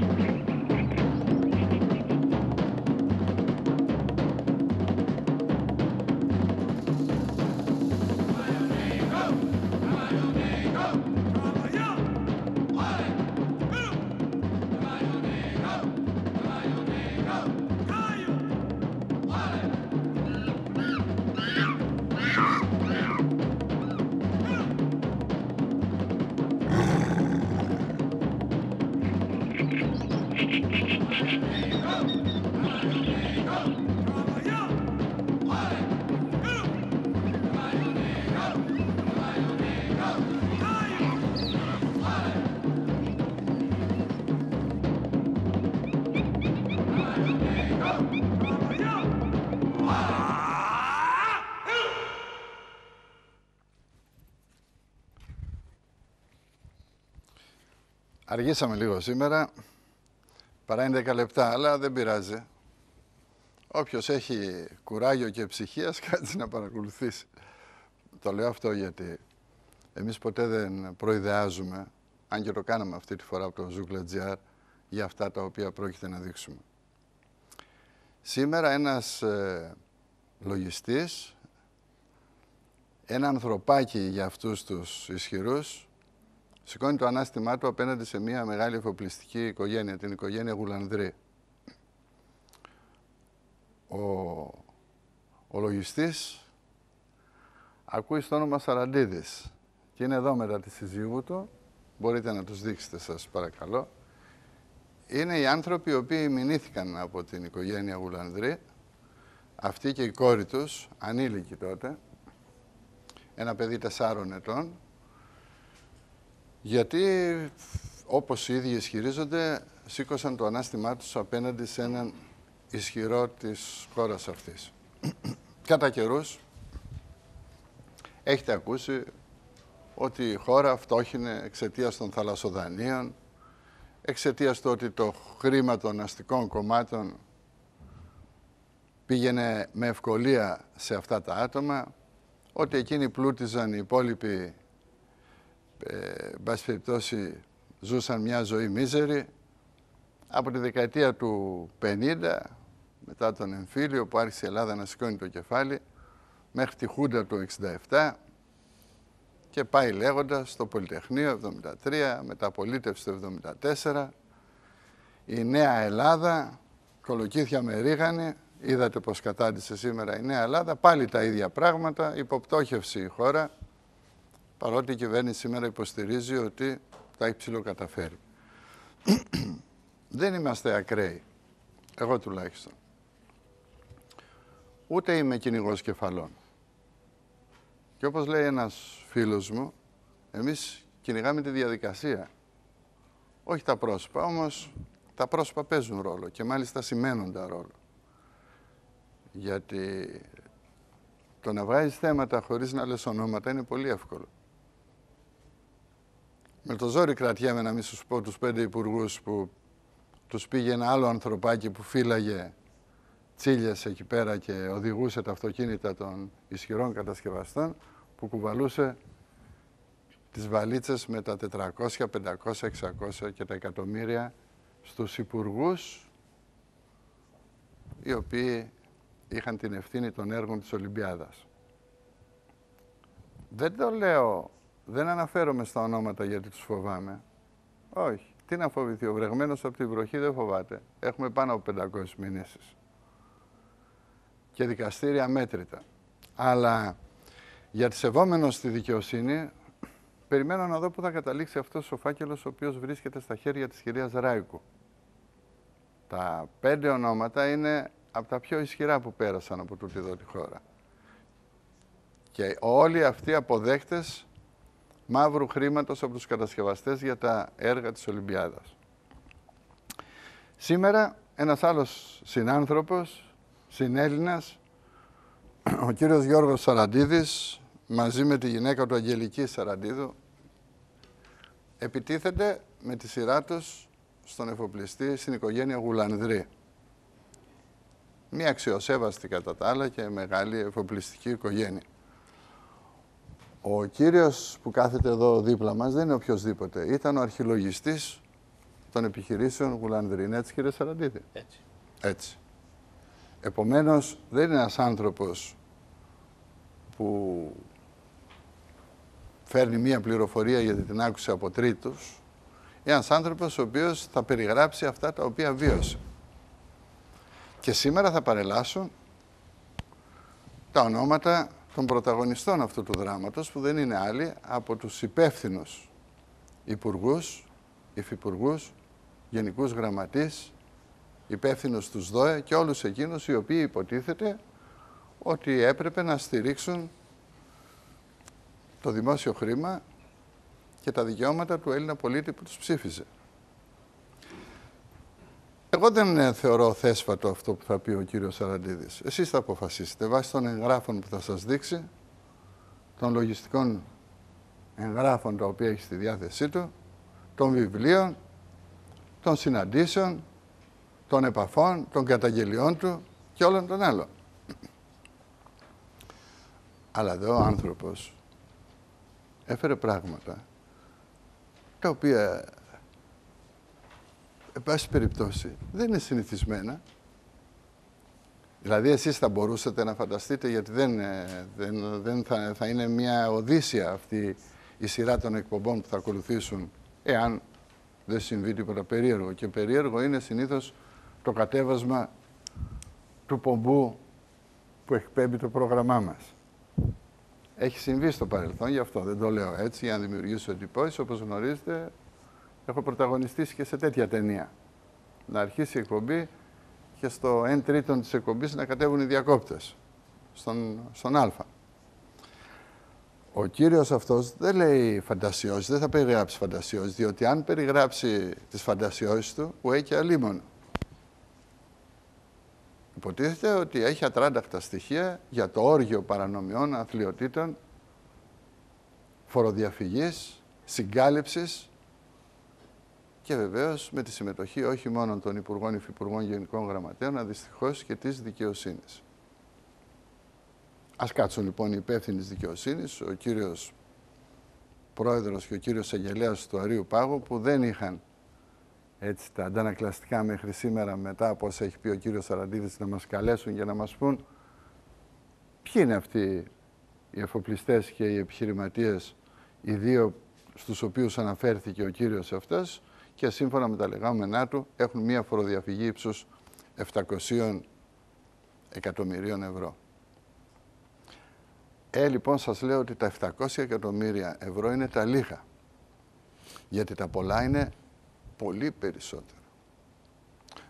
Bye. Αργήσαμε λίγο σήμερα, παρά είναι 10 λεπτά, αλλά δεν πειράζει. Όποιος έχει κουράγιο και ψυχίας, κάτσε να παρακολουθήσει. Το λέω αυτό γιατί εμείς ποτέ δεν προειδεάζουμε, αν και το κάναμε αυτή τη φορά από το Zoukla.gr, για αυτά τα οποία πρόκειται να δείξουμε. Σήμερα ένας ε, λογιστής, ένα ανθρωπάκι για αυτούς τους ισχυρούς, σηκώνει το ανάστημά του απέναντι σε μια μεγάλη εφοπλιστική οικογένεια, την οικογένεια Γουλανδρή. Ο, ο λογιστής ακούει στο όνομα Σαραντίδης και είναι εδώ μετά τη συζύγου του. Μπορείτε να τους δείξετε σας παρακαλώ. Είναι οι άνθρωποι οι οποίοι μηνύθηκαν από την οικογένεια Γουλανδρή, αυτή και η κόρη τους, ανήλικη τότε, ένα παιδί τεσσάρων ετών, γιατί, όπως οι ίδιοι ισχυρίζονται, σήκωσαν το ανάστημά τους απέναντι σε έναν ισχυρό της χώρας αυτής. Κατά καιρούς, έχετε ακούσει ότι η χώρα φτώχυνε εξαιτίας των θαλασσοδανείων, εξαιτίας του ότι το χρήμα των αστικών κομμάτων πήγαινε με ευκολία σε αυτά τα άτομα, ότι εκείνοι πλούτιζαν οι υπόλοιποι ε, πάση περιπτώσει ζούσαν μια ζωή μίζερη. Από τη δεκαετία του 50 μετά τον εμφύλιο που άρχισε η Ελλάδα να σηκώνει το κεφάλι μέχρι τη Χούντα του 67 και πάει λέγοντας στο Πολυτεχνείο 73, μεταπολίτευση το 74, η Νέα Ελλάδα, κολοκύθια με ρίγανε, είδατε πως κατάντησε σήμερα η Νέα Ελλάδα, πάλι τα ίδια πράγματα, υποπτώχευση η χώρα, παρότι η κυβέρνηση σήμερα υποστηρίζει ότι τα έχει ψηλοκαταφέρει. Δεν είμαστε ακραίοι, εγώ τουλάχιστον. Ούτε είμαι κυνηγός κεφαλών. Και όπως λέει ένας φίλος μου, εμείς κυνηγάμε τη διαδικασία. Όχι τα πρόσωπα, όμως τα πρόσωπα παίζουν ρόλο και μάλιστα σημαίνονται ρόλο. Γιατί το να βγάζεις θέματα χωρίς να λες ονόματα είναι πολύ εύκολο. Με το ζόρι κρατιέμαι να μην σου πω τους πέντε υπουργούς που τους πήγε ένα άλλο ανθρωπάκι που φύλαγε τσίλιες εκεί πέρα και οδηγούσε τα αυτοκίνητα των ισχυρών κατασκευαστών που κουβαλούσε τις βαλίτσες με τα 400, 500, 600 και τα εκατομμύρια στους υπουργούς οι οποίοι είχαν την ευθύνη των έργων της Ολυμπιάδας. Δεν το λέω δεν αναφέρομαι στα ονόματα γιατί τους φοβάμαι. Όχι. Τι να φοβηθεί. Ο βρεγμένος από τη βροχή δεν φοβάται. Έχουμε πάνω από 500 μηνύσεις. Και δικαστήρια μέτρητα. Αλλά για τη σεβόμενος στη δικαιοσύνη, περιμένω να δω πού θα καταλήξει αυτός ο φάκελος ο οποίος βρίσκεται στα χέρια της κυρίας Ράικου. Τα πέντε ονόματα είναι από τα πιο ισχυρά που πέρασαν από τούτη εδώ τη χώρα. Και όλοι αυτοί οι αποδέχτες μαύρου χρήματος από τους κατασκευαστές για τα έργα της Ολυμπιάδας. Σήμερα ένας άλλος συνάνθρωπος, συνέλληνας, ο κύριος Γιώργος Σαραντίδης, μαζί με τη γυναίκα του Αγγελική Σαραντίδου, επιτίθεται με τη σειρά τους στον εφοπλιστή στην οικογένεια Γουλανδρή. Μία αξιοσέβαστη κατά τα άλλα και μεγάλη εφοπλιστική οικογένεια. Ο κύριος που κάθεται εδώ δίπλα μας δεν είναι οποιοδήποτε. Ήταν ο αρχιλογιστής των επιχειρήσεων Γουλανδρινέτς, κύριε Σαραντίδη. Έτσι. Έτσι. Επομένως, δεν είναι ένας άνθρωπος που φέρνει μία πληροφορία γιατί την άκουσε από τρίτους. Είναι ένας άνθρωπος ο οποίος θα περιγράψει αυτά τα οποία βίωσε. Και σήμερα θα παρελάσουν τα ονόματα των πρωταγωνιστών αυτού του δράματος που δεν είναι άλλοι από τους υπεύθυνους υπουργούς, υφυπουργούς, γενικούς γραμματείς, υπεύθυνους τους ΔΟΕ και όλους εκείνους οι οποίοι υποτίθεται ότι έπρεπε να στηρίξουν το δημόσιο χρήμα και τα δικαιώματα του Έλληνα πολίτη που τους ψήφιζε. Εγώ δεν ε, θεωρώ θέσφατο αυτό που θα πει ο κύριος Σαραντίδης. Εσείς θα αποφασίσετε βάσει των εγγράφων που θα σας δείξει, των λογιστικών εγγράφων τα οποία έχει στη διάθεσή του, των βιβλίων, των συναντήσεων, των επαφών, των καταγγελιών του και όλων των άλλων. Αλλά εδώ ο άνθρωπος έφερε πράγματα τα οποία εν πάση περιπτώσει, δεν είναι συνηθισμένα. Δηλαδή, εσείς θα μπορούσατε να φανταστείτε, γιατί δεν, ε, δεν, δεν θα, θα είναι μια οδύσσια αυτή η σειρά των εκπομπών που θα ακολουθήσουν, εάν δεν συμβεί τίποτα περίεργο. Και περίεργο είναι συνήθως το κατέβασμα του πομπού που εκπέμπει το πρόγραμμά μας. Έχει συμβεί στο παρελθόν, γι' αυτό δεν το λέω έτσι, για να δημιουργήσω εντυπώσεις. Όπως γνωρίζετε, έχω πρωταγωνιστήσει και σε τέτοια ταινία. Να αρχίσει η εκπομπή και στο 1 τρίτον της εκπομπής να κατέβουν οι διακόπτες στον, στον Α. Ο κύριος αυτός δεν λέει φαντασιώσεις, δεν θα περιγράψει φαντασιώσεις, διότι αν περιγράψει τις φαντασιώσεις του, που έχει αλίμονο. Υποτίθεται ότι έχει ατράνταχτα στοιχεία για το όργιο παρανομιών αθλειοτήτων, φοροδιαφυγής, συγκάλυψης και βεβαίως με τη συμμετοχή όχι μόνο των Υπουργών Υφυπουργών Γενικών Γραμματέων, αλλά δυστυχώς και της δικαιοσύνης. Α κάτσουν λοιπόν οι υπεύθυνοι της δικαιοσύνης, ο κύριος Πρόεδρος και ο κύριος Αγγελέας του Αρίου Πάγου, που δεν είχαν έτσι τα αντανακλαστικά μέχρι σήμερα μετά από όσα έχει πει ο κύριος Σαραντίδης να μας καλέσουν για να μας πούν ποιοι είναι αυτοί οι εφοπλιστές και οι επιχειρηματίες οι δύο στους οποίους αναφέρθηκε ο κύριος αυτός και σύμφωνα με τα λεγόμενά του έχουν μία φοροδιαφυγή ύψους 700 εκατομμυρίων ευρώ. Ε, λοιπόν, σας λέω ότι τα 700 εκατομμύρια ευρώ είναι τα λίγα. Γιατί τα πολλά είναι πολύ περισσότερο.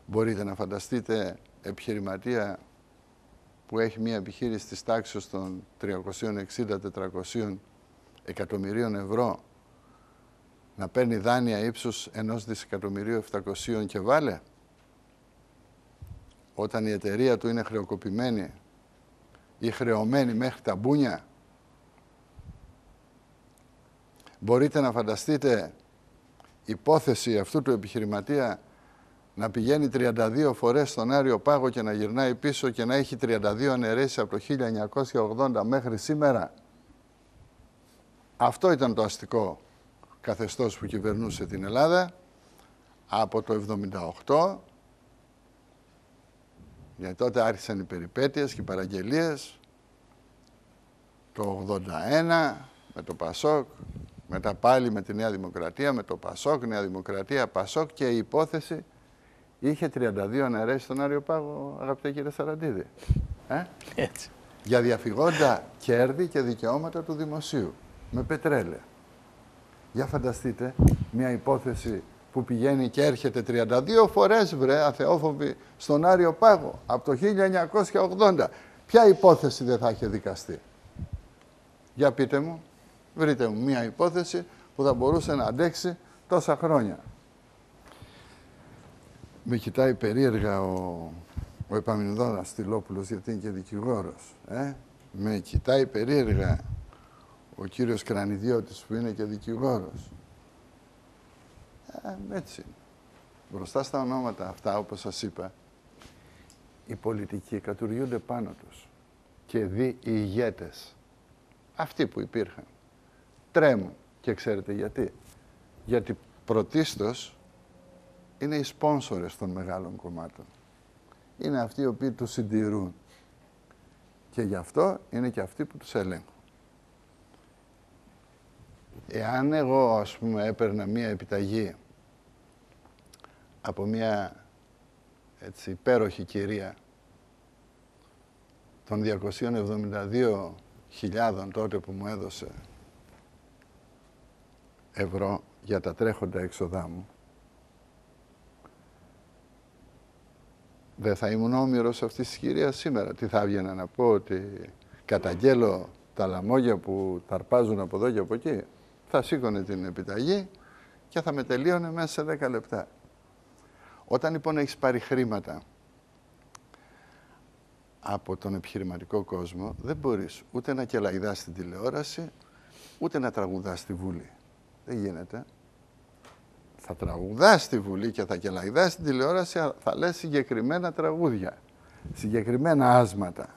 Μπορείτε να φανταστείτε επιχειρηματία που έχει μία επιχείρηση της τάξης των 360-400 εκατομμυρίων ευρώ να παίρνει δάνεια ύψους ενός δισεκατομμυρίου 700 και βάλε όταν η εταιρεία του είναι χρεοκοπημένη ή χρεωμένη μέχρι τα μπούνια μπορείτε να φανταστείτε υπόθεση αυτού του επιχειρηματία να πηγαίνει 32 φορές στον Άριο Πάγο και να γυρνάει πίσω και να έχει 32 αναιρέσεις από το 1980 μέχρι σήμερα. Αυτό ήταν το αστικό καθεστώς που κυβερνούσε την Ελλάδα από το 78 γιατί τότε άρχισαν οι περιπέτειες και οι παραγγελίες το 81 με το Πασόκ μετά πάλι με τη Νέα Δημοκρατία, με το Πασόκ, Νέα Δημοκρατία, Πασόκ και η υπόθεση είχε 32 αναιρέσεις στον Άριο Πάγο, αγαπητέ κύριε Σαραντίδη. Ε; Έτσι. Για διαφυγόντα κέρδη και δικαιώματα του δημοσίου, με πετρέλαια. Για φανταστείτε μια υπόθεση που πηγαίνει και έρχεται 32 φορές βρε αθεόφοβη στον Άριο Πάγο από το 1980. Ποια υπόθεση δεν θα είχε δικαστεί; Για πείτε μου βρείτε μου μία υπόθεση που θα μπορούσε να αντέξει τόσα χρόνια. Με κοιτάει περίεργα ο, ο Επαμινδόνας Στυλόπουλος, γιατί είναι και δικηγόρος. Ε; Με κοιτάει περίεργα ο κύριος Κρανιδιώτης που είναι και δικηγόρος. Ε, έτσι Μπροστά στα ονόματα αυτά, όπως σας είπα, οι πολιτικοί κατουργούνται πάνω τους και δει οι ηγέτες, αυτοί που υπήρχαν τρέμουν. Και ξέρετε γιατί. Γιατί πρωτίστως είναι οι σπόνσορες των μεγάλων κομμάτων. Είναι αυτοί οι οποίοι τους συντηρούν. Και γι' αυτό είναι και αυτοί που τους ελέγχουν. Εάν εγώ, ας πούμε, έπαιρνα μία επιταγή από μία έτσι, υπέροχη κυρία των 272.000 τότε που μου έδωσε ευρώ για τα τρέχοντα έξοδά μου, δεν θα ήμουν όμοιρος αυτής της κυρίας σήμερα. Τι θα έβγαινα να πω ότι καταγγέλω τα λαμόγια που ταρπάζουν από εδώ και από εκεί. Θα σήκωνε την επιταγή και θα με τελείωνε μέσα σε 10 λεπτά. Όταν λοιπόν έχεις πάρει χρήματα από τον επιχειρηματικό κόσμο, δεν μπορείς ούτε να κελαϊδάς την τηλεόραση, ούτε να τραγουδάς στη Βουλή. Δεν γίνεται. Θα τραγουδάς στη Βουλή και θα κελαϊδάς την τηλεόραση, θα λες συγκεκριμένα τραγούδια, συγκεκριμένα άσματα.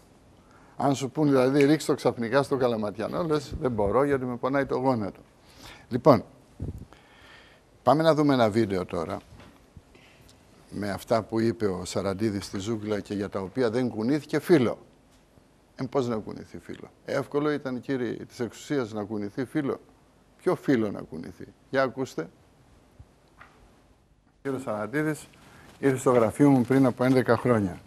Αν σου πούν δηλαδή ρίξτε το ξαφνικά στο καλαματιανό, λες δεν μπορώ γιατί με πονάει το γόνατο. Λοιπόν, πάμε να δούμε ένα βίντεο τώρα με αυτά που είπε ο Σαραντίδης στη Ζούγκλα και για τα οποία δεν κουνήθηκε φίλο. Ε, πώς να κουνηθεί φίλο; Εύκολο ήταν κύριε της εξουσίας να κουνηθεί φίλο. Ποιο φίλο να κουνηθεί; Για ακούστε. Ο κύριος Σαραντίδης ήρθε στο γραφείο μου πριν από 11 χρόνια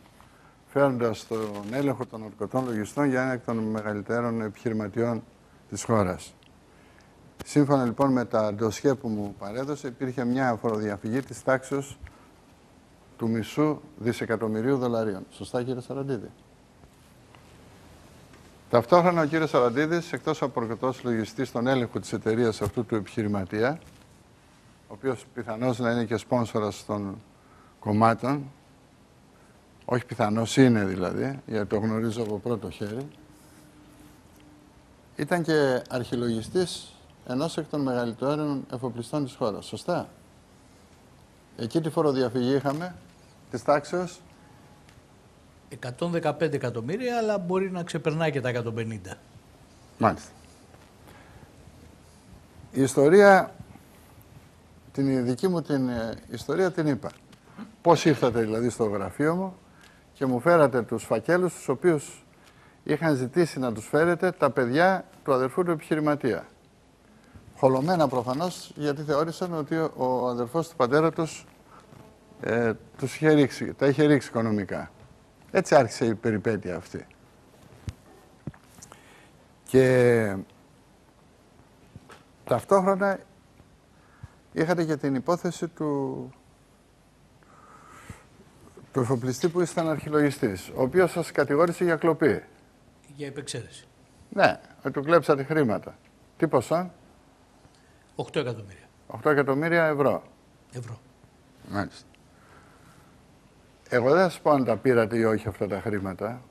φέρνοντας τον έλεγχο των ορκωτών λογιστών για ένα εκ των μεγαλύτερων επιχειρηματιών της χώρας. Σύμφωνα λοιπόν με τα ντοσιέ που μου παρέδωσε, υπήρχε μια φοροδιαφυγή της τάξης του μισού δισεκατομμυρίου δολαρίων. Σωστά κύριε Σαραντίδη; Ταυτόχρονα ο κύριος Σαραντίδης, εκτός από προκριτός λογιστής στον έλεγχο της εταιρείας αυτού του επιχειρηματία, ο οποίος πιθανώς να είναι και σπόνσορας των κομμάτων, όχι πιθανώς είναι δηλαδή, γιατί το γνωρίζω από πρώτο χέρι, ήταν και αρχιλογιστής ενός εκ των μεγαλύτερων εφοπλιστών της χώρας. Σωστά. Εκεί τη φοροδιαφυγή είχαμε της τάξης 115 εκατομμύρια, αλλά μπορεί να ξεπερνάει και τα 150. Μάλιστα. Η ιστορία, την δική μου την ε, ιστορία την είπα. Πώς ήρθατε δηλαδή στο γραφείο μου και μου φέρατε τους φακέλους τους οποίους είχαν ζητήσει να τους φέρετε τα παιδιά του αδερφού του επιχειρηματία. Χολωμένα προφανώς γιατί θεώρησαν ότι ο αδερφός του πατέρα τους ε, τους είχε ρίξει, τα είχε ρίξει οικονομικά. Έτσι άρχισε η περιπέτεια αυτή. Και ταυτόχρονα είχατε και την υπόθεση του, του εφοπλιστή που ήσταν αρχιλογιστής, ο οποίος σας κατηγόρησε για κλοπή. Για υπεξαίρεση. Ναι, ότι του κλέψατε χρήματα. Τι ποσό; 8 εκατομμύρια. 8 εκατομμύρια ευρώ. Ευρώ. Μάλιστα. Εγώ δεν θα σα πω αν τα πήρατε ή όχι αυτά τα χρήματα.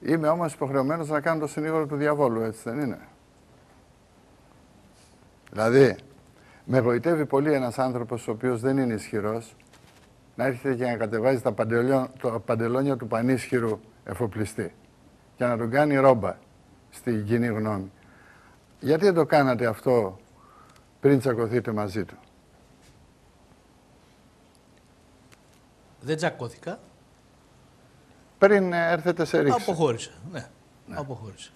Είμαι όμως υποχρεωμένος να κάνω το συνήγορο του διαβόλου, έτσι δεν είναι; Δηλαδή, με βοητεύει πολύ ένας άνθρωπος ο οποίος δεν είναι ισχυρός να έρχεται και να κατεβάζει τα, παντελόνια του πανίσχυρου εφοπλιστή και να τον κάνει ρόμπα στη κοινή γνώμη. Γιατί δεν το κάνατε αυτό πριν τσακωθείτε μαζί του; Δεν τσακώθηκα. Πριν έρθετε σε ρίξη. Αποχώρησα, ναι. ναι. Αποχώρησα.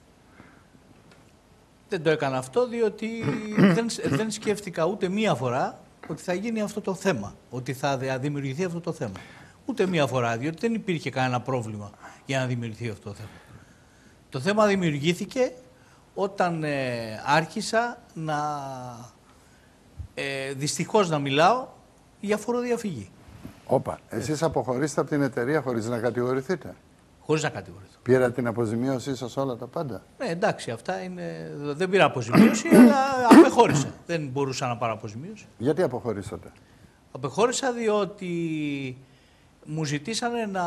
Δεν το έκανα αυτό διότι δεν, δεν σκέφτηκα ούτε μία φορά ότι θα γίνει αυτό το θέμα, ότι θα δημιουργηθεί αυτό το θέμα. Ούτε μία φορά, διότι δεν υπήρχε κανένα πρόβλημα για να δημιουργηθεί αυτό το θέμα. Το θέμα δημιουργήθηκε όταν ε, άρχισα να ε, δυστυχώς να μιλάω για φοροδιαφυγή. Όπα, εσείς αποχωρήσετε από την εταιρεία χωρίς να κατηγορηθείτε; Χωρίς να κατηγορηθώ. Πήρα την αποζημίωσή σας όλα τα πάντα; Ναι, εντάξει, αυτά είναι. Δεν πήρα αποζημίωση, αλλά απεχώρησα. Δεν μπορούσα να πάρω αποζημίωση. Γιατί αποχωρήσατε; Απεχώρησα διότι μου ζητήσανε να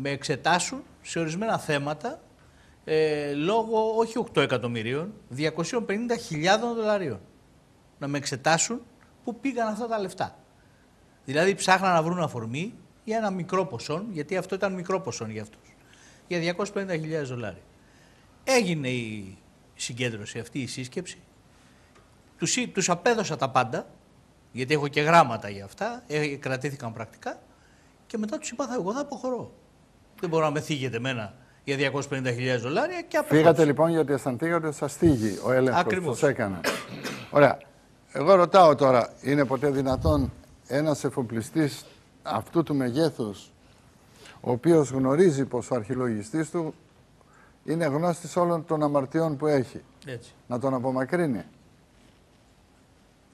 με εξετάσουν σε ορισμένα θέματα ε, λόγω όχι 8 εκατομμυρίων, 250.000 δολαρίων. Να με εξετάσουν πού πήγαν αυτά τα λεφτά. Δηλαδή ψάχναν να βρουν αφορμή για ένα μικρό ποσό, γιατί αυτό ήταν μικρό ποσό για αυτούς, για 250.000 δολάρια. Έγινε η συγκέντρωση αυτή, η σύσκεψη. Τους, τους απέδωσα τα πάντα, γιατί έχω και γράμματα για αυτά, ε, κρατήθηκαν πρακτικά και μετά τους είπα: θα, Εγώ θα αποχωρώ. Δεν μπορώ να με θίγετε εμένα για 250.000 δολάρια και αποχώρησα. Φύγατε λοιπόν γιατί αισθανθήκατε ότι σας θίγει ο έλεγχος που Ακριβώς. σας έκανε. Ωραία. Εγώ ρωτάω τώρα, είναι ποτέ δυνατόν ένας εφοπλιστής αυτού του μεγέθους, ο οποίος γνωρίζει πως ο αρχιλογιστής του είναι γνώστης όλων των αμαρτιών που έχει, Έτσι. να τον απομακρύνει;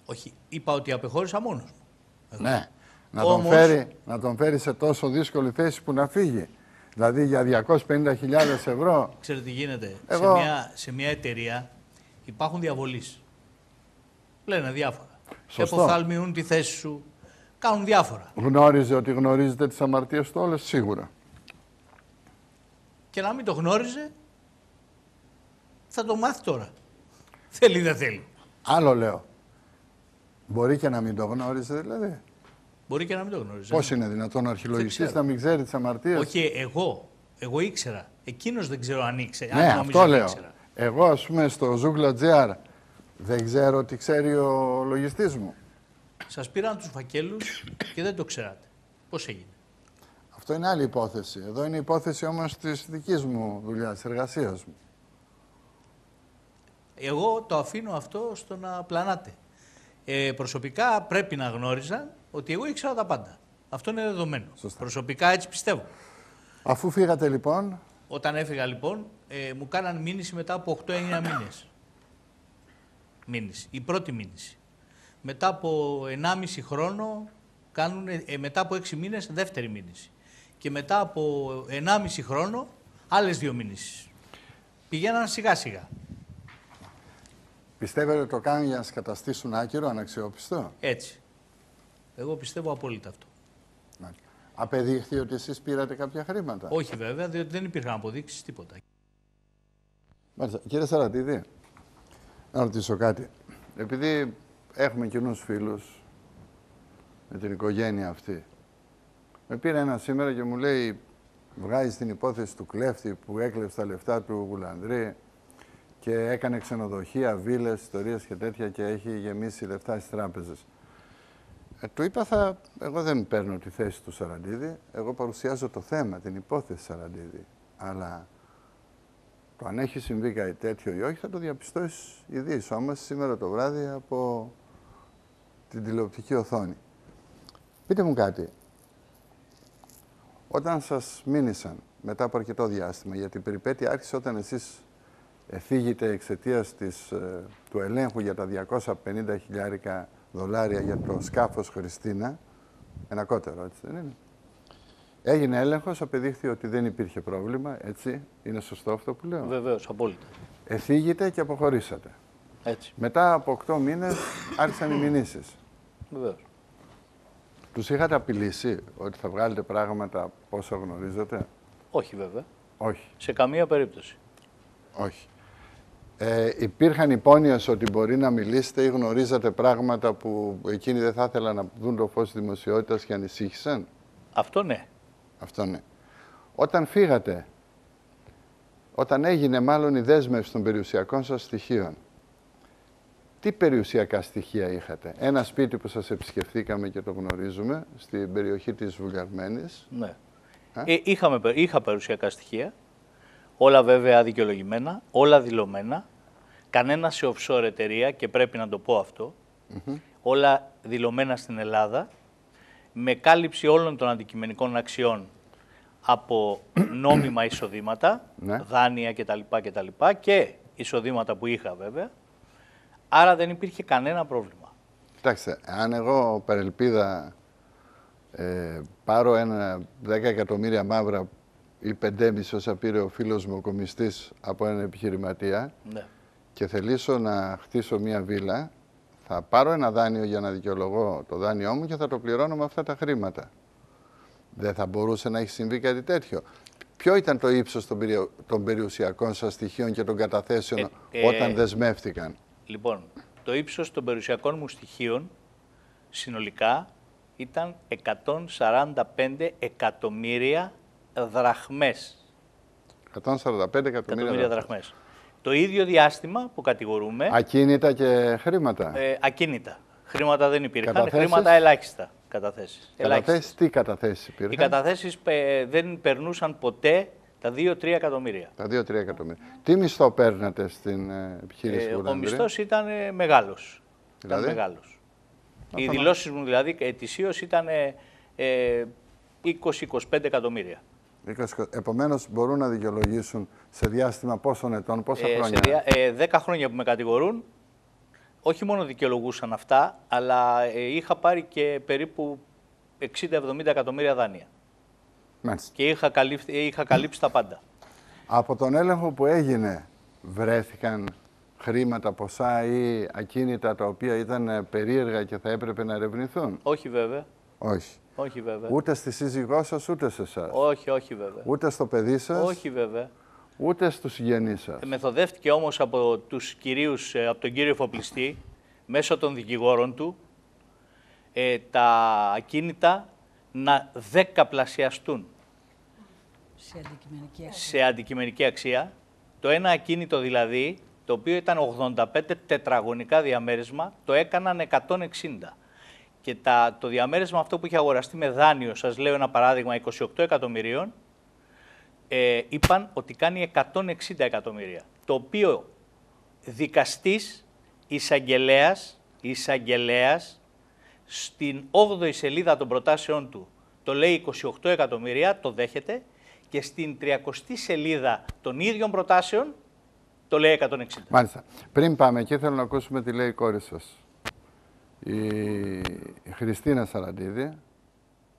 Όχι, είπα ότι απεχώρησα μόνος μου. Ναι. Να τον, Όμως- φέρει, να τον φέρει σε τόσο δύσκολη θέση που να φύγει. Δηλαδή για 250.000 ευρώ. Ξέρετε τι γίνεται. Εγώ- Σε, μια, σε μια εταιρεία υπάρχουν διαβολείς. Λένε διάφορα. Σωστό. Αποθαλμιούν τη θέση σου. Κάνουν διάφορα. Γνώριζε ότι γνωρίζετε τις αμαρτίες του όλες, σίγουρα. Και να μην το γνώριζε, θα το μάθει τώρα. Θέλει ή δεν θέλει. Άλλο λέω. Μπορεί και να μην το γνώριζε δηλαδή. Μπορεί και να μην το γνώριζε. Πώς είναι δυνατόν ο αρχιλογιστής ξέρω. να μην ξέρει τις αμαρτίες; Όχι εγώ. Εγώ ήξερα. Εκείνος δεν ξέρω αν ήξερε. ναι, αν νόμιζε αυτό ότι λέω. ήξερα. Εγώ ας πούμε στο Zoogla.gr δεν ξέρω τι ξέρει ο λογιστής μου. Σας πήραν τους φακέλους και δεν το ξέρατε. Πώς έγινε; Αυτό είναι άλλη υπόθεση. Εδώ είναι η υπόθεση όμως της δικής μου δουλειάς, της εργασίας μου. Εγώ το αφήνω αυτό στο να πλανάτε. Ε, προσωπικά πρέπει να γνώριζαν ότι εγώ ήξερα τα πάντα. Αυτό είναι δεδομένο. Σωστά. Προσωπικά έτσι πιστεύω. Αφού φύγατε λοιπόν, Όταν έφυγα λοιπόν, ε, μου κάναν μήνυση μετά από 8-9 μήνες. Μήνυση. Η πρώτη μήνυση. Μετά από 1,5 χρόνο, κάνουν, ε, μετά από 6 μήνες, δεύτερη μήνυση. Και μετά από 1,5 χρόνο, άλλες δύο μήνυσεις. Πηγαίναν σιγά σιγά. Πιστεύετε ότι το κάνουν για να σας καταστήσουν άκυρο, αναξιόπιστο; Έτσι. Εγώ πιστεύω απόλυτα αυτό. Μάλιστα. Απεδείχθη ότι εσείς πήρατε κάποια χρήματα; Όχι βέβαια, διότι δεν υπήρχαν αποδείξεις τίποτα. Μάλιστα. Κύριε Σαρατίδη, να ρωτήσω κάτι. Επειδή έχουμε κοινούς φίλους με την οικογένεια αυτή, με πήρε ένα σήμερα και μου λέει βγάζει την υπόθεση του κλέφτη που έκλεψε τα λεφτά του Γουλανδρή και έκανε ξενοδοχεία, βίλες, ιστορίες και τέτοια και έχει γεμίσει λεφτά στις τράπεζες. Ε, του είπα, θα, εγώ δεν παίρνω τη θέση του Σαραντίδη, εγώ παρουσιάζω το θέμα, την υπόθεση Σαραντίδη. Αλλά το αν έχει συμβεί κάτι τέτοιο ή όχι θα το διαπιστώσεις η Δύση όμως σήμερα το βράδυ από την τηλεοπτική οθόνη. Πείτε μου κάτι. Όταν σας μήνυσαν μετά από αρκετό διάστημα, γιατί η περιπέτεια άρχισε όταν εσείς εφήγετε εξαιτίας της, ε, του ελέγχου για τα 250 χιλιάρικα δολάρια για το σκάφος Χριστίνα, ένα κότερο, έτσι δεν είναι. Έγινε έλεγχος, απεδείχθη ότι δεν υπήρχε πρόβλημα, έτσι, είναι σωστό αυτό που λέω; Βεβαίως, απόλυτα. Εφήγετε και αποχωρήσατε. Έτσι. Μετά από 8 μήνες άρχισαν οι μηνύσεις. Βεβαίως. Τους είχατε απειλήσει ότι θα βγάλετε πράγματα πόσο γνωρίζετε; Όχι βέβαια. Όχι, Σε καμία περίπτωση. όχι. Ε, υπήρχαν υπόνοιες ότι μπορεί να μιλήσετε ή γνωρίζατε πράγματα που εκείνοι δεν θα ήθελαν να δουν το φως της δημοσιότητας και ανησύχησαν; Αυτό ναι. Αυτό ναι. Όταν φύγατε, όταν έγινε μάλλον η δέσμευση των περιουσιακών σας στοιχείων, τι περιουσιακά στοιχεία είχατε; Ένα σπίτι που σας επισκεφθήκαμε και το γνωρίζουμε, στην περιοχή της Βουλιαρμένης. ναι. Ε; Ε, είχαμε, πε- είχα περιουσιακά στοιχεία. Όλα βέβαια αδικαιολογημένα, όλα δηλωμένα. Κανένα σε offshore εταιρεία και πρέπει να το πω αυτό. Όλα δηλωμένα στην Ελλάδα. Με κάλυψη όλων των αντικειμενικών αξιών από νόμιμα εισοδήματα, Ναι. δάνεια κτλ. κτλ. και εισοδήματα που είχα βέβαια. Άρα δεν υπήρχε κανένα πρόβλημα. Κοιτάξτε, αν εγώ παρελπίδα ε, πάρω ένα 10 εκατομμύρια μαύρα ή 5,5 όσα πήρε ο φίλος μου ο κομιστής από έναν επιχειρηματία Ναι. Και θελήσω να χτίσω μία βίλα, θα πάρω ένα δάνειο για να δικαιολογώ το δάνειό μου και θα το πληρώνω με αυτά τα χρήματα. Δεν θα μπορούσε να έχει συμβεί κάτι τέτοιο. Ποιο ήταν το ύψος των, περιο- των περιουσιακών σας στοιχείων και των καταθέσεων Ε, ε, όταν δεσμεύτηκαν; Λοιπόν, το ύψος των περιουσιακών μου στοιχείων συνολικά ήταν 145 εκατομμύρια δραχμές. 145 εκατομμύρια Εκατομμύρια δραχμές. δραχμές. Το ίδιο διάστημα που κατηγορούμε, Ακίνητα και χρήματα. ε, ακίνητα. Χρήματα δεν υπήρχαν. Καταθέσεις; Χρήματα ελάχιστα καταθέσεις. Ελάχιστες. Καταθέσεις, τι καταθέσεις υπήρχαν; Οι καταθέσεις ε, δεν περνούσαν ποτέ τα 2-3 εκατομμύρια. Τα 2-3 εκατομμύρια. Τι μισθό παίρνατε στην ε, επιχείρηση Ε, που ο ήταν μισθός ήταν ε, μεγάλος. Δηλαδή; Ήταν μεγάλος. Οι Αυτό- δηλώσεις μου δηλαδή ετησίως ήταν ε, ε, 20-25 εκατομμύρια. Επομένως, μπορούν να δικαιολογήσουν σε διάστημα πόσων ετών, πόσα Ε, σε χρόνια. δια- ε, 10 χρόνια που με κατηγορούν, όχι μόνο δικαιολογούσαν αυτά, αλλά ε, είχα πάρει και περίπου 60-70 εκατομμύρια δάνεια. Μάλιστα. Και είχα, καλύφθει- είχα καλύψει τα πάντα. Από τον έλεγχο που έγινε, βρέθηκαν χρήματα, ποσά ή ακίνητα τα οποία ήταν ε, περίεργα και θα έπρεπε να ερευνηθούν; Όχι βέβαια. Όχι. Όχι βέβαια. Ούτε στη σύζυγό σας, ούτε σε εσάς. Όχι, όχι βέβαια. Ούτε στο παιδί σας, Όχι βέβαια. ούτε στους συγγενείς σας. Μεθοδεύτηκε όμως από, τους κυρίους, ε, από τον κύριο Φοπλιστή, μέσω των δικηγόρων του, ε, τα ακίνητα να δεκαπλασιαστούν Σε αντικειμενική αξία. σε αντικειμενική αξία. Το ένα ακίνητο δηλαδή, το οποίο ήταν 85 τετραγωνικά διαμέρισμα, το έκαναν 160. Και τα, το διαμέρισμα αυτό που είχε αγοραστεί με δάνειο, σας λέω ένα παράδειγμα, 28 εκατομμυρίων, ε, είπαν ότι κάνει 160 εκατομμύρια. Το οποίο δικαστής, εισαγγελέας, εισαγγελέας, στην 8η σελίδα των προτάσεών του το λέει 28 εκατομμύρια, το δέχεται, και στην 30η σελίδα των ίδιων προτάσεων το λέει 160. Μάλιστα. Πριν πάμε εκεί, θέλω να ακούσουμε τι λέει η κόρη σας. Η Χριστίνα Σαραντίδη,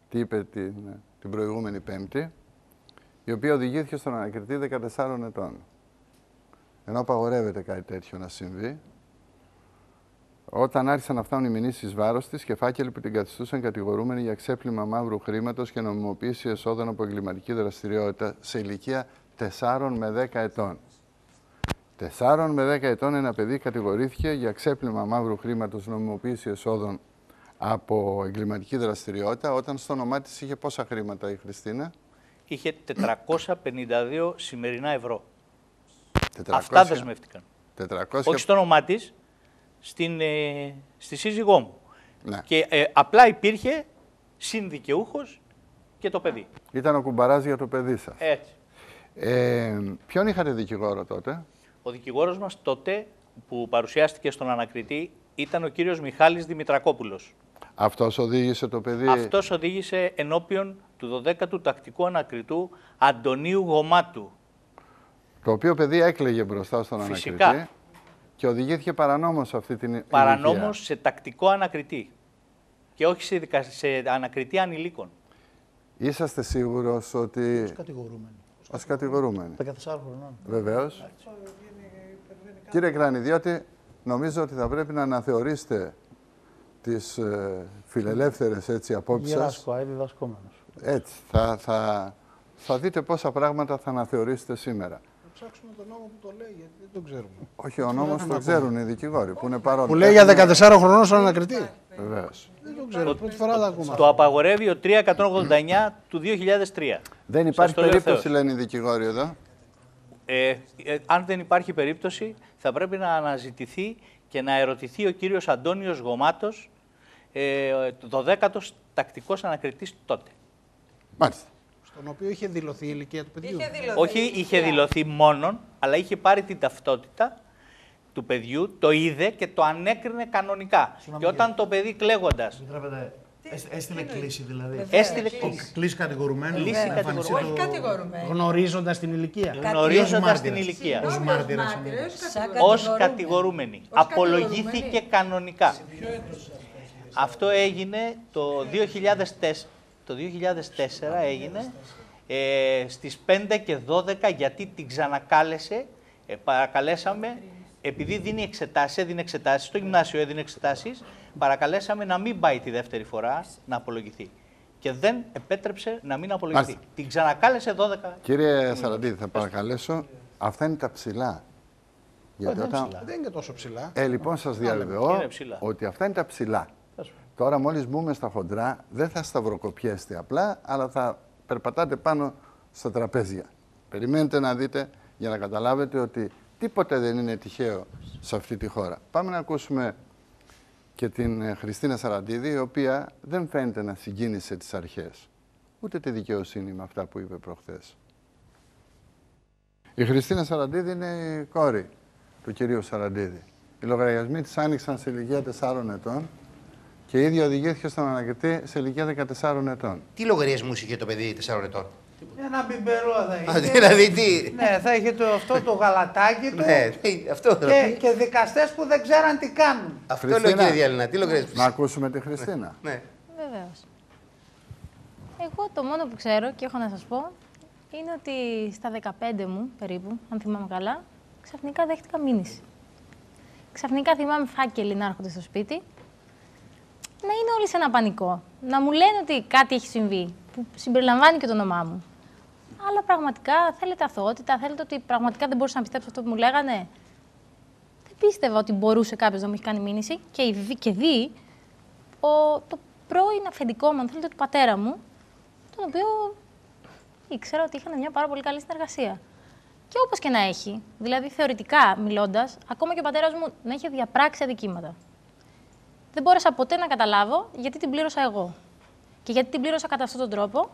τι είπε την, την προηγούμενη Πέμπτη, η οποία οδηγήθηκε στον ανακριτή 14 ετών. Ενώ απαγορεύεται κάτι τέτοιο να συμβεί, όταν άρχισαν να φτάνουν οι μηνύσεις βάρος της και φάκελοι που την καθιστούσαν κατηγορούμενη για ξέπλυμα μαύρου χρήματος και νομιμοποίηση εσόδων από εγκληματική δραστηριότητα σε ηλικία 4 με 10 ετών. 4 με 10 ετών ένα παιδί κατηγορήθηκε για ξέπλυμα μαύρου χρήματος νομιμοποίηση εσόδων από εγκληματική δραστηριότητα, όταν στο όνομά της είχε πόσα χρήματα η Χριστίνα; Είχε 452 σημερινά ευρώ. 400, Αυτά δεσμεύτηκαν. 400, Όχι στο όνομά της, στην, ε, στη σύζυγό μου. Ναι. Και ε, απλά υπήρχε συνδικαιούχος και το παιδί. Ήταν ο κουμπαράς για το παιδί σας. Έτσι. Ε, ποιον είχατε δικηγόρο τότε; Ο δικηγόρος μας τότε που παρουσιάστηκε στον ανακριτή ήταν ο κύριος Μιχάλης Δημητρακόπουλος. Αυτός οδήγησε το παιδί. Αυτός οδήγησε ενώπιον του 12ου τακτικού ανακριτού Αντωνίου Γομάτου. Το οποίο παιδί έκλαιγε μπροστά στον Φυσικά. ανακριτή και οδηγήθηκε παρανόμως σε αυτή την ηλικία. Παρανόμως σε τακτικό ανακριτή. Και όχι σε, δικα... σε ανακριτή ανηλίκων. Είσαστε σίγουρος ότι... Κατηγορούμενοι. Ως κατηγορούμενοι. 14 χρονών. Βεβαίως. Κύριε Κράνη, διότι νομίζω ότι θα πρέπει να αναθεωρήσετε τις ε, φιλελεύθερες έτσι απόψεις σας. Γεράσκο, είναι διδασκόμενος. Έτσι. Θα, θα, θα δείτε πόσα πράγματα θα αναθεωρήσετε σήμερα. Θα ψάξουμε τον νόμο που το λέει, γιατί δεν το ξέρουμε. Όχι, ο νόμος το ξέρουν οι δικηγόροι που είναι παρόντες. Που λέει για 14 χρονών στον ανακριτή. Βεβαίως. Δεν το ξέρω, πρώτη φορά τα ακούμε. Το απαγορεύει ο 389 του 2003. Δεν Σας υπάρχει το λέει ο περίπτωση, Θεός. λένε οι δικηγόροι εδώ. Ε, ε, αν δεν υπάρχει περίπτωση, θα πρέπει να αναζητηθεί και να ερωτηθεί ο κύριος Αντώνιος Γομάτος, ε, το 12ο τακτικός ανακριτής τότε. Μάλιστα. Στον οποίο είχε δηλωθεί η ηλικία του παιδιού. Είχε δηλωθεί. Όχι είχε δηλωθεί μόνον, αλλά είχε πάρει την ταυτότητα του παιδιού, το είδε και το ανέκρινε κανονικά. Και όταν το παιδί κλαίγοντας Επιτρέπετε. Έστ- Έστειλε κλίση δηλαδή. Βεβαίως. έστειλε Κλίση. κλίση, Κλίση κατηγορουμένου. Κλίση να εμφανιστεί κατηγορουμένου. Όχι το- κατηγορουμένη. Γνωρίζοντας την ηλικία. γνωρίζοντας την μάρτυρας. ηλικία. Ως Συγγνώμη, μάρτυρας, ως μάρτυρας, Σαν ως κατηγορούμενη. κατηγορούμενη. Ως Απολογήθηκε κατηγορούμενη. κανονικά. Αυτό έγινε το 2004, το 2004 έγινε ε, στις 5 και 12 γιατί την ξανακάλεσε, ε, παρακαλέσαμε, επειδή δίνει εξετάσεις, έδινε εξετάσεις, στο γυμνάσιο έδινε εξετάσεις, παρακαλέσαμε να μην πάει τη δεύτερη φορά να απολογηθεί. Και δεν επέτρεψε να μην απολογηθεί. Μάλιστα. Την ξανακάλεσε 12. Κύριε Σαραντίδη, θα παρακαλέσω. Αυτά είναι τα ψηλά. Γιατί Δεν, όταν... ψηλά. δεν είναι και τόσο ψηλά. Ε, λοιπόν, σας διαβεβαιώ Είναι ψηλά. ότι αυτά είναι τα ψηλά. Τώρα, μόλις μπούμε στα χοντρά, δεν θα σταυροκοπιέστε απλά, αλλά θα περπατάτε πάνω στα τραπέζια. Περιμένετε να δείτε για να καταλάβετε ότι τίποτε δεν είναι τυχαίο σε αυτή τη χώρα. Πάμε να ακούσουμε και και την ε, Χριστίνα Σαραντίδη, η οποία δεν φαίνεται να συγκίνησε τις αρχές. Ούτε τη δικαιοσύνη με αυτά που είπε προχθές. Η Χριστίνα Σαραντίδη είναι η κόρη του κυρίου Σαραντίδη. Οι λογαριασμοί της άνοιξαν σε ηλικία 4 ετών και η ίδια οδηγήθηκε στον ανακριτή σε ηλικία 14 ετών. Τι λογαριασμούς είχε το παιδί 4 ετών; Ένα μπιμπερό θα Α, είχε. δηλαδή τι. Ναι, θα είχε το, αυτό το γαλατάκι του Ναι, τι, αυτό και, και δικαστές που δεν ξέραν τι κάνουν. Αυτό λέω Χριστίνα. κύριε Διαλυνά. Τι λογαριασμού. Να ακούσουμε τη Χριστίνα. Ναι. Βεβαίως. Εγώ το μόνο που ξέρω και έχω να σας πω είναι ότι στα 15 μου περίπου, αν θυμάμαι καλά, ξαφνικά δέχτηκα μήνυση. Ξαφνικά θυμάμαι φάκελοι να έρχονται στο σπίτι, να είναι όλοι σε ένα πανικό. Να μου λένε ότι κάτι έχει συμβεί, που συμπεριλαμβάνει και το όνομά μου. Αλλά πραγματικά θέλετε αθωότητα, θέλετε ότι πραγματικά δεν μπορούσα να πιστέψω αυτό που μου λέγανε. Δεν πίστευα ότι μπορούσε κάποιος να μου έχει κάνει μήνυση και, η δι- και δει ο, το πρώην αφεντικό μου, αν θέλετε, του πατέρα μου, τον οποίο ήξερα ότι είχαν μια πάρα πολύ καλή συνεργασία. Και όπως και να έχει, δηλαδή θεωρητικά μιλώντας, ακόμα και ο πατέρας μου να είχε διαπράξει αδικήματα. Δεν μπόρεσα ποτέ να καταλάβω γιατί την πλήρωσα εγώ. Και γιατί την πλήρωσα κατά αυτόν τον τρόπο.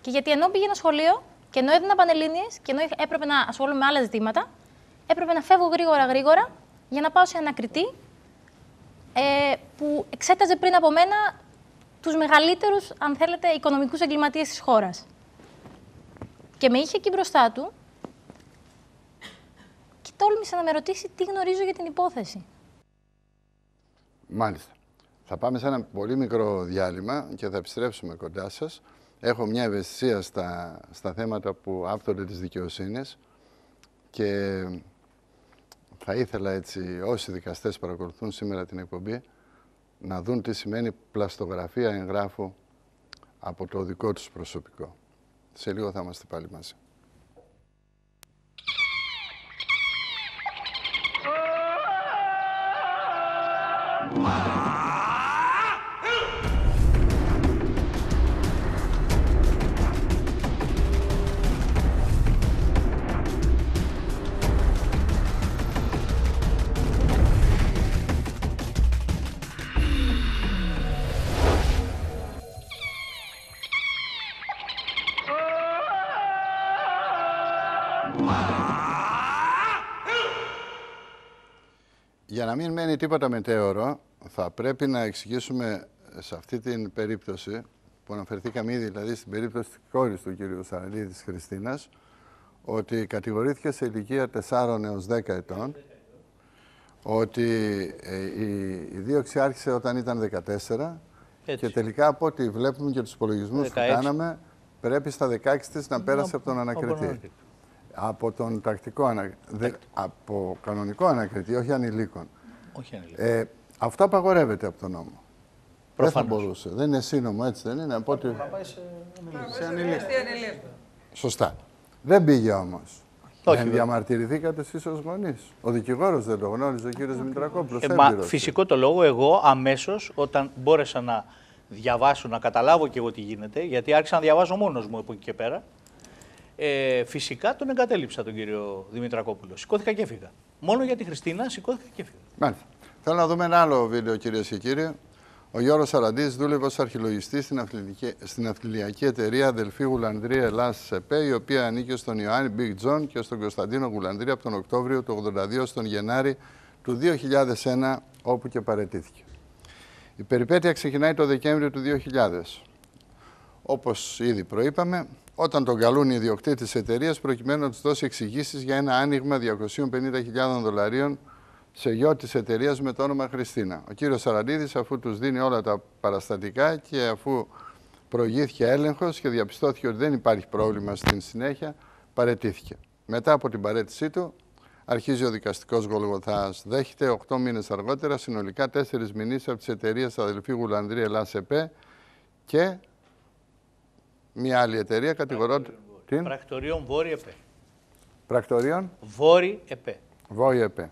Και γιατί ενώ πήγαινα σχολείο και ενώ έδινα πανελλήνιες και ενώ είχα- έπρεπε να ασχολούμαι με άλλα ζητήματα, έπρεπε να φεύγω γρήγορα γρήγορα για να πάω σε ανακριτή ε, που εξέταζε πριν από μένα τους μεγαλύτερους, αν θέλετε, οικονομικούς εγκληματίες της χώρας. Και με είχε εκεί μπροστά του και τόλμησε να με ρωτήσει τι γνωρίζω για την υπόθεση. Μάλιστα. Θα πάμε σε ένα πολύ μικρό διάλειμμα και θα επιστρέψουμε κοντά σας. Έχω μια ευαισθησία στα, στα θέματα που άπτονται της δικαιοσύνης και θα ήθελα έτσι όσοι δικαστές παρακολουθούν σήμερα την εκπομπή να δουν τι σημαίνει πλαστογραφία εγγράφου από το δικό τους προσωπικό. Σε λίγο θα είμαστε πάλι μαζί. Για να μην μένει τίποτα μετέωρο, θα πρέπει να εξηγήσουμε σε αυτή την περίπτωση, που αναφερθήκαμε ήδη, δηλαδή στην περίπτωση της κόρης του κύριου Σαραλίδη της Χριστίνας, ότι κατηγορήθηκε σε ηλικία 4 έως 10 ετών, ότι ε, η, η δίωξη άρχισε όταν ήταν 14 Έτσι. και τελικά από ό,τι βλέπουμε και τους υπολογισμούς που 16. κάναμε, πρέπει στα 16 της να πέρασε από τον από τον ανακριτή. ανακριτή. Από τον τακτικό ανακριτή. Από κανονικό ανακριτή, όχι ανηλίκων. Όχι ανηλίκη. Ε, αυτό απαγορεύεται από τον νόμο. Δεν θα Προφανώς. μπορούσε. Δεν είναι σύνομο, έτσι δεν είναι. Από ό,τι... Σε ανηλίκη. Σωστά. Δεν πήγε όμως. Όχι, Δεν βέβαια. διαμαρτυρηθήκατε εσείς ως γονείς. Ο δικηγόρος δεν το γνώριζε, ο κύριος Δημητρακόπουλος. Ε, μα, φυσικό το λόγο, εγώ αμέσως όταν μπόρεσα να διαβάσω, να καταλάβω και εγώ τι γίνεται, γιατί άρχισα να διαβάζω μόνος μου από εκεί και πέρα. Ε, φυσικά τον εγκατέλειψα τον κύριο Δημητρακόπουλο. Σηκώθηκα και έφυγα. Μόνο για τη Χριστίνα σηκώθηκα και έφυγα. Μάλιστα. Θέλω να δούμε ένα άλλο βίντεο, κυρίες και κύριοι. Ο Γιώργος Σαραντής δούλευε ως αρχιλογιστής στην, αυτιλική- στην αυτιλιακή εταιρεία Αδελφή Γουλανδρία Ελλάς ΣΕΠΕ, η οποία ανήκε στον Ιωάννη Big John και στον Κωνσταντίνο Γουλανδρία από τον Οκτώβριο του 82 στον Γενάρη του 2001, όπου και παρετήθηκε. Η περιπέτεια ξεκινάει το Δεκέμβριο του 2000. Όπως ήδη προείπαμε, όταν τον καλούν οι ιδιοκτήτες της εταιρείας προκειμένου να τους δώσει εξηγήσεις για ένα άνοιγμα 250.000 δολαρίων σε γιο της εταιρείας με το όνομα Χριστίνα. Ο κύριος Σαραντίδης, αφού τους δίνει όλα τα παραστατικά και αφού προηγήθηκε έλεγχος και διαπιστώθηκε ότι δεν υπάρχει πρόβλημα στην συνέχεια, παρετήθηκε. Μετά από την παρέτησή του, αρχίζει ο δικαστικός Γολγοθάς. Δέχεται 8 μήνες αργότερα συνολικά 4 μηνύσεις από τις εταιρείες αδελφή Γουλανδρία Ελλάς ΕΠΕ και μια άλλη εταιρεία κατηγορώνται την Πρακτορίων Βόρη ΕΠΕ. πρακτορίων Βόρη ΕΠΕ. Βόη ΕΠΕ.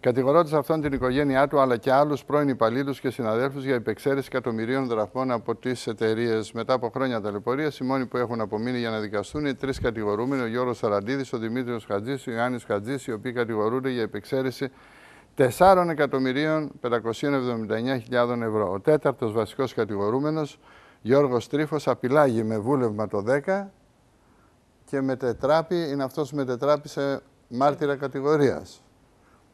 Κατηγορώντα αυτόν την οικογένειά του αλλά και άλλους πρώην υπαλλήλους και συναδέλφους για υπεξαίρεση εκατομμυρίων δραχμών από τις εταιρείες. Μετά από χρόνια ταλαιπωρίας, οι μόνοι που έχουν απομείνει για να δικαστούν είναι οι τρεις κατηγορούμενοι: ο Γιώργος Σαραντίδης, ο Δημήτριος Χατζής, ο Ιωάννης Χατζής, οι οποίοι κατηγορούνται για υπεξαίρεση 4.579.000 ευρώ. Ο τέταρτος βασικός κατηγορούμενος, Γιώργος Τρίφος, απειλάγει με βούλευμα το 10 και μετετράπη, είναι αυτός που μετετράπησε μάρτυρα κατηγορίας.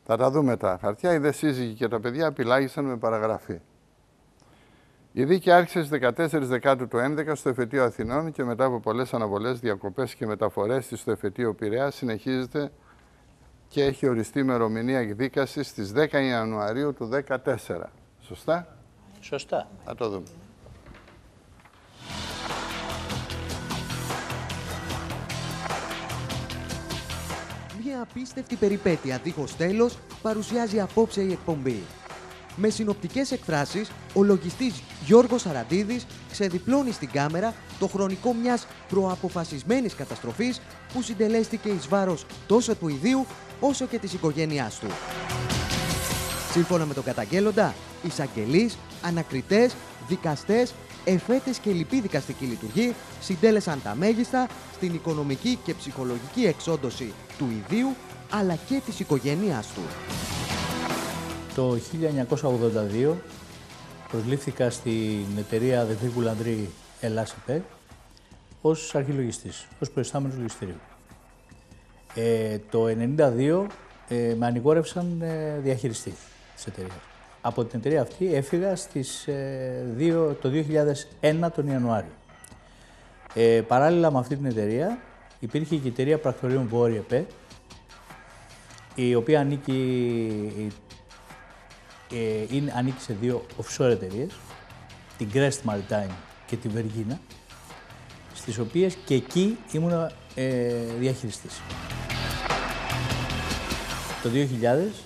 Θα τα δούμε τα χαρτιά. Οι δε σύζυγοι και τα παιδιά απειλάγησαν με παραγραφή. Η δίκη άρχισε στις 14 Δεκάτου του 11 στο εφετείο Αθηνών και μετά από πολλές αναβολές, διακοπές και μεταφορές της στο εφετείο Πειραιά συνεχίζεται και έχει οριστεί ημερομηνία εκδίκασης στις 10 Ιανουαρίου του 2014. Σωστά; Σωστά. Θα το δούμε. Μια απίστευτη περιπέτεια δίχως τέλος παρουσιάζει απόψε η εκπομπή. Με συνοπτικές εκφράσεις, ο λογιστής Γιώργος Σαραντίδης ξεδιπλώνει στην κάμερα το χρονικό μιας προαποφασισμένης καταστροφής που συντελέστηκε εις βάρος τόσο του ιδίου όσο και της οικογένειάς του. Σύμφωνα με τον καταγγέλλοντα, εισαγγελείς, ανακριτές, δικαστές, εφέτες και λοιπή δικαστική λειτουργή συντέλεσαν τα μέγιστα στην οικονομική και ψυχολογική εξόντωση του ιδίου αλλά και της οικογένειάς του. Το 1982 προσλήφθηκα στην εταιρεία Δευτρίκου Λαντρή Ελλάς ΕΠΕ ως αρχιλογιστής, ως προϊστάμενος λογιστηρίου. Ε, το 1992 ε, με ανηγόρευσαν ε, διαχειριστή της εταιρείας. Από την εταιρεία αυτή έφυγα στις, ε, δύο- το 2001 τον Ιανουάριο. Ε, παράλληλα με αυτή την εταιρεία υπήρχε και η εταιρεία πρακτορείων Βόρεια ΕΠΕ, η οποία ανήκει, ε, είναι, ανήκει σε δύο offshore εταιρείες, την Crest Maritime και την Vergina, στις οποίες και εκεί ήμουν ε, διαχειριστής. Το 2000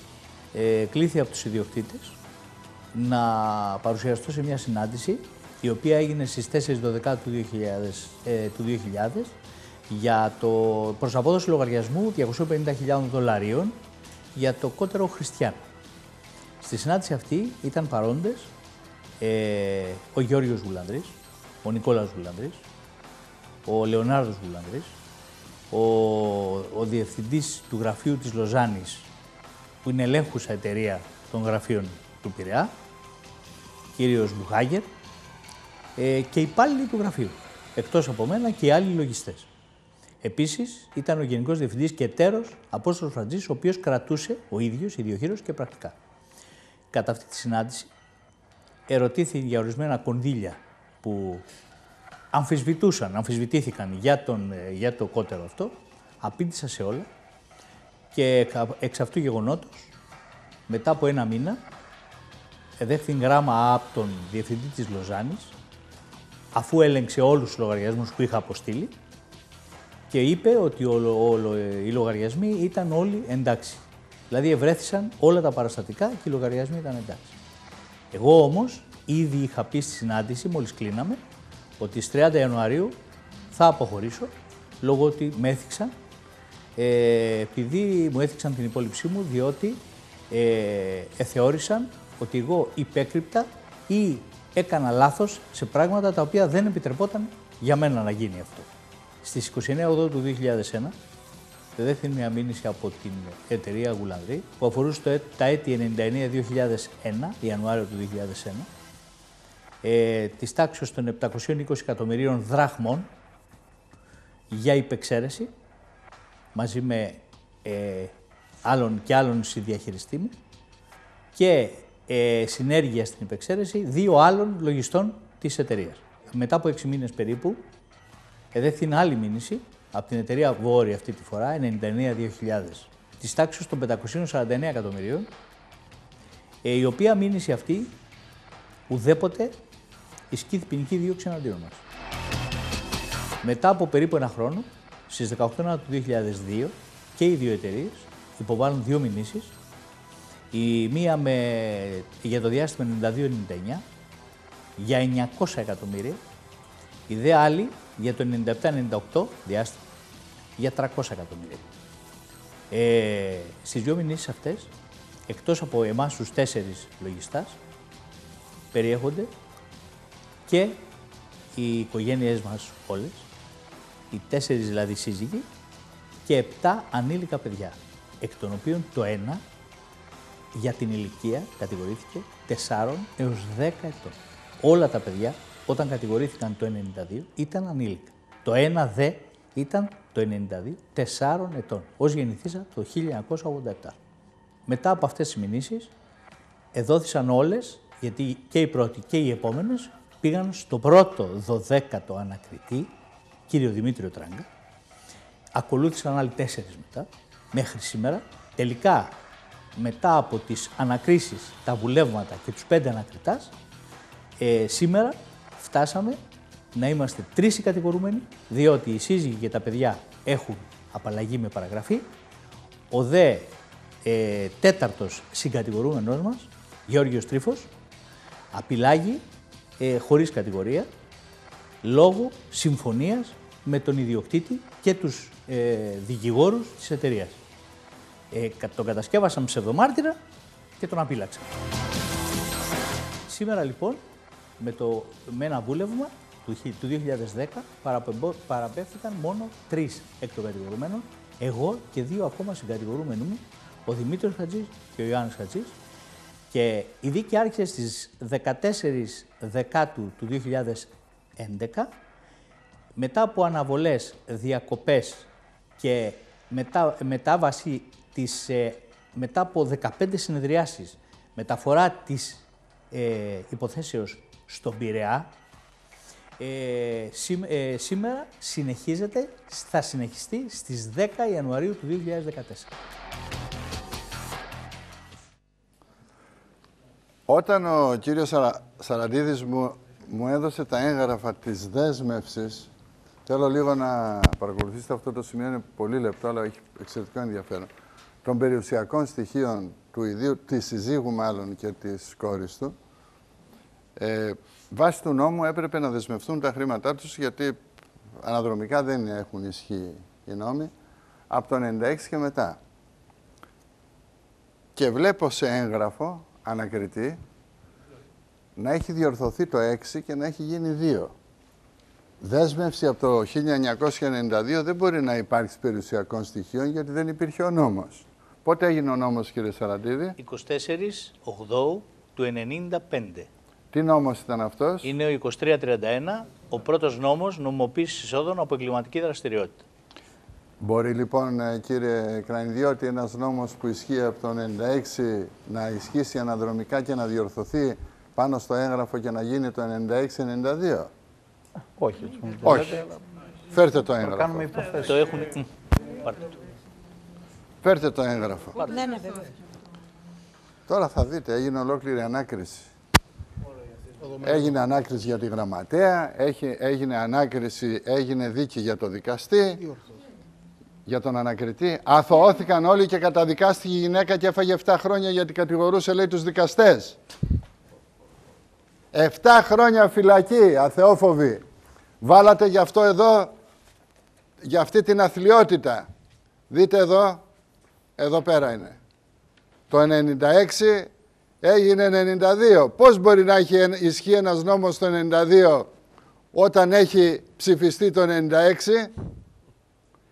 ε, κλήθη από τους ιδιοκτήτες να παρουσιαστώ σε μια συνάντηση η οποία έγινε στις 4 12 του 2000, ε, του 2000 για το προς απόδοση λογαριασμού 250.000 δολαρίων για το κότερο Χριστιαν. Στη συνάντηση αυτή ήταν παρόντες ε, ο Γιώργος Γουλανδρής, ο Νικόλαος Γουλανδρής, ο Λεωνάρδος Γουλανδρής, ο, ο διευθυντής του γραφείου της Λοζάνης, που είναι ελέγχουσα εταιρεία των γραφείων του Πειραιά, κύριος Μπουχάγκερ, ε, και υπάλληλοι του γραφείου, εκτός από μένα και οι άλλοι λογιστές. Επίσης ήταν ο Γενικός Διευθυντής και τέρος Απόστολος Φραντζής, ο οποίος κρατούσε ο ίδιος, ιδιοχείρος και πρακτικά. Κατά αυτή τη συνάντηση ερωτήθη για ορισμένα κονδύλια που αμφισβητούσαν, αμφισβητήθηκαν για, τον, ε, για το κότερο αυτό, απήντησα σε όλα και εξ- εξ αυτού γεγονότος, μετά από ένα μήνα, εδέχθη γράμμα από τον διευθυντή της Λοζάνης, αφού έλεγξε όλους τους λογαριασμούς που είχα αποστείλει και είπε ότι όλο, όλο, ε, οι λογαριασμοί ήταν όλοι εντάξει. Δηλαδή ευρέθησαν όλα τα παραστατικά και οι λογαριασμοί ήταν εντάξει. Εγώ όμως ήδη είχα πει στη συνάντηση, μόλις κλείναμε, ότι στις 30 Ιανουαρίου θα αποχωρήσω λόγω ότι με έθιξαν, ε, επειδή μου έθιξαν την υπόλοιψή μου, διότι ε, εθεώρησαν ότι εγώ υπέκρυπτα ή έκανα λάθος σε πράγματα τα οποία δεν επιτρεπόταν για μένα να γίνει αυτό. Στις 29 Αυγούστου του 2001 δέχτηκε μια μήνυση από την εταιρεία Γουλανδρή που αφορούσε το, έ- τα έτη 99-2001, Ιανουάριο του 2001, ε, της τάξης των 720 εκατομμυρίων δράχμων για υπεξαίρεση μαζί με ε, άλλον και άλλον συνδιαχειριστή μου και ε, συνέργεια στην υπεξαίρεση δύο άλλων λογιστών της εταιρείας. Μετά από 6 μήνες περίπου εδέχθη άλλη μήνυση από την εταιρεία Βόρεια αυτή τη φορά, 99-2000, της τάξης των 549 εκατομμυρίων, ε, η οποία μήνυση αυτή ουδέποτε ισχύει ποινική δίωξη εναντίον μας. Μετά από περίπου ένα χρόνο, στις 18 Ιανουαρίου του 2002, και οι δύο εταιρείες υποβάλλουν δύο μηνύσεις. Η μία με, για το διάστημα 92-99 για 900 εκατομμύρια, η δε άλλη για το 97-98 διάστημα για 300 εκατομμύρια. Ε, στις δύο μηνύσεις αυτές, εκτός από εμάς τους τέσσερις λογιστάς, περιέχονται και οι οικογένειές μας όλες, οι τέσσερις δηλαδή σύζυγοι και επτά ανήλικα παιδιά, εκ των οποίων το ένα για την ηλικία κατηγορήθηκε 4 έως 10 ετών. Όλα τα παιδιά όταν κατηγορήθηκαν το 92 ήταν ανήλικα. Το ένα δε ήταν το 92 4 ετών, ως γεννηθήσα το 1987. Μετά από αυτές τις μηνύσεις εδόθησαν όλες, γιατί και οι πρώτοι και οι επόμενες πήγαν στο πρώτο 12ο ανακριτή, κύριο Δημήτριο Τράγκα. Ακολούθησαν άλλοι τέσσερις μετά, μέχρι σήμερα. Τελικά, μετά από τις ανακρίσεις, τα βουλεύματα και τους πέντε ανακριτάς, ε, σήμερα φτάσαμε να είμαστε τρεις οι κατηγορούμενοι, διότι οι σύζυγοι και τα παιδιά έχουν απαλλαγή με παραγραφή. Ο δε ε, τέταρτος συγκατηγορούμενος μας, Γιώργος Τρίφος, απειλάγει ε, χωρίς κατηγορία, λόγω συμφωνίας με τον ιδιοκτήτη και τους ε, δικηγόρους της εταιρείας. Ε, κα- τον κατασκεύασαν ψευδομάρτυρα και τον απείλαξαν. Σήμερα λοιπόν, με, το, με ένα βούλευμα του, χι- του 2010, παραπεμπο- παραπέμφθηκαν μόνο τρεις εκ των κατηγορουμένων, εγώ και δύο ακόμα συγκατηγορούμενοι μου, ο Δημήτρης Χατζής και ο Ιωάννης Χατζής, και η δίκη άρχισε στις 14 Δεκάτου του 2011, μετά από αναβολές, διακοπές και μετά, μετάβαση της, ε, μετά από 15 συνεδριάσεις, μεταφορά της ε, υποθέσεως στον Πειραιά, ε, σήμ- ε, σήμερα συνεχίζεται, θα συνεχιστεί στις 10 Ιανουαρίου του 2014. Όταν ο κύριος Σαρα... Σαραντίδης μου, μου έδωσε τα έγγραφα της δέσμευσης, θέλω λίγο να παρακολουθήσετε αυτό το σημείο, είναι πολύ λεπτό, αλλά έχει εξαιρετικό ενδιαφέρον, των περιουσιακών στοιχείων του ιδίου, της συζύγου μάλλον και της κόρης του, ε, βάσει του νόμου έπρεπε να δεσμευτούν τα χρήματά τους, γιατί αναδρομικά δεν έχουν ισχύ οι νόμοι, από το 96 και μετά. Και βλέπω σε έγγραφο, ανακριτή, να έχει διορθωθεί το 6 και να έχει γίνει 2. Δέσμευση από το 1992 δεν μπορεί να υπάρξει περιουσιακών στοιχείων γιατί δεν υπήρχε ο νόμος. Πότε έγινε ο νόμος κύριε Σαραντίδη, 24 Οκτώου του 1995. τι νόμος ήταν αυτός, Είναι ο 2331, ο πρώτος νόμος νομοποίησης εισόδων από εγκληματική δραστηριότητα. Μπορεί λοιπόν ε, κύριε Κρανιδιώτη ένας νόμος που ισχύει από το 96 να ισχύσει αναδρομικά και να διορθωθεί πάνω στο έγγραφο και να γίνει το 96-92. Όχι, έτσι μου το Όχι. λέτε, Φέρτε το αλλά έγγραφο. Κάνουμε υποθέσεις. Το έχουν... Μ, Πάρτε το. Φέρτε το έγγραφο. Ναι, ναι, βέβαια. Τώρα θα δείτε, έγινε ολόκληρη ανάκριση. Έγινε ανάκριση για τη γραμματέα, έχει- έγινε ανάκριση, έγινε δίκη για το δικαστή, για τον ανακριτή. Αθωώθηκαν όλοι και καταδικάστηκε η γυναίκα και έφαγε 7 χρόνια γιατί κατηγορούσε, λέει, τους δικαστές. 7 χρόνια φυλακή, αθεόφοβοι. Βάλατε γι' αυτό εδώ, για αυτή την αθλειότητα. Δείτε εδώ, εδώ πέρα είναι. Το 96 έγινε 92. Πώς μπορεί να έχει εν- ισχύει ένας νόμος το 92 όταν έχει ψηφιστεί το 96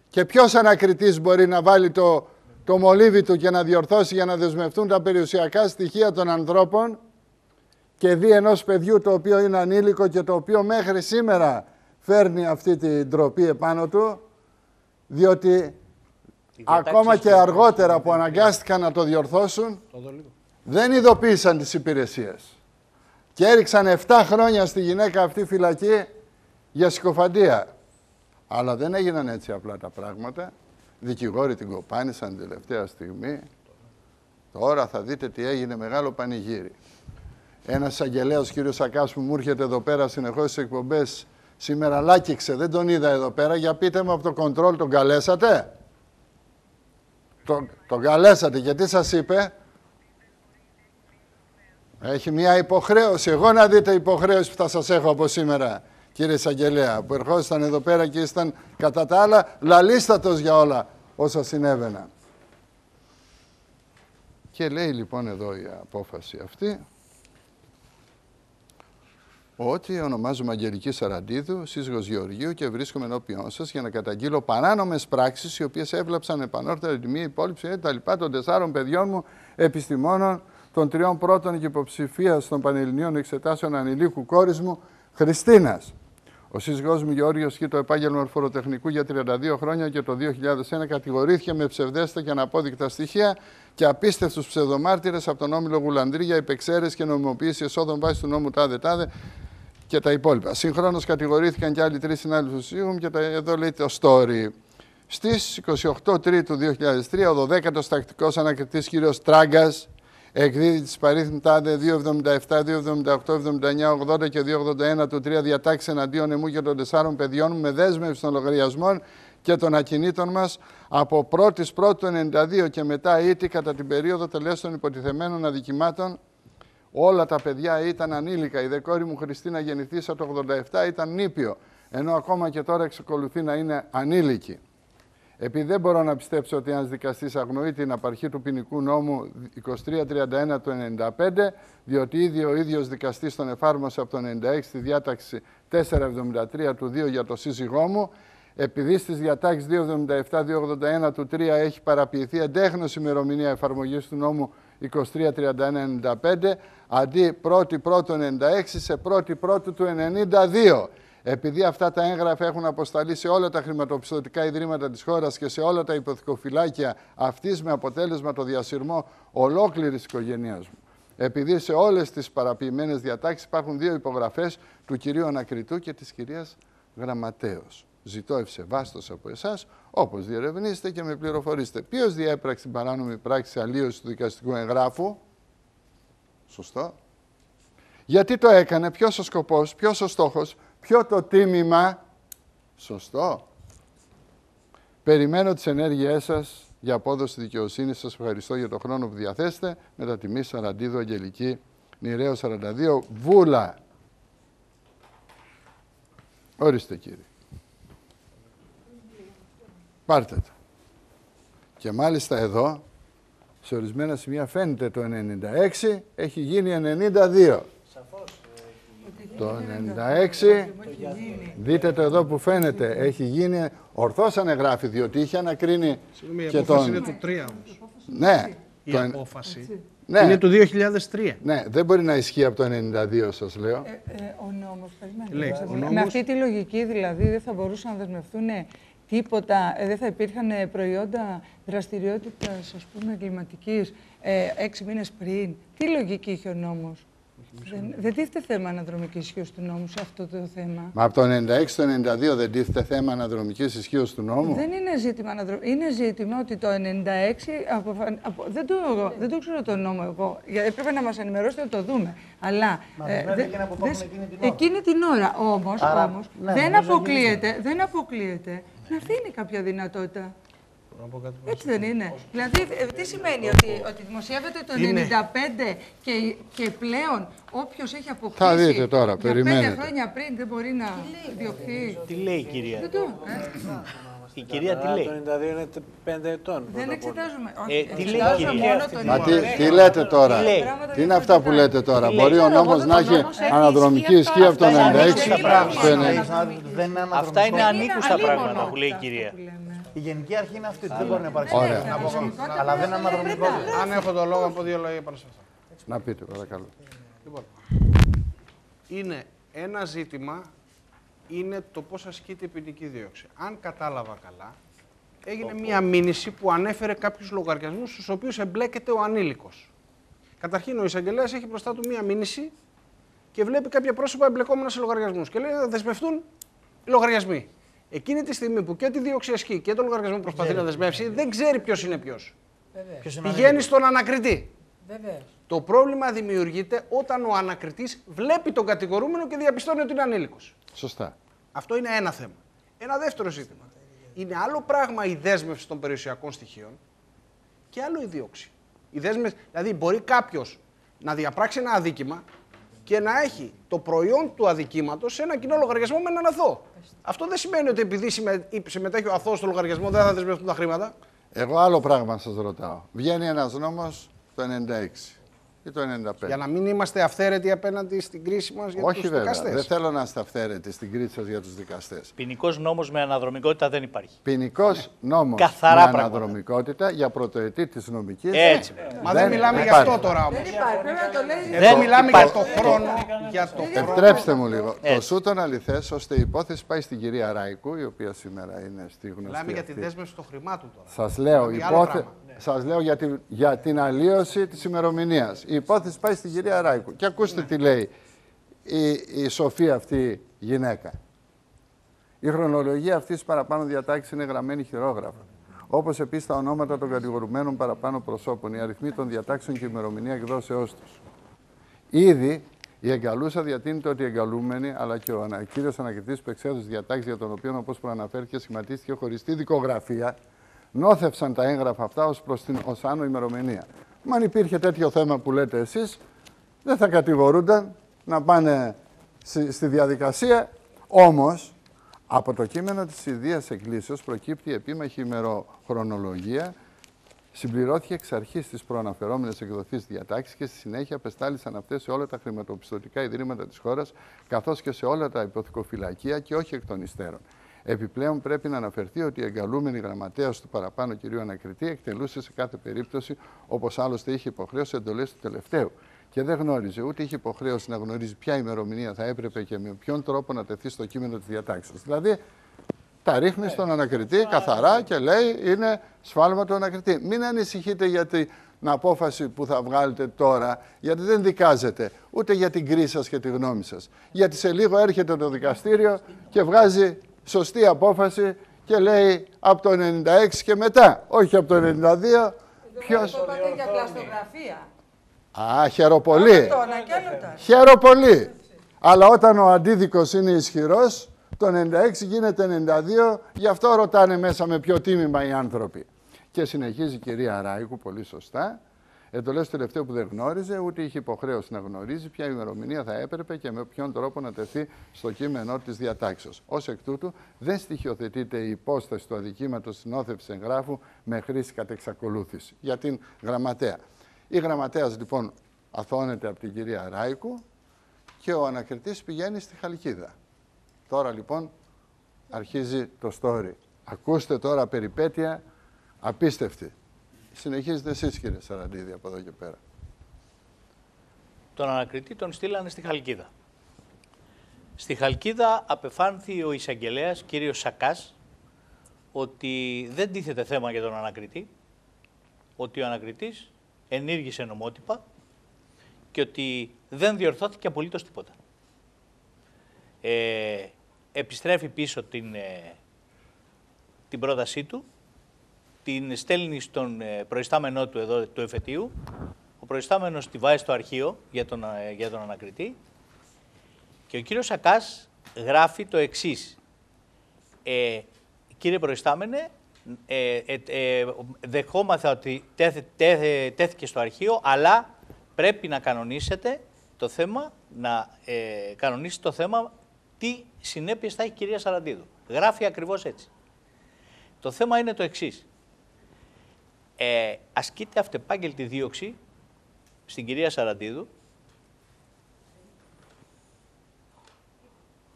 και ποιος ανακριτής μπορεί να βάλει το, το μολύβι του και να διορθώσει για να δεσμευτούν τα περιουσιακά στοιχεία των ανθρώπων και δει ενός παιδιού το οποίο είναι ανήλικο και το οποίο μέχρι σήμερα φέρνει αυτή την τροπή επάνω του διότι Οι ακόμα διατάξεις και του- αργότερα που αναγκάστηκαν να το διορθώσουν δεν ειδοποίησαν τις υπηρεσίες. Και έριξαν 7 χρόνια στη γυναίκα αυτή φυλακή για συκοφαντία. Αλλά δεν έγιναν έτσι απλά τα πράγματα. Δικηγόροι την κοπάνησαν την τελευταία στιγμή. Τώρα θα δείτε τι έγινε μεγάλο πανηγύρι. Ένας αγγελέος κύριος Σακάς που μου έρχεται εδώ πέρα συνεχώς στις εκπομπές σήμερα λάκηξε, δεν τον είδα εδώ πέρα. Για πείτε μου από το κοντρόλ τον καλέσατε; Τον, τον καλέσατε, γιατί σας είπε. Έχει μια υποχρέωση. Εγώ να δείτε υποχρέωση που θα σας έχω από σήμερα, κύριε Εισαγγελέα, που ερχόσασταν εδώ πέρα και ήσταν κατά τα άλλα λαλίστατος για όλα όσα συνέβαιναν. Και λέει λοιπόν εδώ η απόφαση αυτή. Ότι ονομάζομαι Αγγελική Σαραντίδου, σύζυγος Γεωργίου και βρίσκομαι ενώπιον σας για να καταγγείλω παράνομες πράξεις οι οποίες έβλαψαν επανόρθωτα τιμή υπόλοιψη και τα λοιπά των τεσσάρων παιδιών μου επιστημόνων, των τριών πρώτων και υποψηφίας των Πανελληνίων Εξετάσεων Ανηλίκου κόρης μου, Χριστίνας. Ο σύζυγός μου Γεώργιος Χ. το επάγγελμα ορφοροτεχνικού για 32 χρόνια και το 2001 κατηγορήθηκε με ψευδέστα και αναπόδεικτα στοιχεία και απίστευτους ψευδομάρτυρες από τον Όμιλο Γουλανδρή για υπεξαίρεση και νομιμοποίηση εσόδων βάσει του νόμου τάδε τάδε και τα υπόλοιπα. Συγχρόνως κατηγορήθηκαν και άλλοι τρεις συνάδελφοι του σύγχρουμ και τα, εδώ λέει το story. Στις 28 Τρίτου 2003, ο 12ος τακτικός ανακριτής κ. Τράγκας εκδίδει τις παρήθμη τάδε 277, 278, 79, 80 και 281 του 3 διατάξεις εναντίον εμού και των τεσσάρων παιδιών μου με δέσμευση των λογαριασμών και των ακινήτων μας από 1η Πρώτου 92 και μετά ήτη κατά την περίοδο τελέστων υποτιθεμένων αδικημάτων όλα τα παιδιά ήταν ανήλικα. Η δεκόρη μου Χριστίνα γεννηθήσα το 87 ήταν νήπιο, ενώ ακόμα και τώρα εξακολουθεί να είναι ανήλικη. Επειδή δεν μπορώ να πιστέψω ότι ένας δικαστής αγνοεί την απαρχή του ποινικού νόμου 2331 του 95, διότι ήδη ο ίδιος δικαστής τον εφάρμοσε από το 96 στη διάταξη 473 του 2 για το σύζυγό μου, επειδή στις διατάξεις 277-281 του 3 έχει παραποιηθεί εντέχνος ημερομηνία εφαρμογής του νόμου 2331-95, αντί 1η Πρώτου 96 σε 1η Πρώτου του 92. Επειδή αυτά τα έγγραφα έχουν αποσταλεί σε όλα τα χρηματοπιστωτικά ιδρύματα της χώρας και σε όλα τα υποθηκοφυλάκια αυτής με αποτέλεσμα το διασυρμό ολόκληρης οικογένειάς μου. Επειδή σε όλες τις παραποιημένες διατάξεις υπάρχουν δύο υπογραφές του κυρίου Ανακριτού και της κυρίας Γραμματέως. Ζητώ ευσεβάστος από εσάς, όπως διερευνήσετε και με πληροφορήσετε. Ποιος διέπραξε την παράνομη πράξη αλλίωσης του δικαστικού εγγράφου; Σωστό. Γιατί το έκανε, ποιος ο σκοπός, ποιος ο στόχος, ποιο το τίμημα; Σωστό. Περιμένω τις ενέργειές σας για απόδοση δικαιοσύνης. Σας ευχαριστώ για τον χρόνο που διαθέσετε. Με τα τιμή Σαραντίδου Αγγελική Νηρέο 42 Βούλα. Ορίστε κύριε. Πάρτε το. Και μάλιστα εδώ, σε ορισμένα σημεία φαίνεται το 96, έχει γίνει 92. Το 96, δείτε το εδώ που φαίνεται, έχει γίνει, ορθώς ανεγράφει, διότι είχε ανακρίνει Συγγνώμη, η και απόφαση τον... είναι του 3 όμως. Ναι, Η το... απόφαση ναι, είναι του 2003. ναι, δεν μπορεί να ισχύει από το 92 σας λέω. Ε, ε, ο νόμος, περιμένετε, Λέει, σας ο λέω. νόμος- Με αυτή τη λογική δηλαδή δεν θα μπορούσαν να δεσμευτούν τίποτα, ε, δεν θα υπήρχαν ε, προϊόντα δραστηριότητας, ας πούμε, εγκληματικής ε, έξι μήνες πριν. Τι λογική είχε ο νόμος; Δεν, δεν τίθεται θέμα αναδρομικής ισχύως του νόμου σε αυτό το θέμα. Μα από το 96 στο 92 δεν τίθεται θέμα αναδρομικής ισχύως του νόμου; Δεν είναι ζήτημα αναδρο... Είναι ζήτημα ότι το 96 αποφα... απο... δεν, το... δεν το ξέρω το νόμο εγώ. Για... Έπρεπε να μας ενημερώσετε να το δούμε. Αλλά ε, δεσμεύτηκε δεν- να αποφύγουν δεν- εκείνη την ώρα. εκείνη την ώρα. Όμως, Άρα, όμως ναι, δεν, νομίζω αποκλείεται, δεν αποκλείεται να αφήνει κάποια δυνατότητα. Έτσι δεν είναι. Δηλαδή, ε, τι σημαίνει ότι, ότι δημοσιεύεται το 95 και, και πλέον όποιος έχει αποκτήσει. Θα δείτε τώρα, για περιμένετε. πέντε χρόνια πριν δεν μπορεί να διωχθεί; Τι λέει η κυρία; Δεν το. ε. Η κυρία τι λέει; Το 92 είναι 5 ετών. Δεν εξετάζουμε. Όχι, Ε, τι λέει η εξετάζουμε κυρία μόνο αυτή. τον Μα τι, νόμο. τι λέτε τώρα; Τι λέει; Τι είναι αυτά που λέτε τώρα; Τι Μπορεί λέει. ο νόμος να έχει αναδρομική ισχύ από το 96 στο 90. Δεν είναι Αυτά είναι αναδρομικό. ανήκουστα αλίμονο πράγματα που λέει η αυτά κυρία. Που λέμε. Η γενική αρχή είναι αυτή. Δεν μπορεί να υπάρξει. Ωραία. αναδρομικότητα, Αλλά δεν είναι αναδρομικό. Αν έχω το λόγο από δύο λόγια πάνω σε αυτά. Να πείτε παρακαλώ. Λοιπόν, είναι ένα ζήτημα, είναι το πώς ασκείται η ποινική δίωξη. Αν κατάλαβα καλά, έγινε μία μήνυση που ανέφερε κάποιους λογαριασμούς στους οποίους εμπλέκεται ο ανήλικος. Καταρχήν, ο εισαγγελέας έχει μπροστά του μία μήνυση και βλέπει κάποια πρόσωπα εμπλεκόμενα σε λογαριασμούς. Και λέει να δεσμευτούν οι λογαριασμοί. Εκείνη τη στιγμή που και τη δίωξη ασκεί και τον λογαριασμό προσπαθεί να δεσμεύσει, δεν ξέρει ποιος είναι ποιος. Ποιος είναι ο Πηγαίνει στον ανακριτή. Βεβαίως. Το πρόβλημα δημιουργείται όταν ο ανακριτής βλέπει τον κατηγορούμενο και διαπιστώνει ότι είναι ανήλικος. Σωστά. Αυτό είναι ένα θέμα. Ένα δεύτερο ζήτημα. Είναι άλλο πράγμα η δέσμευση των περιουσιακών στοιχείων και άλλο η δίωξη. Η δέσμευση, δηλαδή μπορεί κάποιος να διαπράξει ένα αδίκημα και να έχει το προϊόν του αδικήματος σε ένα κοινό λογαριασμό με έναν αθώο. Αυτό δεν σημαίνει ότι επειδή συμμε- συμμετέχει ο αθώος στο λογαριασμό δεν θα δεσμευτούν τα χρήματα. Εγώ άλλο πράγμα σας ρωτάω. Βγαίνει ένας νόμος το 96. Ή το 95. Για να μην είμαστε αυθαίρετοι απέναντι στην κρίση μας για Όχι τους βέβαια. δικαστές. Δεν θέλω να είστε αυθαίρετοι στην κρίση σας για τους δικαστές. Ποινικός νόμος με αναδρομικότητα δεν υπάρχει. Ποινικός νόμος Καθαρά με πράγματα. αναδρομικότητα για πρωτοετή της νομικής. Έτσι, βέβαια. Μα δεν, μιλάμε γι' αυτό τώρα όμως. Δεν υπάρχει, πρέπει να το λέει. Εδώ Δεν μιλάμε υπάρχει. για το χρόνο. Για το χρόνο. Επιτρέψτε μου λίγο. Το Έτσι. σου τον αληθές, ώστε η υπόθεση πάει στην κυρία Ράικου, η οποία σήμερα είναι στη γνωστή. Μιλάμε για τη αυτή. δέσμευση των χρημάτων τώρα. Σας λέω, Μιλάμε για άλλο υπόθε... πράγμα. Σας λέω για, την... για την αλλίωση της ημερομηνίας. Η υπόθεση πάει στην κυρία Ράικου. Και ακούστε τι λέει η, η σοφή αυτή γυναίκα. Η χρονολογία αυτής τη παραπάνω διατάξης είναι γραμμένη χειρόγραφα. Όπως επίσης τα ονόματα των κατηγορουμένων παραπάνω προσώπων, οι αριθμοί των διατάξεων και η ημερομηνία εκδόσεώς τους. Ήδη η εγκαλούσα διατείνεται ότι οι εγκαλούμενοι, αλλά και ο ανα... κύριος ανακριτής που εξέδωσε διατάξεις για τον οποίο, όπως προαναφέρθηκε, σχηματίστηκε χωριστή δικογραφία, νόθευσαν τα έγγραφα αυτά ως προς την ως άνω ημερομηνία. Μα αν υπήρχε τέτοιο θέμα που λέτε εσείς, δεν θα κατηγορούνταν να πάνε στη, στη διαδικασία. Όμως, από το κείμενο της ιδίας εκκλήσεως προκύπτει η επίμαχη ημεροχρονολογία Συμπληρώθηκε εξ αρχής τη προαναφερόμενη εκδοχή διατάξεις και στη συνέχεια απεστάλησαν αυτές σε όλα τα χρηματοπιστωτικά ιδρύματα της χώρας, καθώς και σε όλα τα υποθηκοφυλακία και όχι εκ των υστέρων. Επιπλέον, πρέπει να αναφερθεί ότι η εγκαλούμενη γραμματέας του παραπάνω κυρίου Ανακριτή εκτελούσε σε κάθε περίπτωση, όπως άλλωστε είχε υποχρέωση, εντολές του τελευταίου. Και δεν γνώριζε, ούτε είχε υποχρέωση να γνωρίζει ποια ημερομηνία θα έπρεπε και με ποιον τρόπο να τεθεί στο κείμενο της διατάξεως. Δηλαδή, τα ρίχνει στον ανακριτή καθαρά και λέει είναι σφάλμα του ανακριτή. Μην ανησυχείτε για την απόφαση που θα βγάλετε τώρα, γιατί δεν δικάζετε ούτε για την κρίση σας και τη γνώμη σας. Γιατί σε λίγο έρχεται το δικαστήριο και βγάζει σωστή απόφαση και λέει από το 96 και μετά, όχι από το 92. Ποιος... Το είπατε για πλαστογραφία. Α, χαιροπολί. Το να και άλλο τα. Χαίρο πολύ. Αλλά όταν ο αντίδικος είναι ισχυρός, το 96 γίνεται 92, γι' αυτό ρωτάνε μέσα με ποιο τίμημα οι άνθρωποι. Και συνεχίζει η κυρία Ράικου πολύ σωστά. Εντολέ του τελευταίου που δεν γνώριζε, ούτε είχε υποχρέωση να γνωρίζει ποια ημερομηνία θα έπρεπε και με ποιον τρόπο να τεθεί στο κείμενό της διατάξεως. Ω εκ τούτου, δεν στοιχειοθετείται η υπόσταση του αδικήματος συνόθευση εγγράφου με χρήση κατ' εξακολούθηση για την γραμματέα. Η γραμματέας λοιπόν αθώνεται από την κυρία Ράικου και ο ανακριτής πηγαίνει στη Χαλκίδα. Τώρα λοιπόν αρχίζει το story. Ακούστε τώρα περιπέτεια απίστευτη. Συνεχίζετε εσείς κύριε Σαραντίδη από εδώ και πέρα. Τον ανακριτή τον στείλανε στη Χαλκίδα. Στη Χαλκίδα απεφάνθη ο εισαγγελέας κύριος Σακάς ότι δεν τίθεται θέμα για τον ανακριτή, ότι ο ανακριτής ενήργησε νομότυπα και ότι δεν διορθώθηκε απολύτως τίποτα. Ε, επιστρέφει πίσω την, ε, την πρότασή του, την στέλνει στον ε, προϊστάμενό του εδώ του εφετείου, ο προϊστάμενος τη βάζει στο αρχείο για τον, ε, για τον ανακριτή και ο κύριος Σακάς γράφει το εξής. Ε, κύριε προϊστάμενε, ε, ε, ε, δεχόμαθα ότι τέθε, τέθε- τέθηκε στο αρχείο, αλλά πρέπει να κανονίσετε το θέμα, να ε, κανονίσει το θέμα τι συνέπειες θα έχει η κυρία Σαραντίδου. Γράφει ακριβώς έτσι. Το θέμα είναι το εξής. Ε, ασκείται αυτεπάγγελτη δίωξη στην κυρία Σαραντίδου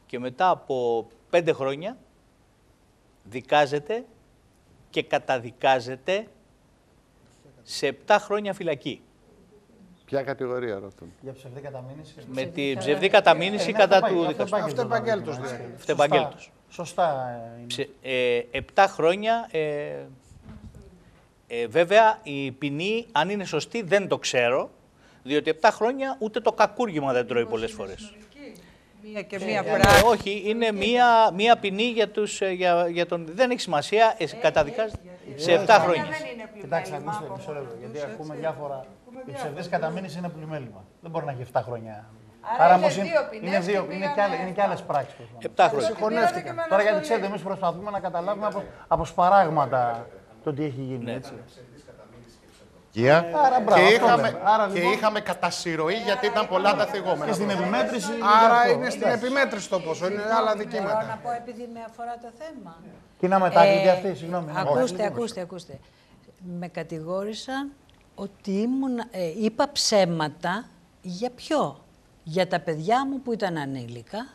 και μετά από πέντε χρόνια δικάζεται και καταδικάζεται σε 7 χρόνια φυλακή. Ποια κατηγορία ρωτούν. Για ψευδή καταμήνυση. Με τη ψευδή καταμήνυση Είναι κατά αυτοπάγγελτο, του δικαστού. αυτοπάγγελτο Αυτεπαγγέλτος το δηλαδή. δίκημα, έτσι. Αυτεπαγγέλτος. Σωστά, σωστά ε, είναι. Ψε- ε, 7 χρόνια. Ε, ε, βέβαια, η ποινή, αν είναι σωστή, δεν το ξέρω. Διότι 7 χρόνια ούτε το κακούργημα δεν τρώει πολλές φορές. Μία και μία Ε, πράξη. όχι, είναι μία, μία ποινή για, τους, ε, για, για τον... Δεν έχει σημασία, ε, καταδικάζεται σε 7 χρόνια. Κοιτάξτε, ακούστε μισό λεπτό. Γιατί ακούμε διάφορα. Η ψευδή καταμήνυση είναι πλημέλημα. Δεν μπορεί να έχει 7 χρόνια. Άρα όμως είναι δύο ποινές είναι, και δύο, είναι, πήγαμε και άλλες, είναι και εφτά. άλλες πράξεις. 7 χρόνια. Συγχωνεύτηκαν. Τώρα γιατί ξέρετε, εμείς προσπαθούμε να καταλάβουμε από, από σπαράγματα το τι έχει γίνει. Ναι. Έτσι. Άρα, μπράβο, και αυτό είχαμε, λέμε. Άρα, και λοιπόν- είχαμε κατά συρροή γιατί ήταν πολλά τα Και θυγόμενα. στην επιμέτρηση. Άρα αυτό. είναι στην επιμέτρηση το ποσό, είναι άλλα Μπορώ να δικήματα. πω επειδή με αφορά το θέμα. Και είναι αμετάκλητη Ε, αυτή, συγγνώμη. είναι Ακούστε, αμετάκλητη. ακούστε, ακούστε. Με κατηγόρησαν ότι ήμουν, ε, είπα ψέματα για ποιο. Για τα παιδιά μου που ήταν ανήλικα,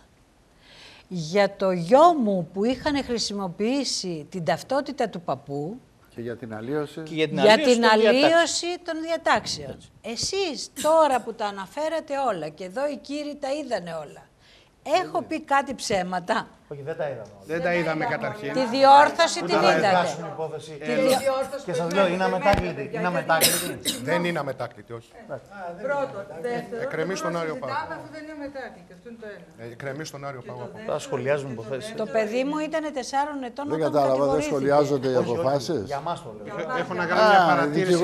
για το γιο μου που είχαν χρησιμοποιήσει την ταυτότητα του παππού, Και για την αλλίωση. Και για την για αλλίωση την των διατάξεων. αλλίωση των διατάξεων. Εσείς τώρα που τα αναφέρατε όλα και εδώ οι κύριοι τα είδανε όλα. Έχω πει κάτι ψέματα; Όχι, δεν τα είδαμε όλα. Δεν τα είδαμε καταρχήν. Τη διόρθωση την Ούτε να είδατε. εκφράσουν υπόθεση. Τη διο- Και σας λέω, είναι αμετάκλητη. Είναι αμετάκλητη. Δεν είναι αμετάκλητη, όχι. Πρώτον. Δεύτερον. Εκκρεμεί δεν στον μπορούμε Άριο να Πάγο. συζητάμε αφού δεν είναι μετάκλητη. Αυτό είναι το ένα. Εκκρεμεί στον Άριο Πάγο. Τώρα σχολιάζουμε υποθέσεις. Το παιδί μου ήταν 4 ετών Δεν όταν κατάλαβα, δεν κατηγορήθηκε. σχολιάζονται οι Όχι, όχι, αποφάσεις. Για μας το λέω. Έχω να κάνω μια Α, οι παρατήρηση.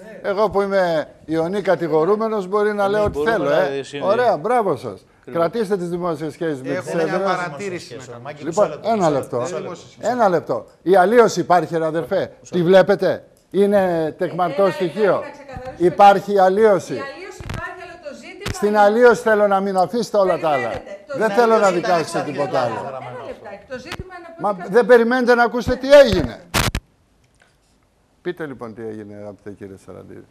Δικηγόροι. γενική. Εγώ που είμαι ιονή κατηγορούμενος μπορεί να λέω ό,τι μπορούμε θέλω. να Ε. συνεχίσουμε. Ωραία, μπράβο σας. Κρατήστε τις δημόσιες σχέσεις με τις Έχω μια έδρες. παρατήρηση. να κάνω. Μάκη, Λοιπόν, μισό λεπτό, ένα μισό λεπτό. μισό λεπτό. Ένα λεπτό. Η αλλίωση υπάρχει, ρε αδερφέ. Τη βλέπετε. Είναι τεκμαρτό Ένα στοιχείο. λεπτό να ξεκαθαρίσουμε. Υπάρχει αλλίωση. Η αλλίωση υπάρχει, αλλά το ζήτημα. Στην είναι- αλλίωση θέλω να μην αφήσετε όλα τα άλλα. Περιμένετε. Το Δεν ζήτημα θέλω να είναι- δικάσετε τίποτα άλλο. Ένα λεπτάκι. Το ζήτημα είναι από Μα ό,τι δεν περιμένετε να ακούσετε τι έγινε. Πείτε λοιπόν τι έγινε, αγαπητέ κύριε Σαραντήρη.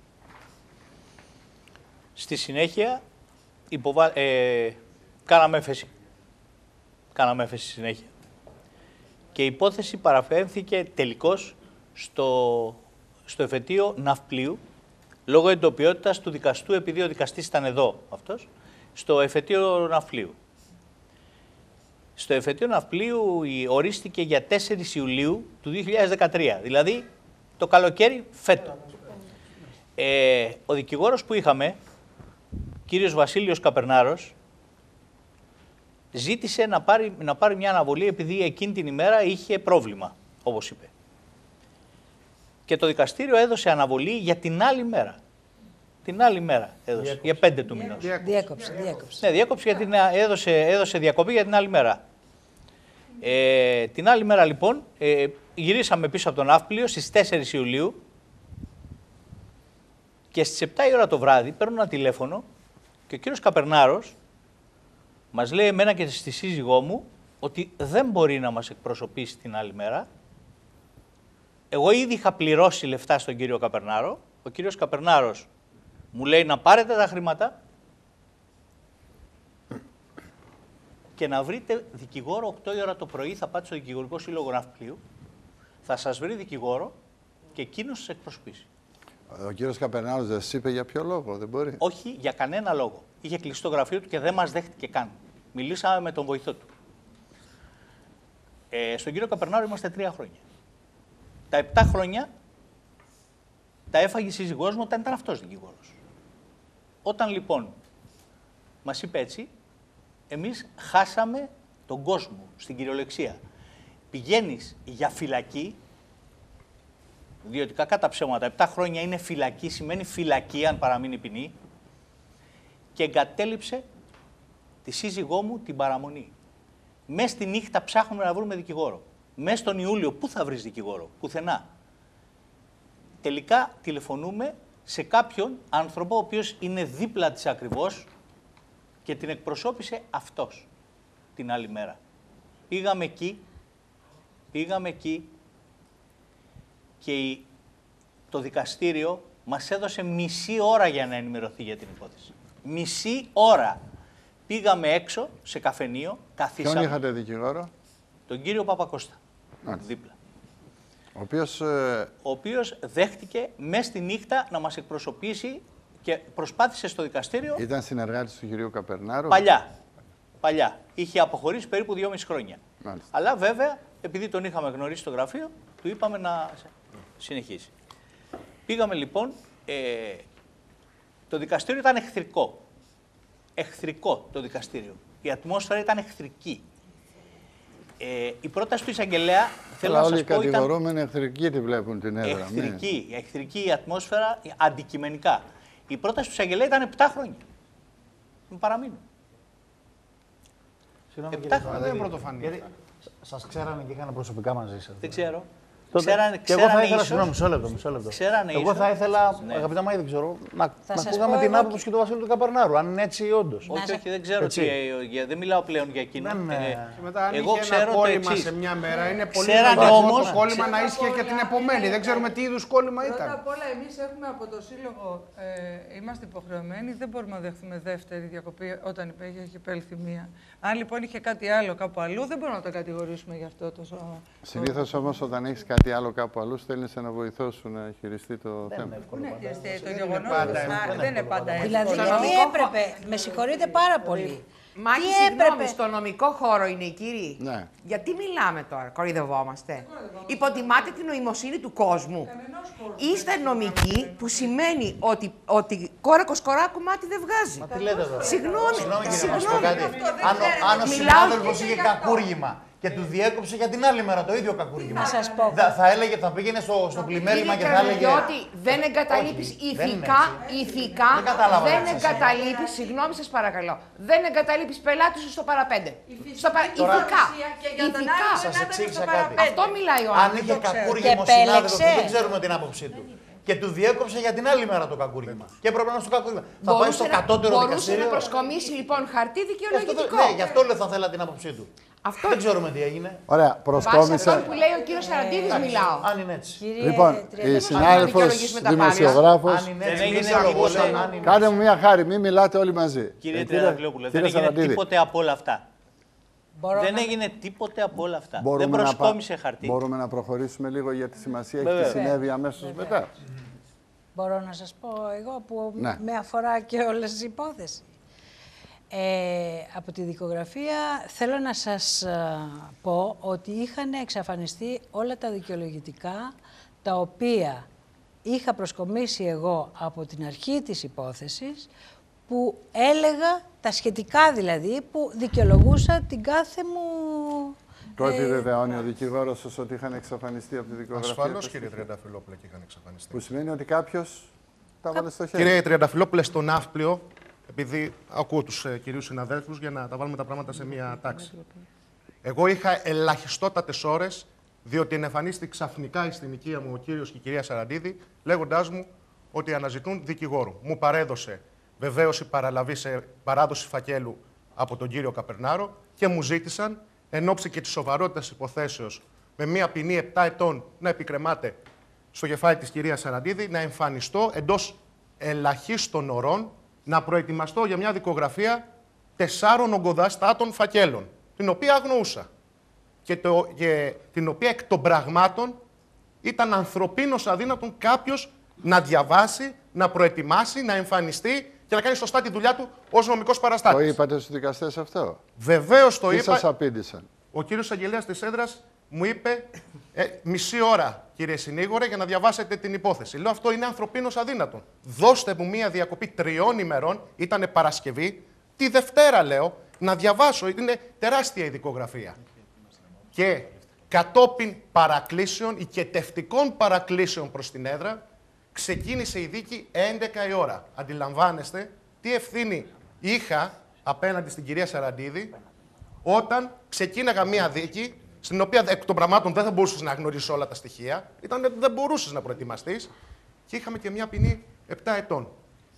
Στη συνέχεια υποβα... ε, κάναμε έφεση. Κάναμε έφεση στη συνέχεια. Και η υπόθεση παραφέρθηκε τελικώς στο, στο εφετείο Ναυπλίου, λόγω εντοπιότητας του δικαστού, επειδή ο δικαστής ήταν εδώ αυτός, στο εφετείο Ναυπλίου. Στο εφετείο Ναυπλίου η- ορίστηκε για 4 Ιουλίου του 2013, δηλαδή το καλοκαίρι φέτο. Ε, ο δικηγόρος που είχαμε, κύριος Βασίλειος Καπερνάρος, ζήτησε να πάρει, να πάρει μια αναβολή επειδή εκείνη την ημέρα είχε πρόβλημα, όπως είπε. Και το δικαστήριο έδωσε αναβολή για την άλλη μέρα. Την άλλη μέρα έδωσε, για πέντε του μηνός. Διέκοψε, διέκοψε. Ναι, διέκοψε γιατί να- έδωσε, έδωσε διακοπή για την άλλη μέρα. Ε, την άλλη μέρα λοιπόν ε, γυρίσαμε πίσω από τον Ναύπλιο στις 4 Ιουλίου και στις 7 η ώρα το βράδυ παίρνω ένα τηλέφωνο και ο κύριος Καπερνάρος μας λέει εμένα και στη σύζυγό μου ότι δεν μπορεί να μας εκπροσωπήσει την άλλη μέρα. Εγώ ήδη είχα πληρώσει λεφτά στον κύριο Καπερνάρο. Ο κύριος Καπερνάρος μου λέει να πάρετε τα χρήματα και να βρείτε δικηγόρο 8 η ώρα το πρωί, θα πάτε στο δικηγορικό σύλλογο Ναυπλίου, θα σας βρει δικηγόρο και εκείνος σας εκπροσωπήσει. Ο κύριος Καπερνάρος δεν σας είπε για ποιο λόγο, δεν μπορεί; Όχι για κανένα λόγο. Είχε κλείσει το γραφείο του και δεν μας δέχτηκε καν. Μιλήσαμε με τον βοηθό του. Ε, στον κύριο Καπερνάρο είμαστε τρία χρόνια. Τα επτά χρόνια τα έφαγε η σύζυγός μου όταν ήταν αυτός δικηγόρος. Όταν λοιπόν μας είπε έτσι, εμείς χάσαμε τον κόσμο στην κυριολεξία. Πηγαίνεις για φυλακή, διότι κακά τα ψέματα, 7 χρόνια είναι φυλακή, σημαίνει φυλακή αν παραμείνει ποινή, και εγκατέλειψε τη σύζυγό μου την παραμονή. Μες στη νύχτα ψάχνουμε να βρούμε δικηγόρο. Μες τον Ιούλιο, πού θα βρεις δικηγόρο, πουθενά. Τελικά τηλεφωνούμε σε κάποιον άνθρωπο ο οποίος είναι δίπλα της ακριβώς και την εκπροσώπησε αυτός την άλλη μέρα. Πήγαμε εκεί, πήγαμε εκεί και η- το δικαστήριο μας έδωσε μισή ώρα για να ενημερωθεί για την υπόθεση. Μισή ώρα. Πήγαμε έξω σε καφενείο, Ποιον καθίσαμε. είχατε δικηγόρο, Τον κύριο Παπακώστα. Μάλιστα. Δίπλα. ο οποίος ε, Ο οποίος δέχτηκε μέσα στη νύχτα να μας εκπροσωπήσει και προσπάθησε στο δικαστήριο ήταν συνεργάτης του κυρίου Καπερνάρου; Παλιά. Παλιά. Είχε αποχωρήσει περίπου 2,5 χρόνια. Μάλιστα. Αλλά βέβαια, επειδή τον είχαμε γνωρίσει στο γραφείο, του είπαμε να συνεχίσει. Πήγαμε λοιπόν, ε, το δικαστήριο ήταν εχθρικό. Εχθρικό το δικαστήριο. Η ατμόσφαιρα ήταν εχθρική. Ε, η πρόταση του εισαγγελέα, θέλω Αλλά να όλοι οι σας πω, ήταν κατηγορούμενοι εχθρικοί τη βλέπουν την έδρα. μην- εχθρική, εχθρική η ατμόσφαιρα αντικειμενικά. Η πρόταση του εισαγγελέα ήταν 7 χρόνια. Να παραμείνουν. Συγγνώμη, Επτά κύριε χρόνια Σαραντήρη, δεν πρωτοφανή γιατί Σας ξέρανε και είχαν προσωπικά μαζί σας. Δεν ξέρω. Τότε- Ξέρανε, και εγώ θα ξέρανε ήθελα, ίσως- συγγνώμη, μισό λεπτό, μισό λεπτό. Ξέρανε εγώ ίσως- θα ήθελα, Ναι. αγαπητά Μάη, δεν ξέρω, να, Θα να σας ακούγαμε πω την εγώ άποψη του Βασίλου του Καπερνάρου, αν είναι έτσι όντως. Όχι, όχι, δεν ξέρω Έτσι. τι. ε, για- Δεν μιλάω πλέον για εκείνο. Δεν, Ε, ε, Και μετά, αν εγώ είχε ξέρω ένα το κόλλημα εξής. σε μια μέρα, είναι πολύ Ξέρανε μεγάλο όμως- το κόλλημα να ίσχυε και την επομένη. Δεν ξέρουμε τι είδους κόλλημα Πρώτα ήταν. απ' όλα, εμείς έχουμε από το Σύλλογο, ε, είμαστε υποχρεωμένοι, δεν μπορούμε να δεχθούμε δεύτερη διακοπή όταν υπήρχε- έχει επέλθει μία. Αν λοιπόν είχε κάτι άλλο κάπου αλλού, δεν μπορούμε να το κατηγορήσουμε γι' αυτό το σώμα. Συνήθως όμως όταν έχεις κάτι άλλο κάπου αλλού, στέλνεις ένα βοηθό σου να χειριστεί το θέμα. Πού να χειριστεί το είναι γεγονός πάντα δεν είναι πάντα εύκολο. Δηλαδή, Στο τι νομικό έπρεπε, με συγχωρείτε πάρα πολύ. Μάκη, Τι συγγνώμη, έπρεπε. στο νομικό χώρο είναι οι κύριοι. Ναι. Γιατί μιλάμε τώρα, κοροϊδευόμαστε. Υποτιμάτε την νοημοσύνη του κόσμου. Είστε νομικοί, που σημαίνει ότι, ότι κόρακος κοράκου μάτι δεν βγάζει. Μα τι λέτε τώρα. Συγγνώμη, Συγγνώμη κύριε, να σου πω συγγνώμη. κάτι. Αν, ο- αν ο Μιλάω συνάδελφος και είχε γι' αυτό. κακούργημα και τους διέκοψε για την άλλη μέρα το ίδιο κακούργημα. Να σας πω. Θα, θα, έλεγε, θα πήγαινε στο, στο πλημέλημα και θα έλεγε. Διότι δεν εγκαταλείπεις Όχι, δεν είναι ηθικά, ηθικά Δεν κατάλαβα δεν τι σας εγκαταλείπει, συγγνώμη σας παρακαλώ, δεν εγκαταλείπεις πελάτη σου στο παραπέντε. Στο παρα... Τώρα- Ηθικά. Και για τον Ηθικά. άλλο Σας δεν εξήγησα έπρεπε κάτι. παραπέντε. Αυτό μιλάει ο Αν άνθρωπος. είχε το ξέρω. κακούργημα ο Και συνάδελφος, επέλεξε. δεν ξέρουμε την άποψή του. Και τους διέκοψε για την άλλη μέρα το κακούργημα. Και έπρεπε να είναι στο κακούργημα. Θα πάει στο Μπορούσε να- κατώτερο Μπορούσε δικαστήριο. να προσκομίσει λοιπόν χαρτί Αυτό δεν- δικαιολογητικό. Ναι, γι' αυτό λέω θα θέλα την άποψή του. Αυτό Δεν ξέρουμε τι έγινε. Ωραία, Βάσει προσκόμισε. αυτό που λέει ο κύριος Σαραντίδης μιλάω. Αν είναι έτσι. Κύριε Λοιπόν, Τριανταφυλλίδη, η συνάδελφος δικαιολογήσουμε τα πάντα. δημοσιογράφο. Αν είναι Δεν έτσι, έγινε μην σε τίποτα. ρωτήσω, αν είναι Κάντε μου μια χάρη, μην μιλάτε όλοι μαζί. Κύριε Ε, Τριανταφυλόπουλε, δεν κύριε έγινε Σαραντίδη, τίποτε από όλα αυτά. μπορώ Δεν να- έγινε τίποτε από όλα αυτά. μπορούμε Δεν να πα- προσκόμισε χαρτί. Μπορούμε να προχωρήσουμε λίγο για τη σημασία και τι Βέβαια. συνέβη αμέσως μετά. Μπορώ να σας πω εγώ που Ναι. με αφορά και όλες τις υπόθεση. Ε, από τη δικογραφία θέλω να σας α, πω ότι είχαν εξαφανιστεί όλα τα δικαιολογητικά τα οποία είχα προσκομίσει εγώ από την αρχή της υπόθεσης που έλεγα, τα σχετικά δηλαδή, που δικαιολογούσα την κάθε μου... Το ε, επιβεβαιώνει ο δικηγόρος σας ότι είχαν εξαφανιστεί από τη δικογραφία. Ασφαλώς, τα κύριε στοιχεία. Τριανταφυλόπουλε, και είχαν εξαφανιστεί. Που σημαίνει ότι κάποιος τα βάλε στο χέρι. Κύριε Τριανταφυλόπουλε, στο ναύπλιο, επειδή ακούω τους ε, κυρίους συναδέλφους για να τα βάλουμε τα πράγματα σε μία τάξη. Εγώ είχα ελαχιστότατες ώρες, διότι εμφανίστηκε ξαφνικά στην οικία μου ο κύριος και η κυρία Σαραντίδη, λέγοντάς μου ότι αναζητούν δικηγόρο. Μου παρέδωσε βεβαίωση παραλαβή σε παράδοση φακέλου από τον κύριο Καπερνάρο και μου ζήτησαν εν ώψη και της σοβαρότητας υποθέσεως με μία ποινή 7 ετών να επικρεμάται στο κεφάλι της κυρίας Σαραντίδη να εμφανιστώ εντός ελαχίστων ωρών να προετοιμαστώ για μια δικογραφία τεσσάρων ογκοδαστάτων φακέλων, την οποία αγνοούσα και, το, και την οποία εκ των πραγμάτων ήταν ανθρωπίνως αδύνατον κάποιος να διαβάσει, να προετοιμάσει, να εμφανιστεί και να κάνει σωστά τη δουλειά του ως νομικός Το παραστάτης. είπατε στους δικαστές αυτό; Βεβαίως το Τι είπα. σας απήντησαν; Ο κύριος Αγγελέας της Έδρας μου είπε ε, μισή ώρα, κύριε Συνήγορε, για να διαβάσετε την υπόθεση. Λέω αυτό είναι ανθρωπίνως αδύνατον. Δώστε μου μία διακοπή τριών ημερών, ήταν Παρασκευή, τη Δευτέρα λέω, να διαβάσω. Είναι τεράστια η δικογραφία. Και κατόπιν παρακλήσεων, οικετευτικών παρακλήσεων προς την έδρα, ξεκίνησε η δίκη 11 η ώρα. Αντιλαμβάνεστε τι ευθύνη είχα απέναντι στην κυρία Σαραντίδη όταν ξεκίναγα μία δίκη, στην οποία εκ των πραγμάτων δεν θα μπορούσες να γνωρίσεις όλα τα στοιχεία, ήταν, δεν μπορούσες να προετοιμαστείς και είχαμε και μία ποινή 7 ετών.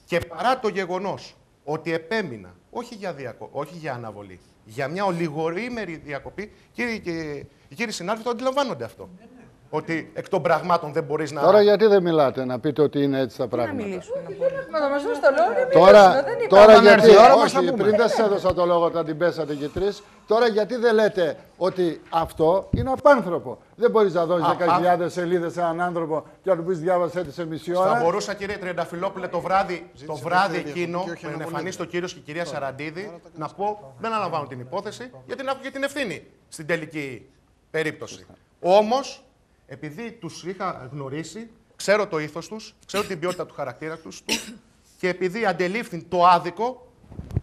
Και παρά το γεγονός ότι επέμεινα, όχι για, διακο... όχι για αναβολή, για μια ολιγορήμερη διακοπή, κύριοι, και... οι κύριοι συνάδελφοι το αντιλαμβάνονται αυτό. Ότι εκ των πραγμάτων δεν μπορείς να. Τώρα γιατί δεν μιλάτε να πείτε ότι είναι έτσι τα Να πράγματα; μιλήσουμε. να πούμε. Μα θα μας δώσει το λόγο να Τώρα, μιλήσουμε, δεν είπα. τώρα Όταν γιατί, έρθει η ώρα μας θα όχι, πούμε. πριν δεν σας έδωσα το λόγο όταν την πέσατε και τρεις, τώρα γιατί δεν λέτε ότι αυτό είναι απάνθρωπο; Δεν μπορείς να δώσεις Α, 10.000 σελίδες σε έναν άνθρωπο και να του πεις διάβασέ τη σε μισή Θα ώρα. μπορούσα, κύριε Τριανταφυλόπουλε, το βράδυ, το βράδυ δεύτερη εκείνο διακοπή και που όχι εμφανίστηκε ο κύριος και η κυρία Σαραντίδη να πω δεν αναλαμβάνω την υπόθεση γιατί έχω και την ευθύνη στην τελική περίπτωση. Όμως, επειδή τους είχα γνωρίσει, ξέρω το ήθος τους, ξέρω την ποιότητα του χαρακτήρα τους και επειδή αντελήφθη το άδικο,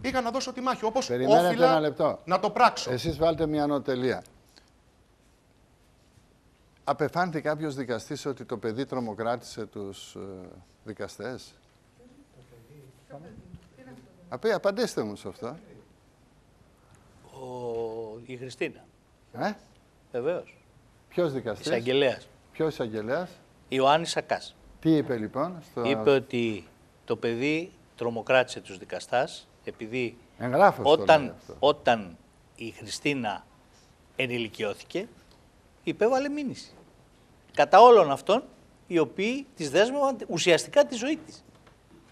είχα να δώσω τη μάχη. Όπως Περιμένετε ένα όφιλα λεπτό. να το πράξω. Εσείς βάλτε μια νοτελεία. Απεφάνθη κάποιος δικαστής ότι το παιδί τρομοκράτησε τους ε, δικαστές; Απέ, απαντήστε μου σε αυτό. Ο... Η Χριστίνα. Ε; Βεβαίως. Ποιος δικαστής; Εισαγγελέας. Ποιος εισαγγελέας; Ιωάννης Σακάς. Τι είπε λοιπόν. Στο... Είπε ότι το παιδί τρομοκράτησε τους δικαστάς επειδή Εγγράφος το όταν, λέει αυτό. όταν η Χριστίνα ενηλικιώθηκε υπέβαλε μήνυση. Κατά όλων αυτών οι οποίοι τις δέσμευαν ουσιαστικά τη ζωή της.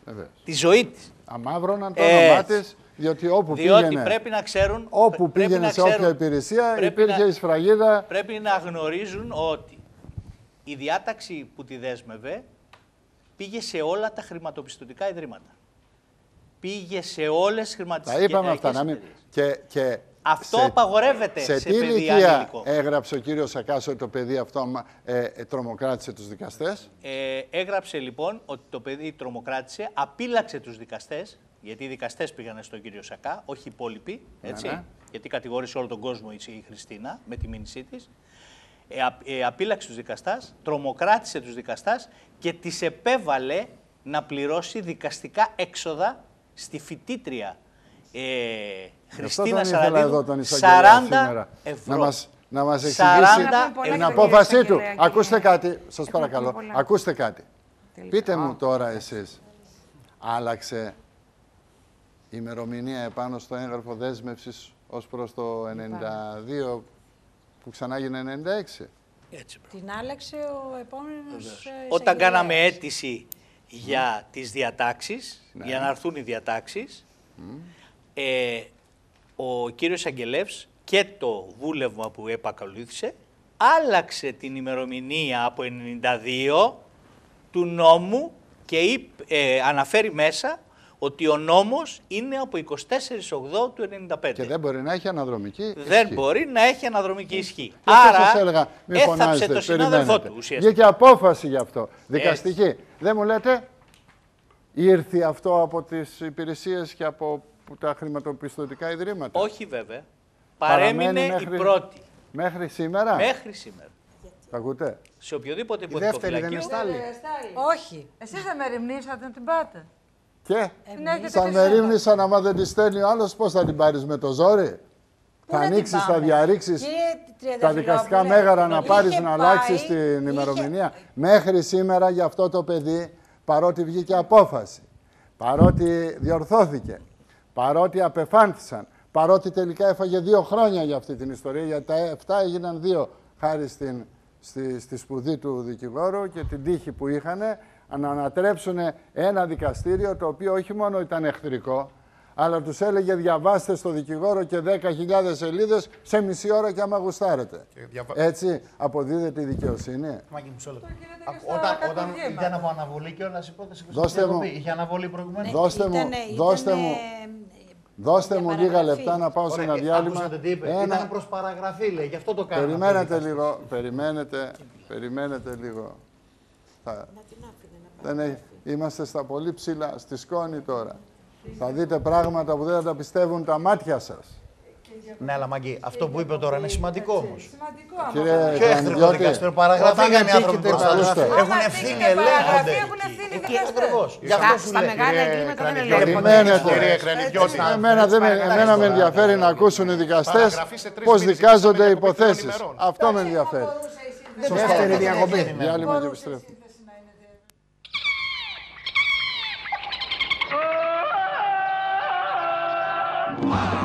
Βεβαίως. Τη ζωή της. Αμαύρωναν το Έτσι. όνομά της, διότι όπου Διότι πήγαινε, πρέπει να ξέρουν... όπου πρέπει πήγαινε να σε όποια ξέρουν- υπηρεσία πρέπει υπήρχε να- η σφραγίδα. Πρέπει να γνωρίζουν ότι η διάταξη που τη δέσμευε πήγε σε όλα τα χρηματοπιστωτικά ιδρύματα. Πήγε σε όλες τις Τα χρηματιστικές είπαμε αυτά. Να μην... και, και Αυτό σε- απαγορεύεται σε, σε τι παιδί ηλικία ανήλικο. έγραψε ο κύριος Σακάς ότι το παιδί αυτό άμα, ε, ε, τρομοκράτησε τους δικαστές; Ε, έγραψε λοιπόν ότι το παιδί τρομοκράτησε, απείλαξε τους δικαστές, γιατί οι δικαστές πήγανε στον κύριο Σακά, όχι οι υπόλοιποι, έτσι, ναι. γιατί κατηγόρησε όλο τον κόσμο η η Χριστίνα με τη μήνυσή της. Ε, α- ε, απείλαξε τους δικαστάς, τρομοκράτησε τους δικαστάς και τις επέβαλε να πληρώσει δικαστικά έξοδα στη φοιτήτρια ε, Γι' αυτό Χριστίνα τον ήθελα Σαραντίδου, εδώ τον εισαγγελέα 40 σήμερα. ευρώ. Να μας, να μας 40 εξηγήσει ευρώ. την απόφασή του. εισαγγελέα, κύριε. Ακούστε κάτι, σας Έχουμε παρακαλώ. πολλά. Ακούστε κάτι. Τελικά. Πείτε μου τώρα εσείς, άλλαξε η ημερομηνία επάνω στο έγγραφο δέσμευσης ως προς το 92 που ξανά έγινε 96. Έτσι, μπράβο. Την άλλαξε ο επόμενος ε, Όταν κάναμε εισαγγελέας. αίτηση για τις διατάξεις, για να έρθουν οι διατάξεις, ε, ο κύριος Αγγελεύς και το βούλευμα που επακολούθησε άλλαξε την ημερομηνία από 92 του νόμου και είπ- ε, αναφέρει μέσα ότι ο νόμος είναι από 24 του 95. Και δεν μπορεί να έχει αναδρομική Δεν ισχύ. μπορεί να έχει αναδρομική ισχύ. Γι' αυτό σας Άρα έλεγα, μην έθαψε φωνάζετε, το συνάδελφό περιμένετε. του ουσιαστικά. Βγήκε απόφαση γι' αυτό, δικαστική. Δεν μου λέτε, ήρθε αυτό από τις υπηρεσίες και από τα χρηματοπιστωτικά ιδρύματα; Όχι βέβαια. Παραμένει Παρέμεινε μέχρι- η πρώτη. Μέχρι σήμερα; Μέχρι σήμερα. Τα ακούτε; Σε οποιοδήποτε Η δεύτερη δεν υποδικοφυλακείο. είναι στάλη. Όχι. Εσείς δεν με ρημνήσατε να την πάτε. Και Την έχετε σαν πει με σήμερα. ρίμνησαν, άμα δεν τη στέλνει ο άλλος, πώς θα την πάρεις με το ζόρι; Θα να την ανοίξεις, θα πάμε; διαρρήξεις; Κύριε τα Τριανταφυλόπουλε, δικαστικά μέγαρα να είχε πάρεις να αλλάξεις πάει, την είχε- ημερομηνία. Μέχρι σήμερα για αυτό το παιδί, παρότι βγήκε απόφαση, παρότι διορθώθηκε, παρότι απεφάνθησαν, παρότι τελικά έφαγε δύο χρόνια για αυτή την ιστορία, γιατί τα 7 έγιναν δύο χάρη στην, στη, στη σπουδή του δικηγόρου και την τύχη που είχαν να ανατρέψουν ένα δικαστήριο το οποίο όχι μόνο ήταν εχθρικό, αλλά τους έλεγε διαβάστε στο δικηγόρο και 10.000 σελίδες σε μισή ώρα και άμα γουστάρετε. διαβα- Έτσι αποδίδεται η δικαιοσύνη. Μάγκη, μισό λεπτό. γίνεται και Α, στα Όταν, όταν κακουργήματα. ήταν από αναβολή και όλα η υπόθεση που Δώστε στην μου. διακοπή. Είχε αναβολή προηγουμένως. Δώστε μου, Ήτανε- δώστε ήτανε, μου, ε, δώστε για μου λίγα παραγραφή. λεπτά να πάω σε ένα διάλειμμα. Ακούσατε τι είπε. Ένα- Ήταν προς παραγραφή, λέει. Γι' αυτό το κάναμε. Περιμένετε λίγο, περιμένετε, περιμένετε λίγο. Θα... Δεν έχει... Είμαστε στα πολύ ψηλά, στη σκόνη τώρα. Θα δείτε πράγματα που δεν θα τα πιστεύουν τα μάτια σας. Ναι, αλλά Μαγκή, αυτό που είπε τώρα είναι σημαντικό όμως. Σημαντικό άμα Κύριε κάνετε. Ποιο εχθρικό Κανδιώτη, δικαστήριο, παραγραφή Όταν κάνει οι άνθρωποι επίκειται μπροστά τους. παραγραφή. Έχουν Άμα ευθύνη, τύχει παραγραφή, ελέγχονται. έχουν ευθύνη Εκεί δικαστές. ακριβώς. Γι' Στα, αυτό σου στα λέει. μεγάλα Κύριε εγκλήματα δεν Κρανιδιώτη, ελέγχονται. Περιμένετε. Κύριε Κρανιδιώτη, Εμένα δεν, με, εμένα με ενδιαφέρει να ακούσουν οι δικαστές Παραγραφή σε τρεις πώς μήνες, δικάζονται οι είχαμε διακοπή τριών υποθέσεις. ημερών. Αυτό με ενδιαφέρει. Δεύτερη διακοπή. Διάλειμμα και επιστρέφω. Είναι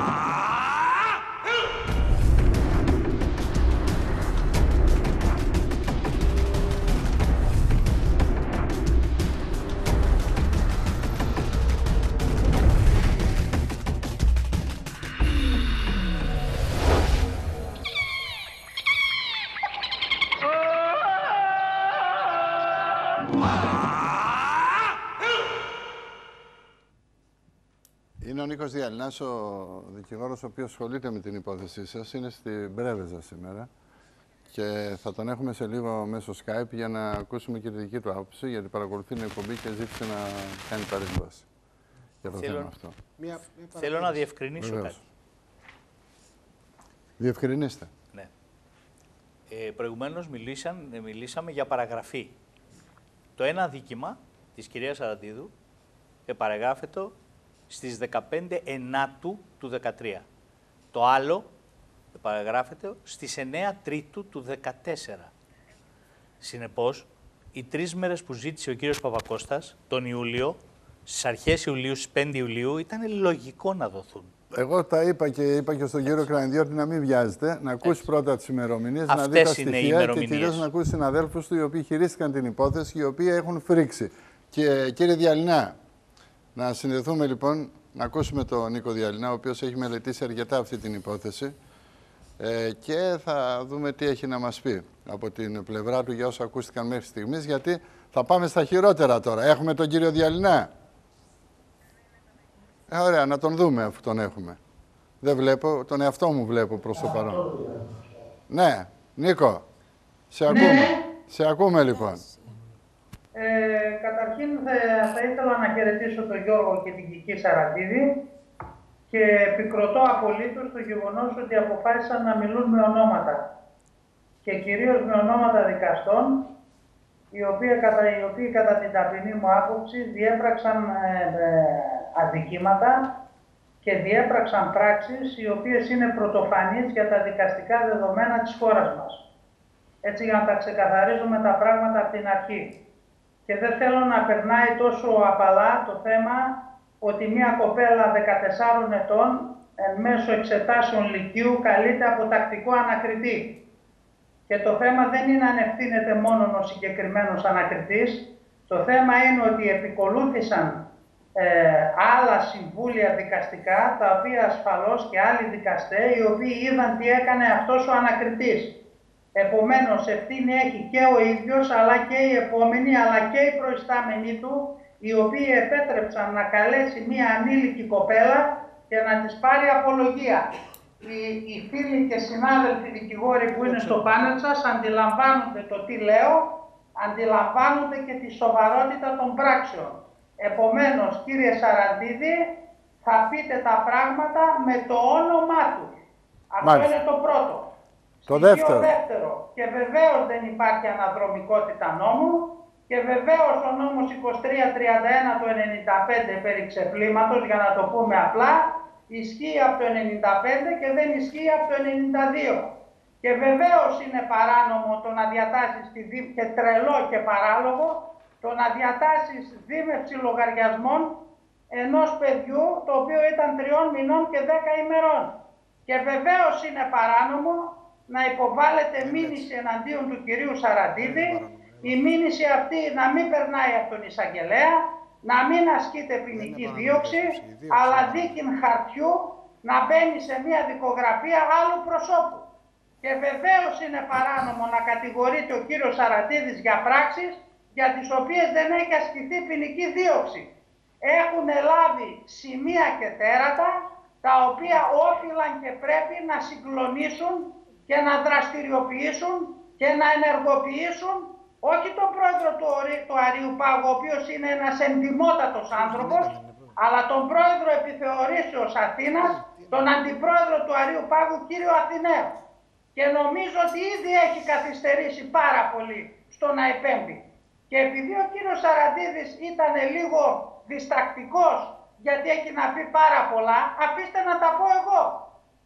ο Νίκος Διαλυνάς, ο δικηγόρος ο οποίος ασχολείται με την υπόθεσή σας. Είναι στην Πρέβεζα σήμερα και θα τον έχουμε σε λίγο μέσω Skype για να ακούσουμε και τη δική του άποψη, γιατί παρακολουθεί την εκπομπή και ζήτησε να κάνει παρέμβαση για το Θέλω- θέμα αυτό. Μια- μια Θέλω να διευκρινίσω Βεβαίως. κάτι. Διευκρινίστε. Ναι. Ε, προηγουμένως μιλήσαν, ε, μιλήσαμε για παραγραφή. Το ένα δίκημα της κυρίας Σαραντίδου επαραγράφεται στις 15 Ενάτου του 13. Το άλλο επαραγράφεται στις 9 Τρίτου του 14. Συνεπώς, οι τρεις μέρες που ζήτησε ο κύριος Παπακώστας τον Ιούλιο, στις αρχές Ιουλίου, στις 5 Ιουλίου, ήταν λογικό να δοθούν. Εγώ τα είπα και είπα και στον κύριο Κρανιδιώτη να μην βιάζεται, να ακούσει πρώτα τις ημερομηνίες, να δει τα Αυτές είναι οι στοιχεία και ημερομηνίες. κυρίως να ακούσει συναδέλφους του οι οποίοι χειρίστηκαν την υπόθεση και οι οποίοι έχουν φρίξει. Και κύριε Διαλυνά, να συνδεθούμε λοιπόν, να ακούσουμε τον Νίκο Διαλυνά, ο οποίος έχει μελετήσει αρκετά αυτή την υπόθεση ε, και θα δούμε τι έχει να μας πει από την πλευρά του για όσα ακούστηκαν μέχρι στιγμής, γιατί θα πάμε στα χειρότερα τώρα. Έχουμε τον κύριο Διαλυνά. Ε, ωραία, να τον δούμε αφού τον έχουμε. Δεν βλέπω, τον εαυτό μου βλέπω προς το παρόν. Ναι, Νίκο, σε ακούμε. Σε ακούμε λοιπόν. Ε, καταρχήν θα, θα ήθελα να χαιρετήσω τον Γιώργο και την Κική Σαραντίδη και επικροτώ απολύτως το γεγονός ότι αποφάσισαν να μιλούν με ονόματα και κυρίως με ονόματα δικαστών οι οποίοι κατά, οι οποίοι κατά την ταπεινή μου άποψη διέπραξαν ε, ε, αδικήματα και διέπραξαν πράξεις οι οποίες είναι πρωτοφανείς για τα δικαστικά δεδομένα της χώρας μας. Έτσι για να τα ξεκαθαρίζουμε τα πράγματα από την αρχή. Και δεν θέλω να περνάει τόσο απαλά το θέμα ότι μια κοπέλα 14 ετών εν μέσω εξετάσεων λυκείου καλείται από τακτικό ανακριτή. Και το θέμα δεν είναι αν ευθύνεται μόνο ο συγκεκριμένος ανακριτής. Το θέμα είναι ότι επικολούθησαν ε, άλλα συμβούλια δικαστικά, τα οποία ασφαλώς και άλλοι δικαστές, οι οποίοι είδαν τι έκανε αυτός ο ανακριτής. Επομένως, ευθύνη έχει και ο ίδιος, αλλά και οι επόμενοι, αλλά και οι προϊστάμενοι του, οι οποίοι επέτρεψαν να καλέσει μία ανήλικη κοπέλα και να της πάρει απολογία. Οι, οι φίλοι και συνάδελφοι δικηγόροι που είναι στο πάνελ σας αντιλαμβάνονται το τι λέω, αντιλαμβάνονται και τη σοβαρότητα των πράξεων. Επομένως, κύριε Σαραντίδη, θα πείτε τα πράγματα με το όνομά τους. Αυτό Μάλιστα. είναι το πρώτο. Το Στοιχείο δεύτερο. δεύτερο. Και βεβαίως δεν υπάρχει αναδρομικότητα νόμου και βεβαίως ο νόμος 2331 του 95 περί ξεπλήματος, για να το πούμε απλά, ισχύει από το 95 και δεν ισχύει από το 92. Και βεβαίως είναι παράνομο το να διατάσεις τη δί... και τρελό και παράλογο το να διατάσεις δίμευση λογαριασμών ενός παιδιού το οποίο ήταν τριών μηνών και δέκα ημερών. Και βεβαίως είναι παράνομο να υποβάλλεται μήνυση εναντίον του κυρίου Σαραντίδη, η μήνυση αυτή να μην περνάει από τον εισαγγελέα, να μην ασκείται ποινική δίωξη, αλλά δίκην χαρτιού να μπαίνει σε μια δικογραφία άλλου προσώπου. Και βεβαίως είναι παράνομο να κατηγορείται ο κύριος Σαραντίδης για πράξεις για τις οποίες δεν έχει ασκηθεί ποινική δίωξη. Έχουν λάβει σημεία και τέρατα τα οποία όφυλαν και πρέπει να συγκλονίσουν και να δραστηριοποιήσουν και να ενεργοποιήσουν όχι τον πρόεδρο του, Ορι- του Αρίου Πάγου, ο οποίος είναι ένας εντιμότατος άνθρωπος, αλλά τον πρόεδρο επιθεωρήσεως Αθήνας, τον αντιπρόεδρο του Αρίου Πάγου, κύριο Αθηναίο. Και νομίζω ότι ήδη έχει καθυστερήσει πάρα πολύ στο να επέμβει. Και επειδή ο κύριος Σαραντίδης ήταν λίγο διστακτικός, γιατί έχει να πει πάρα πολλά, αφήστε να τα πω εγώ.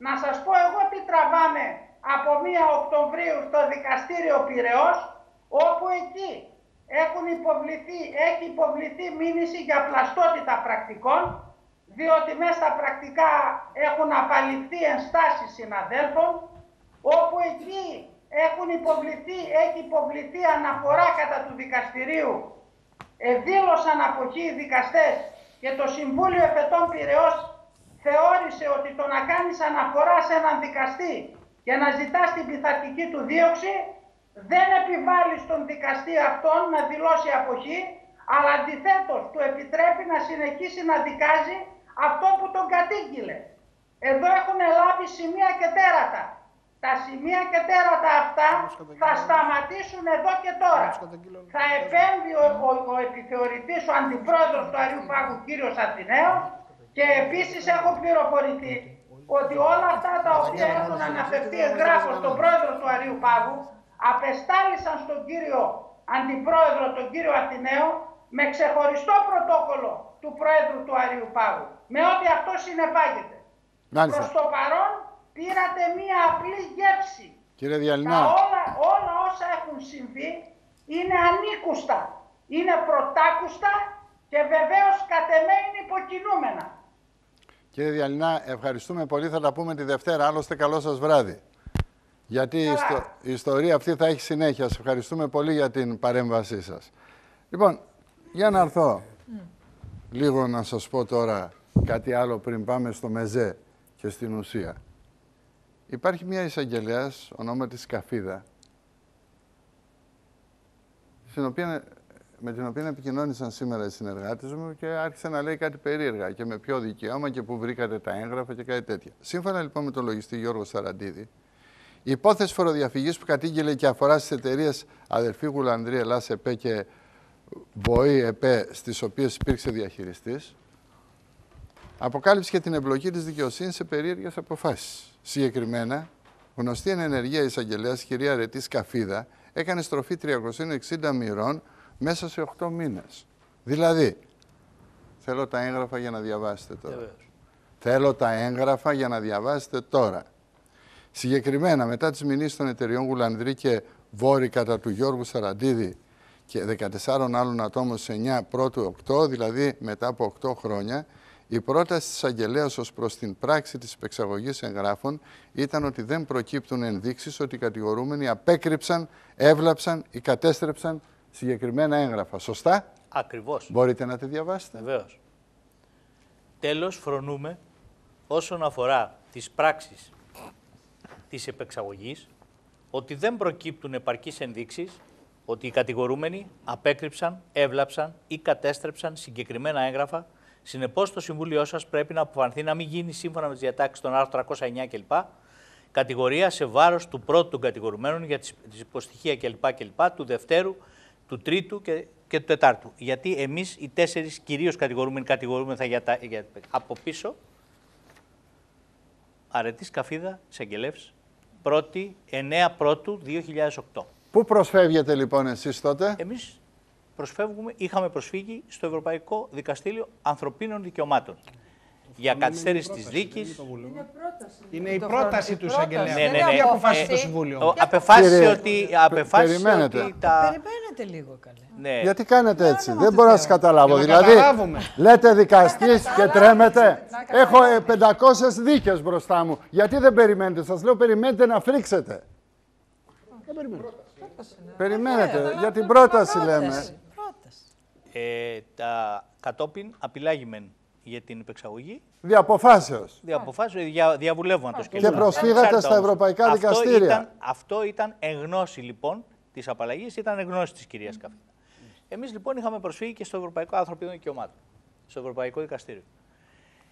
Να σας πω εγώ τι τραβάμε από 1 Οκτωβρίου στο δικαστήριο Πυραιός, όπου εκεί έχουν υποβληθεί, έχει υποβληθεί μήνυση για πλαστότητα πρακτικών, διότι μέσα στα πρακτικά έχουν απαλληφθεί ενστάσεις συναδέλφων, όπου εκεί έχουν υποβληθεί, έχει υποβληθεί αναφορά κατά του δικαστηρίου, ε, δήλωσαν αποχή οι δικαστές και το Συμβούλιο Εφετών Πυραιός θεώρησε ότι το να κάνεις αναφορά σε έναν δικαστή και να ζητάς την πειθαρχική του δίωξη δεν επιβάλλεις στον δικαστή αυτόν να δηλώσει αποχή, αλλά αντιθέτως του επιτρέπει να συνεχίσει να δικάζει αυτό που τον κατήγγειλε. Εδώ έχουν λάβει σημεία και τέρατα. Τα σημεία και τέρατα αυτά θα σταματήσουν εδώ και τώρα. Θα επέμβει ο, ο, ο επιθεωρητής, ο αντιπρόεδρος του Αριού Πάγου, κύριος Αθηναίος, και επίσης έχω πληροφορηθεί ότι όλα αυτά τα οποία έχουν αναφερθεί εγγράφως στον πρόεδρο του Αριού Πάγου, απεστάλησαν στον κύριο αντιπρόεδρο, τον κύριο Αθηναίο, με ξεχωριστό πρωτόκολλο του πρόεδρου του Αριού Πάγου, με ό,τι αυτό συνεπάγεται. Μάλιστα. Προς το παρόν πήρατε μία απλή γεύση. Κύριε Τα Διαλυνά, όλα, όλα όσα έχουν συμβεί είναι ανήκουστα, είναι πρωτάκουστα και βεβαίως κατ' εμέ είναι υποκινούμενα. Κύριε Διαλυνά, ευχαριστούμε πολύ. Θα τα πούμε τη Δευτέρα. Άλλωστε, καλό σας βράδυ. Γιατί η, ιστο- η ιστορία αυτή θα έχει συνέχεια. Σας ευχαριστούμε πολύ για την παρέμβασή σας. Λοιπόν, για να έρθω λίγο να σας πω τώρα κάτι άλλο πριν πάμε στο μεζέ και στην ουσία. Υπάρχει μια εισαγγελέας, ονόματι Σκαφίδα, στην οποία, με την οποία επικοινώνησαν σήμερα οι συνεργάτες μου και άρχισε να λέει κάτι περίεργα και με ποιο δικαίωμα και πού βρήκατε τα έγγραφα και κάτι τέτοια. Σύμφωνα λοιπόν με τον λογιστή Γιώργο Σαραντίδη, η υπόθεση φοροδιαφυγής που κατήγγειλε και αφορά στις εταιρείες αδερφή Γουλανδρή Ελλάς ΕΠΕ και ΒΟΗ ΕΠΕ, στις οποίες υπήρξε διαχειριστής, αποκάλυψε και την εμπλοκή της δικαιοσύνης σε περίεργες αποφάσεις. Συγκεκριμένα, γνωστή εν ενεργεία εισαγγελέας, κυρία Ρετή Σκαφίδα, έκανε στροφή 360 μοιρών μέσα σε 8 μήνες. Δηλαδή, θέλω τα έγγραφα για να διαβάσετε τώρα. Βεβαίως. Θέλω τα έγγραφα για να διαβάσετε τώρα. Συγκεκριμένα, μετά τις μηνύσεις των εταιριών Γουλανδρή και Βόρη κατά του Γιώργου Σαραντίδη και 14 άλλων ατόμων σε 9 πρώτου 8, δηλαδή μετά από 8 χρόνια, η πρόταση της αγγελέας ως προς την πράξη της επεξαγωγής εγγράφων ήταν ότι δεν προκύπτουν ενδείξεις ότι οι κατηγορούμενοι απέκρυψαν, έβλαψαν ή κατέστρεψαν συγκεκριμένα έγγραφα. Σωστά; Ακριβώς. Μπορείτε να τη διαβάσετε. Βεβαίως. Τέλος, φρονούμε όσον αφορά τις πράξεις της επεξαγωγής ότι δεν προκύπτουν επαρκείς ενδείξεις ότι οι κατηγορούμενοι απέκρυψαν, έβλαψαν ή κατέστρεψαν συγκεκριμένα έγγραφα. Συνεπώς, το Συμβούλιο σας πρέπει να αποφανθεί να μην γίνει σύμφωνα με τις διατάξεις των άρθρων 309 κλπ. Κατηγορία σε βάρος του πρώτου των κατηγορουμένων για τις, τις υποστοιχεία κλπ. κλπ. του δευτέρου, του τρίτου και, και του τετάρτου. Γιατί εμείς οι τέσσερις κυρίως κατηγορούμενοι κατηγορούμεθα για τα, για, από πίσω Αρετή Καφίδα, Σεγγελεύς, 1η, 9 πρώτου 2008. Πού προσφεύγετε λοιπόν εσείς τότε; Εμείς προσφεύγουμε, είχαμε προσφύγει στο Ευρωπαϊκό Δικαστήριο Ανθρωπίνων Δικαιωμάτων. Για καθυστέρηση της δίκης. Είναι η πρόταση του εισαγγελέα. Ναι, ναι, ναι. Τι αποφάσισε Ε, το Συμβούλιο. ο- Απεφάσισε Κύριε, ότι, πε- απεφάσισε περιμένετε. ότι τα... Περιμένετε λίγο καλέ. Ναι. Γιατί κάνετε έτσι, δεν μπορώ να σας καταλάβω. Για να Δηλαδή, καταλάβουμε. λέτε δικαστής και τρέμετε. Έχω ε, 500 δίκες μπροστά μου. Γιατί δεν περιμένετε, σας λέω περιμένετε να φρίξετε. Περιμένετε, για την πρόταση λέμε. Ε, τα κατόπιν απειλάγημεν για την επεξαγωγή. Δι' αποφάσεως. Δια αποφάσεως, δια, διαβουλεύουμε το σκέλος. Και προσφύγατε Ανεξάρτητα στα όμως. ευρωπαϊκά Αυτό δικαστήρια. Ήταν, αυτό ήταν εν γνώση λοιπόν της απαλλαγής, ήταν εν γνώση της κυρίας Καφίδα. Εμείς λοιπόν είχαμε προσφύγει και στο Ευρωπαϊκό Ανθρωπίνων Δικαιωμάτων, στο Ευρωπαϊκό Δικαστήριο.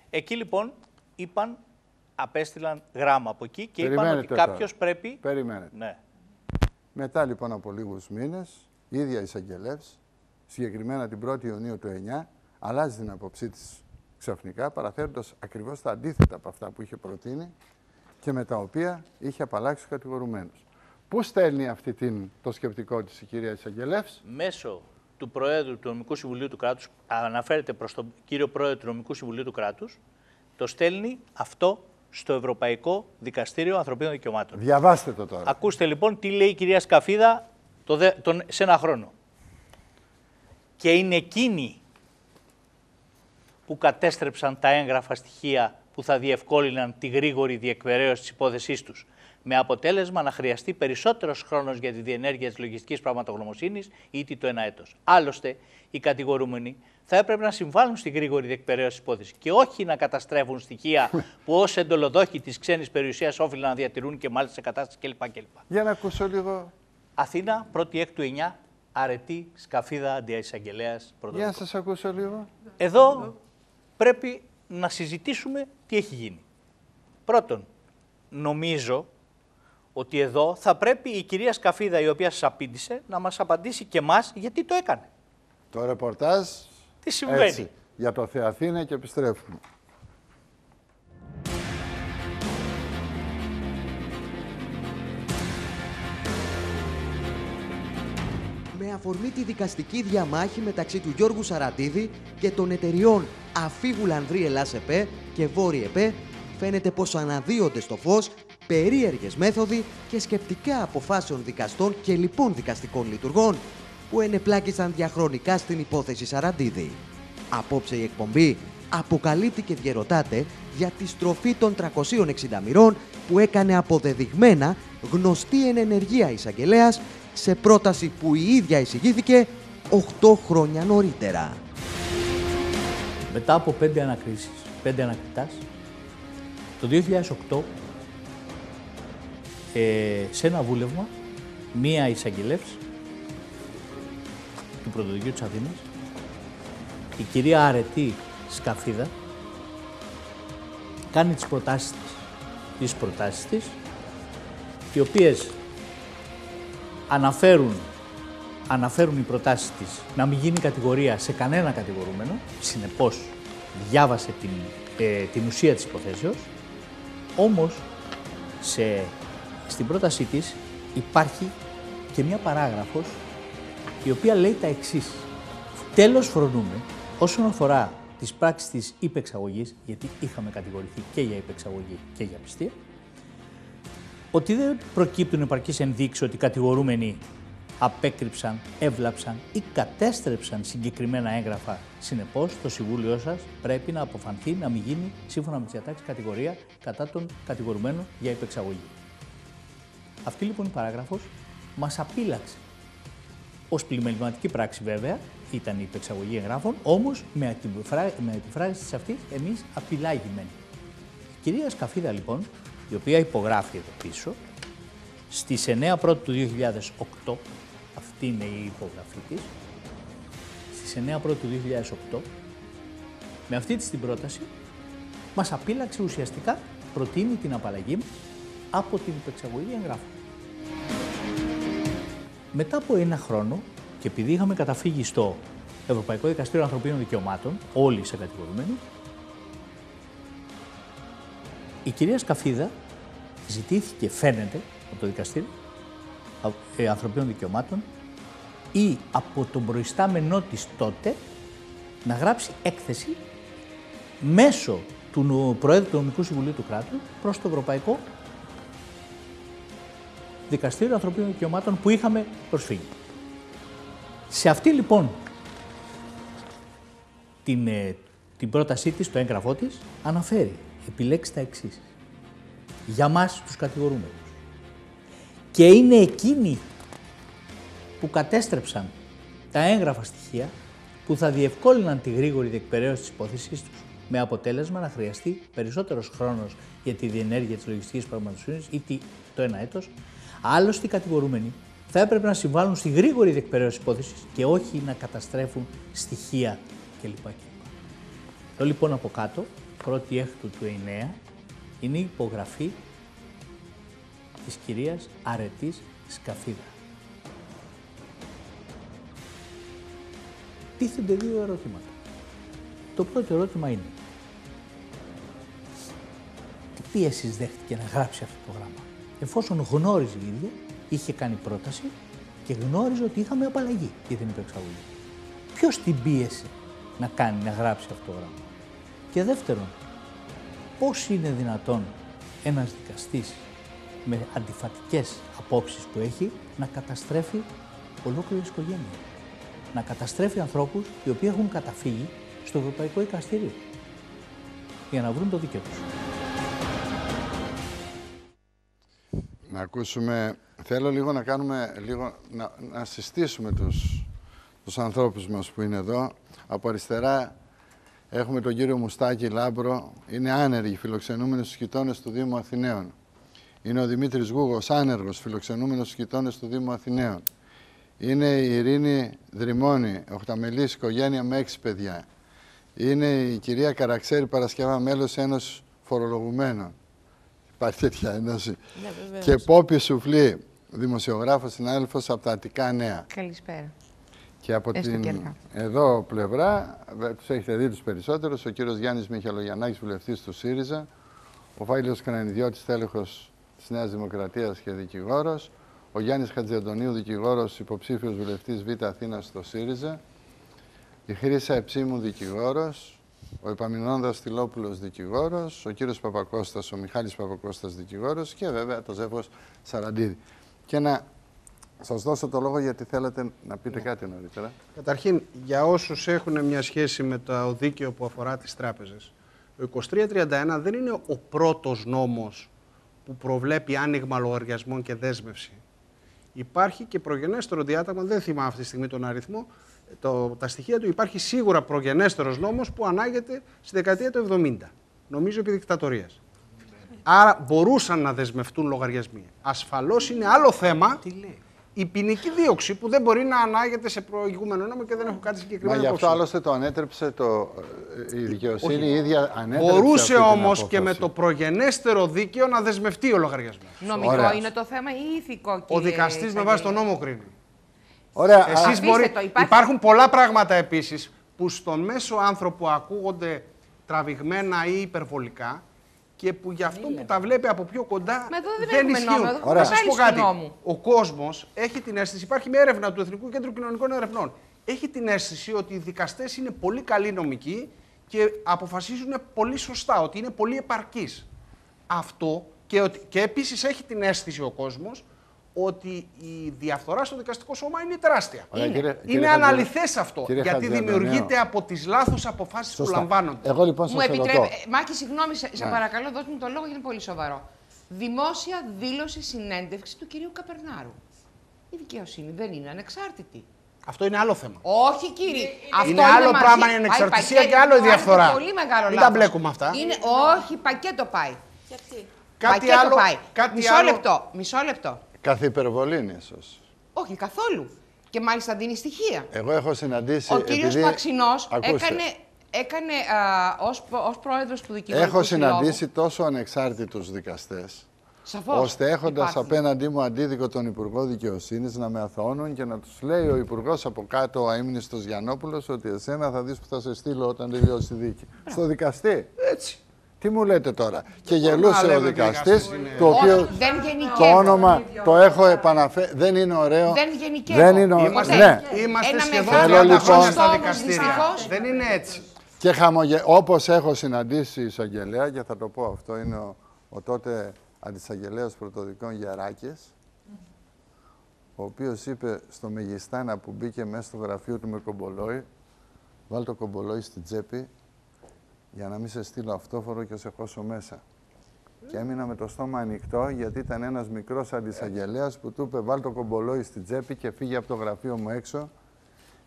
Εκεί λοιπόν είπαν, απέστειλαν γράμμα από εκεί και είπαν Περιμένετε ότι τώρα. κάποιος πρέπει. Περιμένετε. Ναι. Μετά λοιπόν από λίγους μήνες, η ίδια εισαγγελεύς, συγκεκριμένα την 1η Ιουνίου του 9, αλλάζει την άποψή της ξαφνικά, παραθέτοντας ακριβώς τα αντίθετα από αυτά που είχε προτείνει και με τα οποία είχε απαλλάξει τους κατηγορουμένους. Πού στέλνει αυτή την, το σκεπτικό της η κυρία εισαγγελεύς; Μέσω του Προέδρου του Νομικού Συμβουλίου του Κράτους, αναφέρεται προς τον κύριο Πρόεδρο του Νομικού Συμβουλίου του Κράτους, το στέλνει αυτό στο Ευρωπαϊκό Δικαστήριο Ανθρωπίνων Δικαιωμάτων. Διαβάστε το τώρα. Ακούστε λοιπόν τι λέει η κυρία Σκαφίδα το δε, τον, σε ένα χρόνο. Και είναι εκείνοι που κατέστρεψαν τα έγγραφα στοιχεία που θα διευκόλυναν τη γρήγορη διεκπαιρέωση της υπόθεσής τους, με αποτέλεσμα να χρειαστεί περισσότερος χρόνος για τη διενέργεια της λογιστικής πραγματογνωμοσύνης ήδη το ένα έτος. Άλλωστε, οι κατηγορούμενοι θα έπρεπε να συμβάλλουν στη γρήγορη διεκπαιρέωση της υπόθεσης και όχι να καταστρέφουν στοιχεία που ως εντολοδόχοι της ξένης περιουσίας όφυλαν να διατηρούν και μάλιστα σε κατάσταση κλπ. κλπ. Για να ακούσω λίγο. Αθήνα, 1η έκτου 9, αρετή, σκαφίδα, αντιαεισαγγελέας, Για να σας ακούσω λίγο. Εδώ πρέπει να συζητήσουμε τι έχει γίνει. Πρώτον, νομίζω ότι εδώ θα πρέπει η κυρία Σκαφίδα, η οποία σας απήντησε, να μας απαντήσει και μας γιατί το έκανε. Το ρεπορτάζ. Τι συμβαίνει; Έτσι, για το Θεαθήνα και επιστρέφουμε. Με αφορμή τη δικαστική διαμάχη μεταξύ του Γιώργου Σαραντίδη και των εταιριών Αφή Γουλανδρή Ελλάς ΕΠΕ και Βόρη ΕΠΕ, φαίνεται πως αναδύονται στο φως περίεργες μέθοδοι και σκεπτικά αποφάσεων δικαστών και λοιπόν δικαστικών λειτουργών. που ενεπλάκησαν διαχρονικά στην υπόθεση Σαραντίδη. Απόψε η εκπομπή αποκαλύπτει και διαιρωτάται για τη στροφή των 360 μοιρών που έκανε αποδεδειγμένα γνωστή εν ενεργεία εισαγγελέας σε πρόταση που η ίδια εισηγήθηκε 8 χρόνια νωρίτερα. Μετά από πέντε ανακρίσεις, πέντε ανακριτάς, το 2008 ε, σε ένα βούλευμα μία εισαγγελεύς του Πρωτοδικείου της Αθήνας, η κυρία Αρετή Σκαφίδα, κάνει τις προτάσεις της, τις προτάσεις της, οι οποίες αναφέρουν, αναφέρουν οι προτάσεις της. Να μην γίνει κατηγορία σε κανένα κατηγορούμενο, συνεπώς διάβασε την, ε, την ουσία της υποθέσεως, όμως σε, στην πρότασή της υπάρχει και μια παράγραφος η οποία λέει τα εξής. Τέλος φρονούμε όσον αφορά τις πράξεις της υπεξαγωγής, γιατί είχαμε κατηγορηθεί και για υπεξαγωγή και για πιστία, ότι δεν προκύπτουν επαρκείς ενδείξεις ότι οι κατηγορούμενοι απέκρυψαν, έβλαψαν ή κατέστρεψαν συγκεκριμένα έγγραφα. Συνεπώς, το Συμβούλιο σας πρέπει να αποφανθεί να μην γίνει σύμφωνα με τις διατάξεις κατηγορία κατά τον κατηγορουμένο για υπεξαγωγή. Αυτή λοιπόν η παράγραφος μας απείλαξε. Ως πλημεληματική πράξη βέβαια ήταν η υπεξαγωγή εγγράφων, όμως με, με επιφράγηση της αυτής εμείς απειλάγημένοι. Η κυρία Σκαφίδα λοιπόν, η οποία υπογράφει εδώ πίσω, στις 9 Πρώτου του 2008, αυτή είναι η υπογραφή της, στις 9 Πρώτου του 2008, με αυτή της την πρόταση, μας απείλαξε ουσιαστικά, προτείνει την απαλλαγή μας από την υπεξαγωγή εγγράφων. Μετά από ένα χρόνο, και επειδή είχαμε καταφύγει στο Ευρωπαϊκό Δικαστήριο Ανθρωπίνων Δικαιωμάτων, όλοι σε κατηγορούμενοι, η κυρία Σκαφίδα ζητήθηκε, φαίνεται, από το Δικαστήριο ε, Ανθρωπίνων Δικαιωμάτων ή από τον προϊστάμενό της τότε να γράψει έκθεση μέσω του Προέδρου του Νομικού Συμβουλίου του Κράτους προς το Ευρωπαϊκό Δικαστήριο Ανθρωπίνων Δικαιωμάτων που είχαμε προσφύγει. Σε αυτή λοιπόν την, ε, την πρότασή της, το έγγραφό της, αναφέρει, επιλέξεις τα εξής. Για μας τους κατηγορούμενους. Και είναι εκείνοι που κατέστρεψαν τα έγγραφα στοιχεία που θα διευκόλυναν τη γρήγορη διεκπαιρέωση της υπόθεσής τους με αποτέλεσμα να χρειαστεί περισσότερος χρόνος για τη διενέργεια της λογιστικής πραγματοσύνης ή το ένα έτος. Άλλωστε οι κατηγορούμενοι θα έπρεπε να συμβάλλουν στη γρήγορη διεκπαιρέωση της υπόθεσης και όχι να καταστρέφουν στοιχεία κλπ. Το λοιπόν από κάτω, πρώτη έκτου του 9, είναι η υπογραφή της κυρίας Αρετής Σκαφίδα. Τίθενται δύο ερωτήματα. Το πρώτο ερώτημα είναι τι πίεσης δέχτηκε να γράψει αυτό το γράμμα; Εφόσον γνώριζε η ίδια, είχε κάνει πρόταση και γνώριζε ότι είχαμε απαλλαγή για την υπεξαγωγή. Ποιος την πίεσε να κάνει, να γράψει αυτό το γράμμα; Και δεύτερον, πώς είναι δυνατόν ένας δικαστής με αντιφατικές απόψεις που έχει να καταστρέφει ολόκληρη οικογένεια. Να καταστρέφει ανθρώπους οι οποίοι έχουν καταφύγει στο Ευρωπαϊκό Δικαστήριο για να βρουν το δίκαιο τους. Να ακούσουμε, θέλω λίγο να κάνουμε, λίγο, να, να συστήσουμε τους, τους ανθρώπους μας που είναι εδώ. Από αριστερά έχουμε τον κύριο Μουστάκη Λάμπρο, είναι άνεργος φιλοξενούμενος στους ξενώνες του Δήμου Αθηναίων. Είναι ο Δημήτρης Γούγος, άνεργος, φιλοξενούμενος στους ξενώνες του Δήμου Αθηναίων. Είναι η Ειρήνη Δρυμώνη, οχταμελής οικογένεια με έξι παιδιά. Είναι η κυρία Καραξέρη Παρασκευά, μέλος Ένωσης Φορολογουμένων. Υπάρχει τέτοια ένωση. Ναι, και Πόπη Σουφλή, δημοσιογράφος συνάδελφος από τα Αττικά Νέα. Καλησπέρα. Και από Έστω την και αργά. εδώ πλευρά, τους έχετε δει τους περισσότερους, ο κύριος Γιάννης Μιχαλογιαννάκης, βουλευτής του ΣΥΡΙΖΑ, ο Φάιλος Κρανιδιώτης, τέλεχος της Νέας Δημοκρατίας και δικηγόρος, ο Γιάννης Χατζιαντονίου, δικηγόρος, υποψήφιος βουλευτής Β' Αθήνας στο ΣΥΡΙΖΑ, η Χρύσα Εψίμου, δικηγόρος, ο Επαμεινώντας Τιλόπουλος, δικηγόρος, ο κύριος Παπακώστας, ο Μιχάλης Παπακώστας, δικηγόρος. Και βέβαια το Ζεύγος Σαραντίδη. Και να σας δώσω το λόγο γιατί θέλετε να πείτε κάτι νωρίτερα. Καταρχήν, για όσους έχουν μια σχέση με το δίκαιο που αφορά τις τράπεζες, ο 2331 δεν είναι ο πρώτος νόμος που προβλέπει άνοιγμα λογαριασμών και δέσμευση. Υπάρχει και προγενέστερο διάταγμα, δεν θυμάμαι αυτή τη στιγμή τον αριθμό, το, τα στοιχεία του υπάρχει σίγουρα προγενέστερος νόμος που ανάγεται στη δεκαετία του 70. Νομίζω επί δικτατορίας. Άρα μπορούσαν να δεσμευτούν λογαριασμοί. Ασφαλώς είναι άλλο θέμα η ποινική δίωξη που δεν μπορεί να ανάγεται σε προηγούμενο νόμο και δεν έχω κάτι Μα συγκεκριμένο γι' αυτό υπόψη. άλλωστε το ανέτρεψε το, ε, η δικαιοσύνη Όχι. η ίδια ανέτρεψε Μπορούσε αυτή την όμως και απόφαση. με το προγενέστερο δίκαιο να δεσμευτεί ο λογαριασμός. Νομικό Ωραία. είναι το θέμα ή ηθικό, Ο κύριε δικαστής με Καγγελή; βάση τον νόμο κρίνει. Ωραία, Εσείς Αφήστε μπορεί... το, υπάρχει- Υπάρχουν πολλά πράγματα επίσης που στον μέσο άνθρωπο ακούγονται τραβηγμένα ή υπερβολικά και που γι' αυτό που τα βλέπει από πιο κοντά Μα εδώ δεν δεν έχουμε ισχύουν. νόμο, εδώ έχουμε Να σας πω κατάληψη κάτι. του νόμου. Ο κόσμος έχει την αίσθηση, υπάρχει μια έρευνα του Εθνικού Κέντρου Κοινωνικών Ερευνών, έχει την αίσθηση ότι οι δικαστές είναι πολύ καλοί νομικοί και αποφασίζουν πολύ σωστά, ότι είναι πολύ επαρκείς. Αυτό και, ότι, και επίσης έχει την αίσθηση ο κόσμος ότι η διαφθορά στο δικαστικό σώμα είναι τεράστια. Ωραία, είναι κύριε- κύριε είναι Χατζη- αναλυθές αυτό, κύριε γιατί Χατζιαντονίου. δημιουργείται από τις λάθος αποφάσεις που Σωστά. λαμβάνονται. Εγώ λοιπόν Μου σας επιτρέπει. ερωτώ. ε, Μάκη, συγγνώμη, σε, σε Ναι. παρακαλώ, δώσ' μου το λόγο γιατί είναι πολύ σοβαρό. Δημόσια δήλωση συνέντευξη του κυρίου Καπερνάρου. Η δικαιοσύνη δεν είναι ανεξάρτητη. Αυτό είναι άλλο θέμα. Όχι, κύριε. Αυτό Είναι άλλο μαζί. πράγμα η Πάει ανεξαρτησία πακέτο, και άλλο η πάει διαφθορά. Πολύ μεγάλο Μην τα λάθος. μπλέκουμε αυτά. Είναι, όχι, πακέτο πάει. Γιατί. Κάτι πακέτο άλλο- πάει. κάτι μισό άλλο- λεπτό. Μισό λεπτό. Καθ' υπερβολή ίσως. Όχι, καθόλου. Και μάλιστα δίνει στοιχεία. Εγώ έχω συναντήσει. Ο κύριος επειδή- Παξινός Ακούστε, έκανε, έκανε α, ως, ως πρόεδρος του Δικηγορικού Έχω Συλλόγου. συναντήσει τόσο ανεξάρτητους δικαστές, Σαφώς, ώστε έχοντας υπάρχουν. απέναντί μου αντίδικο τον Υπουργό Δικαιοσύνης να με αθώνουν και να τους λέει ο Υπουργός από κάτω, ο αείμνηστος Γιαννόπουλος, ότι εσένα θα δεις που θα σε στείλω όταν τελειώσει η δίκη. Στο δικαστή. Έτσι. Τι μου λέτε τώρα. Και γελούσε ο λέμε ότι δικαστής, δικαστής είναι- το οποίο Όχι, δεν γενικεύω. το όνομα το έχω επαναφέρει. Δεν είναι ωραίο. Δεν γενικεύω. Δεν είναι ωραίο. Είμαστε, Ναι. είμαστε Ένα σχεδόν μεγάλο 30 λοιπόν- χρόνια στα όμως, δικαστήρια. δυστυχώς. Δεν είναι έτσι. Και χαμογε... όπως έχω συναντήσει εισαγγελέα, και θα το πω αυτό, είναι ο, ο τότε αντισαγγελέας πρωτοδικών Γεράκης, ο οποίος είπε στο Μεγιστάνα που μπήκε μέσα στο γραφείο του με κομπολόι, βάλ το κομπολόι στην τσέπη για να μην σε στείλω αυτόφορο και σε χώσω μέσα. Και έμεινα με το στόμα ανοιχτό γιατί ήταν ένας μικρός αντισαγγελέας που του είπε βάλ το κομπολόι στην τσέπη και φύγε από το γραφείο μου έξω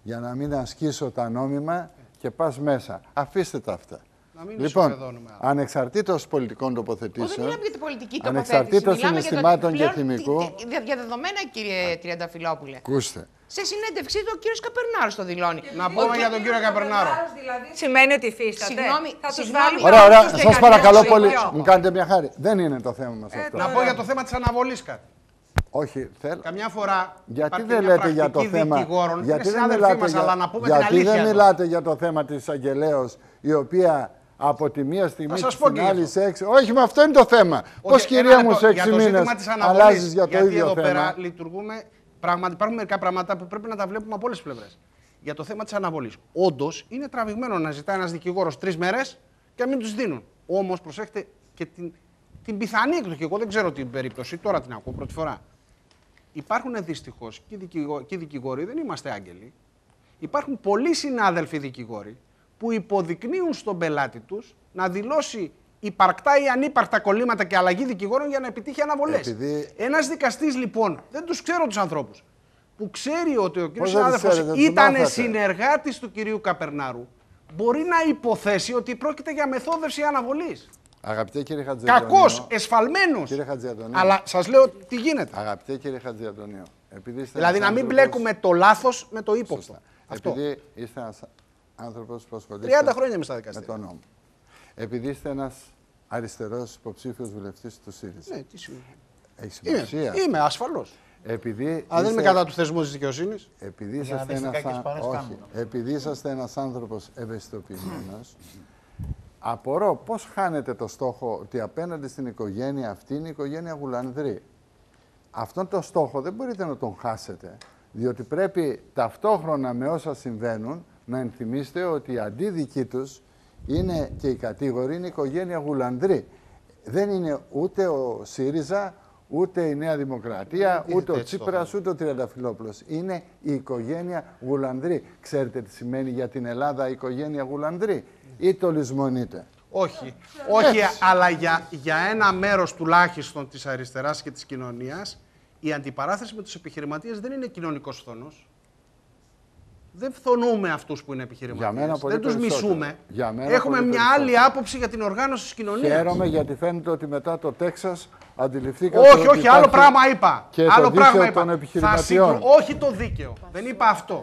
για να μην ασκήσω τα νόμιμα και πας μέσα. Αφήστε τα αυτά. Να μην λοιπόν, ισοπεδώνουμε άλλο. ανεξαρτήτως πολιτικών Όχι, δεν τοποθετήσεων, μιλάμε για την πολιτική τοποθέτηση. ανεξαρτήτως Μιλάμε για το συναισθημάτων και πλέον θυμικού, τι- τι- Διαδεδομένα, κύριε Τριανταφυλόπουλε. ακούστε, Σε συνέντευξή του ο κύριος Καπερνάρος το δηλώνει. Να πούμε για τον κύριο Καπερνάρο. Δηλαδή σημαίνει ότι υφίσταται. Συγγνώμη, θα τους συγγνώμη. βάλει Ωραία, πάνω ωραία. στους Σας 13 παρακαλώ του πολύ. Υπουργείου. Μου κάνετε μια χάρη. Δεν είναι το θέμα μας αυτό. Να πω για το θέμα της αναβολής κάτι. Όχι, θέλω. Καμιά φορά Γιατί υπάρχει δεν μια λέτε για το πρακτική θέμα. δικηγόρων, Γιατί είναι δεν συνάδελφοί μιλάτε μας, για, αλλά να πούμε γιατί την αλήθεια δεν εδώ. μιλάτε για το θέμα της αγγελέως, η οποία από τη μία στιγμή Θα σας και πω στην και γι' άλλης αυτό. σε έξι... Όχι, με αυτό είναι το θέμα. Όχι, Πώς ένα κυρία μου λεπτό. σε έξι για το μήνες ζήτημα της αναβολής, αλλάζεις για το γιατί ίδιο εδώ θέμα; πέρα λειτουργούμε, πράγματι υπάρχουν μερικά πράγματα που πρέπει να τα βλέπουμε από όλες τις πλευρές. Για το θέμα της αναβολής. Όντως είναι τραβηγμένο να ζητάει ένας δικηγόρος τρεις μέρες και να μην τους δίνουν. Όμως προσέχετε και την, την πιθανή εκδοχή. Εγώ δεν ξέρω την περίπτωση, τώρα την ακούω πρώτη φορά. Υπάρχουν δυστυχώς και, οι δικηγο- και οι δικηγόροι, δεν είμαστε άγγελοι. Υπάρχουν πολλοί συνάδελφοι δικηγόροι που υποδεικνύουν στον πελάτη τους να δηλώσει υπαρκτά ή ανύπαρκτα κολλήματα και αλλαγή δικηγόρων για να επιτύχει αναβολές. Επειδή- Ένας δικαστής λοιπόν, δεν τους ξέρω τους ανθρώπους, που ξέρει ότι ο κ. Πώς δεν τους συνάδελφος ξέρετε, τους ήταν μάθατε. συνεργάτης του κυρίου Καπερνάρου, μπορεί να υποθέσει ότι πρόκειται για μεθόδευση αναβολής. Αγαπητέ κύριε Χατζιαντονίου. Κακός, εσφαλμένος. Κύριε Χατζιαντονίου. Αλλά σας λέω τι γίνεται. Αγαπητέ κύριε Χατζιαντονίου. Επειδή είστε Δηλαδή ένας να μην άνθρωπος- μπλέκουμε το λάθος με το ύποπτο. Σωστά. Αυτό. Επειδή είστε ένας άνθρωπος που ασχολείται 30 χρόνια είμαι στα με δικαστήρια. τον νόμο. Επειδή είστε ένας αριστερός υποψήφιος βουλευτής του ΣΥΡΙΖΑ. Ναι, τι σημαίνει. Έχει Είμαι, σημασία. είμαι ασφαλώ. Επειδή Αλλά δεν είμαι είστε- κατά του θεσμού της δικαιοσύνης. Επειδή να είσαστε, δεις τι ένας, κακές α- παρές όχι, κάνουν. επειδή είσαστε ένας άνθρωπος ευαισθητοποιημένος, απορώ πώς χάνετε το στόχο ότι απέναντι στην οικογένεια αυτή είναι η οικογένεια Γουλανδρή. Αυτόν τον στόχο δεν μπορείτε να τον χάσετε, διότι πρέπει ταυτόχρονα με όσα συμβαίνουν να ενθυμίστε ότι οι αντίδικοι τους είναι και οι κατήγοροι είναι η οικογένεια Γουλανδρή. Δεν είναι ούτε ο ΣΥΡΙΖΑ, ούτε η Νέα Δημοκρατία, Τίθεται ούτε ο έτσι το Τσίπρας, ούτε ο Τριανταφυλόπουλος. Είναι η οικογένεια Γουλανδρή. Ξέρετε τι σημαίνει για την Ελλάδα η οικογένεια Γουλανδρή ή το λησμονείτε; Όχι, όχι αλλά για, για ένα μέρος τουλάχιστον της αριστεράς και της κοινωνίας η αντιπαράθεση με τους επιχειρηματίες δεν είναι κοινωνικός φθονός. Δεν φθονούμε αυτούς που είναι επιχειρηματίες. Για μένα πολύ δεν τους περισσότερο. μισούμε. Για μένα Έχουμε πολύ μια περισσότερο. άλλη άποψη για την οργάνωση της κοινωνίας. Χαίρομαι γιατί φαίνεται ότι μετά το Τέξας αντιληφθήκατε Όχι, ότι όχι, άλλο υπάρχει πράγμα είπα. Και άλλο το πράγμα δίκαιο είπα. των Θα επιχειρηματιών. συγκρου- Όχι το δίκαιο. Δεν είπα αυτό.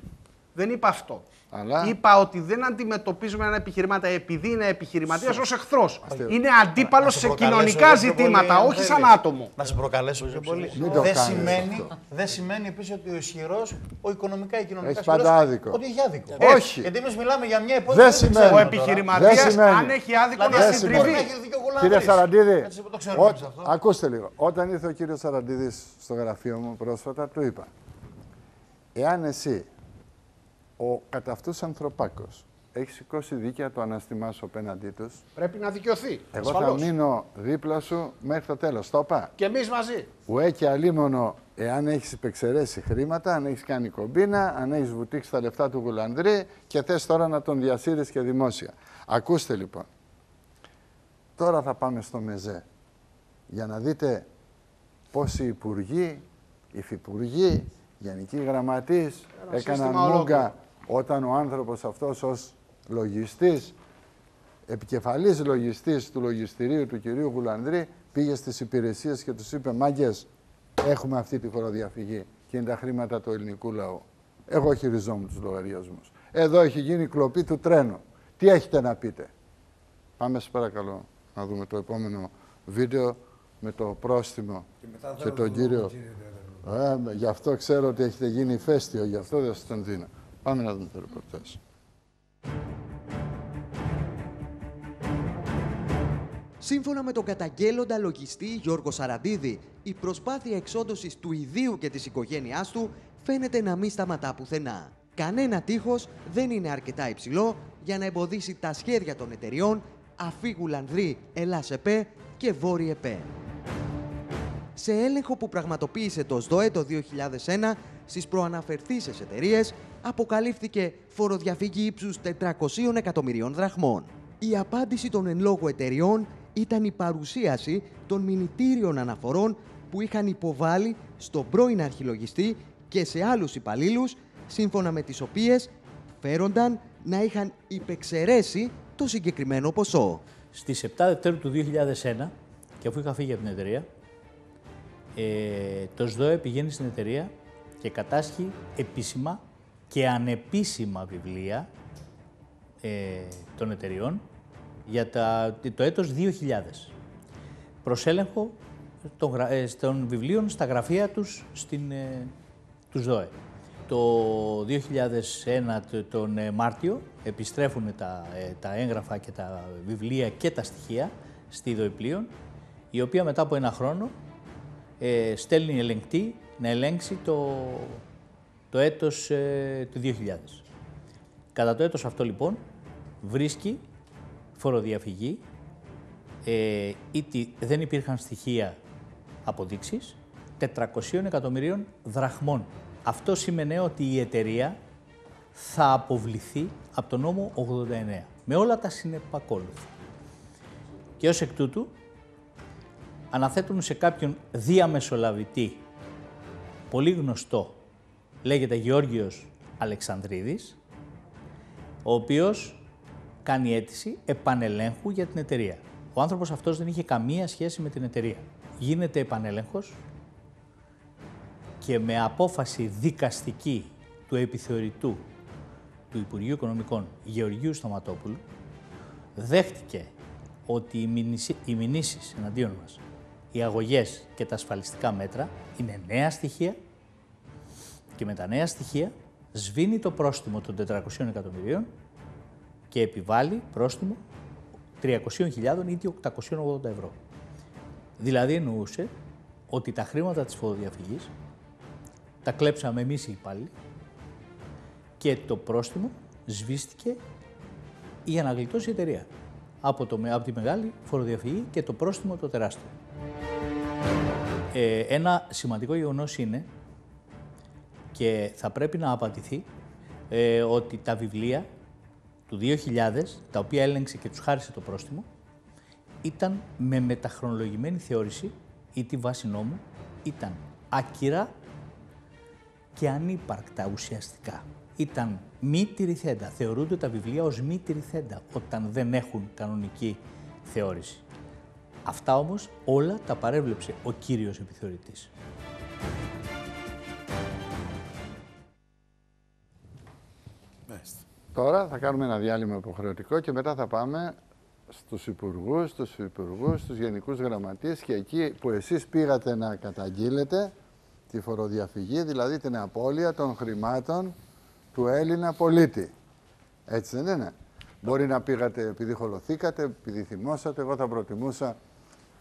δεν είπα αυτό. Αλλά- Είπα ότι δεν αντιμετωπίζουμε έναν επιχειρηματία επειδή είναι επιχειρηματίας ως εχθρός. Αστείο. Είναι αντίπαλο Να σε σε προκαλέσω κοινωνικά εγώ πιο ζητήματα, πολύ, αν όχι σαν θέλεις. άτομο. Να σε προκαλέσω πιο πολύ. Μην το Δεν κάνεις σημαίνει, αυτό. δεν σημαίνει επίσης ότι ο ισχυρός, ο οικονομικά ή κοινωνικά Έχει ισχυρός, πάντα άδικο. Ότι έχει άδικο. Όχι. Γιατί εμείς μιλάμε για μια υπόθεση. Δεν σημαίνει. ξέρουμε Ο τώρα. επιχειρηματίας, Δεν σημαίνει. αν έχει άδικο, Δηλαδή, να δεν συντριβεί. μπορεί να έχει δίκιο ο Γουλανδρής. Κύριε Σαραντίδη, Έτσι, το ξέρουμε ό- εμείς αυτό. ακούστε λίγο. Όταν ήρθε ο κύριος Σαραντίδης στο γραφείο μου πρόσφατα, του είπα εάν εσύ, ο κατά αυτούς ανθρωπάκος, έχει σηκώσει δίκαια το αναστημάσου απέναντί τους, Πρέπει να δικαιωθεί. εγώ θα ασφαλώς. μείνω δίπλα σου μέχρι το τέλος. Το είπα. Και εμείς μαζί. Ουέ και αλίμονο, εάν έχεις υπεξαιρέσει χρήματα, αν έχεις κάνει κομπίνα, αν έχεις βουτήξει τα λεφτά του Γουλανδρή και θες τώρα να τον διασύρεις και δημόσια. Ακούστε λοιπόν. Τώρα θα πάμε στο ΜΕΖΕ για να δείτε πόσοι υπουργοί, υφυπουργοί, γενικοί γραμματείς Ένα έκαναν σύστημα μούγκα όταν ο άνθρωπος αυτός ως λογιστής επικεφαλής λογιστής του λογιστηρίου του κυρίου Γουλανδρή πήγε στις υπηρεσίες και τους είπε «Μάγκες, έχουμε αυτή τη φοροδιαφυγή και είναι τα χρήματα του ελληνικού λαού. Εγώ χειριζόμουν τους λογαριασμούς. Εδώ έχει γίνει κλοπή του τρένου. Τι έχετε να πείτε». Πάμε σας παρακαλώ να δούμε το επόμενο βίντεο με το πρόστιμο και, τον κύριο. Ε, με- γι' αυτό ξέρω ότι έχετε γίνει ηφαίστειο, γι' αυτό δεν σας τον δίνω. Πάμε να δούμε το ρεπορτάζ. Σύμφωνα με τον καταγγέλλοντα λογιστή Γιώργο Σαραντίδη, η προσπάθεια εξόντωσης του ιδίου και της οικογένειάς του φαίνεται να μην σταματά πουθενά. Κανένα τείχος δεν είναι αρκετά υψηλό για να εμποδίσει τα σχέδια των εταιριών Αφήγου Λανδρή, Ελλάς ΕΠΕ και Βόρειο ΕΠΕ. Σε έλεγχο που πραγματοποίησε το ΣΔΟΕ το 2001 στις προαναφερθήσεις εταιρείες, αποκαλύφθηκε φοροδιαφύγη ύψους 400 εκατομμυρίων δραχμών. Η απάντηση των εν λόγω εταιριών ήταν η παρουσίαση των μηνυτήριων αναφορών που είχαν υποβάλει στον πρώην αρχιλογιστή και σε άλλους υπαλλήλους, σύμφωνα με τις οποίες φέρονταν να είχαν υπεξαιρέσει το συγκεκριμένο ποσό. Στις 7 Δευτέρου του 2001, και αφού είχα φύγει από την εταιρεία, ε, το ΣΔΟΕ πηγαίνει στην εταιρεία και κατάσχει επίσημα και ανεπίσημα βιβλία ε, των εταιριών για τα, το έτος 2000. Προς έλεγχο των, γρα- ε, των βιβλίων στα γραφεία τους στην, ε, τους ΣΔΟΕ. Το 2001 το- τον ε, Μάρτιο επιστρέφουν τα, ε, τα έγγραφα και τα βιβλία και τα στοιχεία στη ΔΟΕΠΛΙΟΝ, η οποία μετά από ένα χρόνο ε, στέλνει ελεγκτή να ελέγξει το, το έτος ε, του 2000. Κατά το έτος αυτό λοιπόν βρίσκει φοροδιαφυγή, ε, είτε δεν υπήρχαν στοιχεία αποδείξεις, 400 εκατομμυρίων δραχμών. Αυτό σημαίνει ότι η εταιρεία θα αποβληθεί από τον νόμο 89, με όλα τα συνεπακόλουθα. Και ως εκ τούτου αναθέτουν σε κάποιον διαμεσολαβητή, πολύ γνωστό, λέγεται Γεώργιος Αλεξανδρίδης, ο οποίος κάνει αίτηση επανελέγχου για την εταιρεία. Ο άνθρωπος αυτός δεν είχε καμία σχέση με την εταιρεία. Γίνεται επανέλεγχος και με απόφαση δικαστική του επιθεωρητού του Υπουργείου Οικονομικών Γεωργίου Σταματόπουλου δέχτηκε ότι οι, μηνύσει- οι μηνύσεις εναντίον μας, οι αγωγές και τα ασφαλιστικά μέτρα είναι νέα στοιχεία και με τα νέα στοιχεία σβήνει το πρόστιμο των 400 εκατομμυρίων και επιβάλλει πρόστιμο 300.000 ή 880 ευρώ. Δηλαδή εννοούσε ότι τα χρήματα της φοροδιαφυγής τα κλέψαμε εμείς οι υπάλληλοι και το πρόστιμο σβήστηκε για να γλιτώσει η εταιρεία από, το, από τη μεγάλη φοροδιαφυγή και το πρόστιμο το τεράστιο. Ε, ένα σημαντικό γεγονός είναι και θα πρέπει να απαντηθεί ε, ότι τα βιβλία του 2000, τα οποία έλεγξε και τους χάρισε το πρόστιμο, ήταν με μεταχρονολογημένη θεώρηση ή τη βάση νόμου, ήταν άκυρα και ανύπαρκτα ουσιαστικά. Ήταν μη τηρηθέντα. Θεωρούνται τα βιβλία ως μη τηρηθέντα όταν δεν έχουν κανονική θεώρηση. Αυτά όμως όλα τα παρέβλεψε ο κύριος επιθεωρητής. Τώρα θα κάνουμε ένα διάλειμμα υποχρεωτικό και μετά θα πάμε στους υπουργούς, στους υπουργούς, στους γενικούς γραμματείς και εκεί που εσείς πήγατε να καταγγείλετε τη φοροδιαφυγή, δηλαδή την απώλεια των χρημάτων του Έλληνα πολίτη. Έτσι δεν είναι. Μπορεί να πήγατε επειδή χολοθήκατε, επειδή θυμόσατε. Εγώ θα προτιμούσα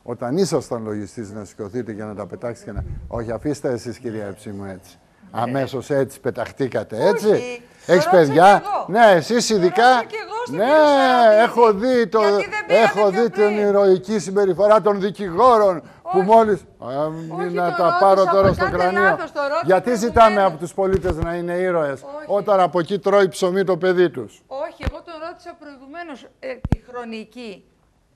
όταν ήσασταν λογιστής να σηκωθείτε για να τα πετάξετε και να... Όχι, αφήστε εσείς κυρία Εψήμου έτσι. Ναι. Αμέσως έτσι πεταχτήκατε έτσι. Όχι. Έχεις Το ρώτησα παιδιά; κι εγώ. Ναι, εσείς ειδικά; κι εγώ στον Ναι, κύριο Σαραντίδη. έχω δει, το, Γιατί δεν πήγατε έχω πιο δει την πριν. ηρωική συμπεριφορά των δικηγόρων που μόλις... Α, μην να το τα ρώτησα, πάρω τώρα από στο κάτι κρανίο. λάθος, το ρώτησα Γιατί ζητάμε από τους πολίτες να είναι ήρωες όταν από εκεί τρώει ψωμί το παιδί τους; Όχι, εγώ τον ρώτησα προηγουμένως ε, τη χρονική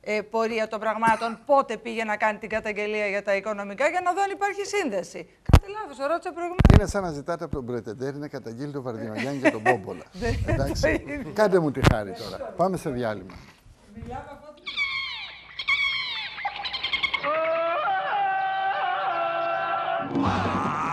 ε, πορεία των πραγμάτων, πότε πήγε να κάνει την καταγγελία για τα οικονομικά, για να δω αν υπάρχει σύνδεση. Κάτι λάθος, το ρώτησα προηγουμένως. Είναι σαν να ζητάτε από τον Πρετεντέρη να καταγγείλει τον Βαρδινογιάννη και τον Πόμπολα. Δεν είναι το Εντάξει. ίδιο. Κάντε μου τη χάρη τώρα. Πάμε σε διάλειμμα. Στις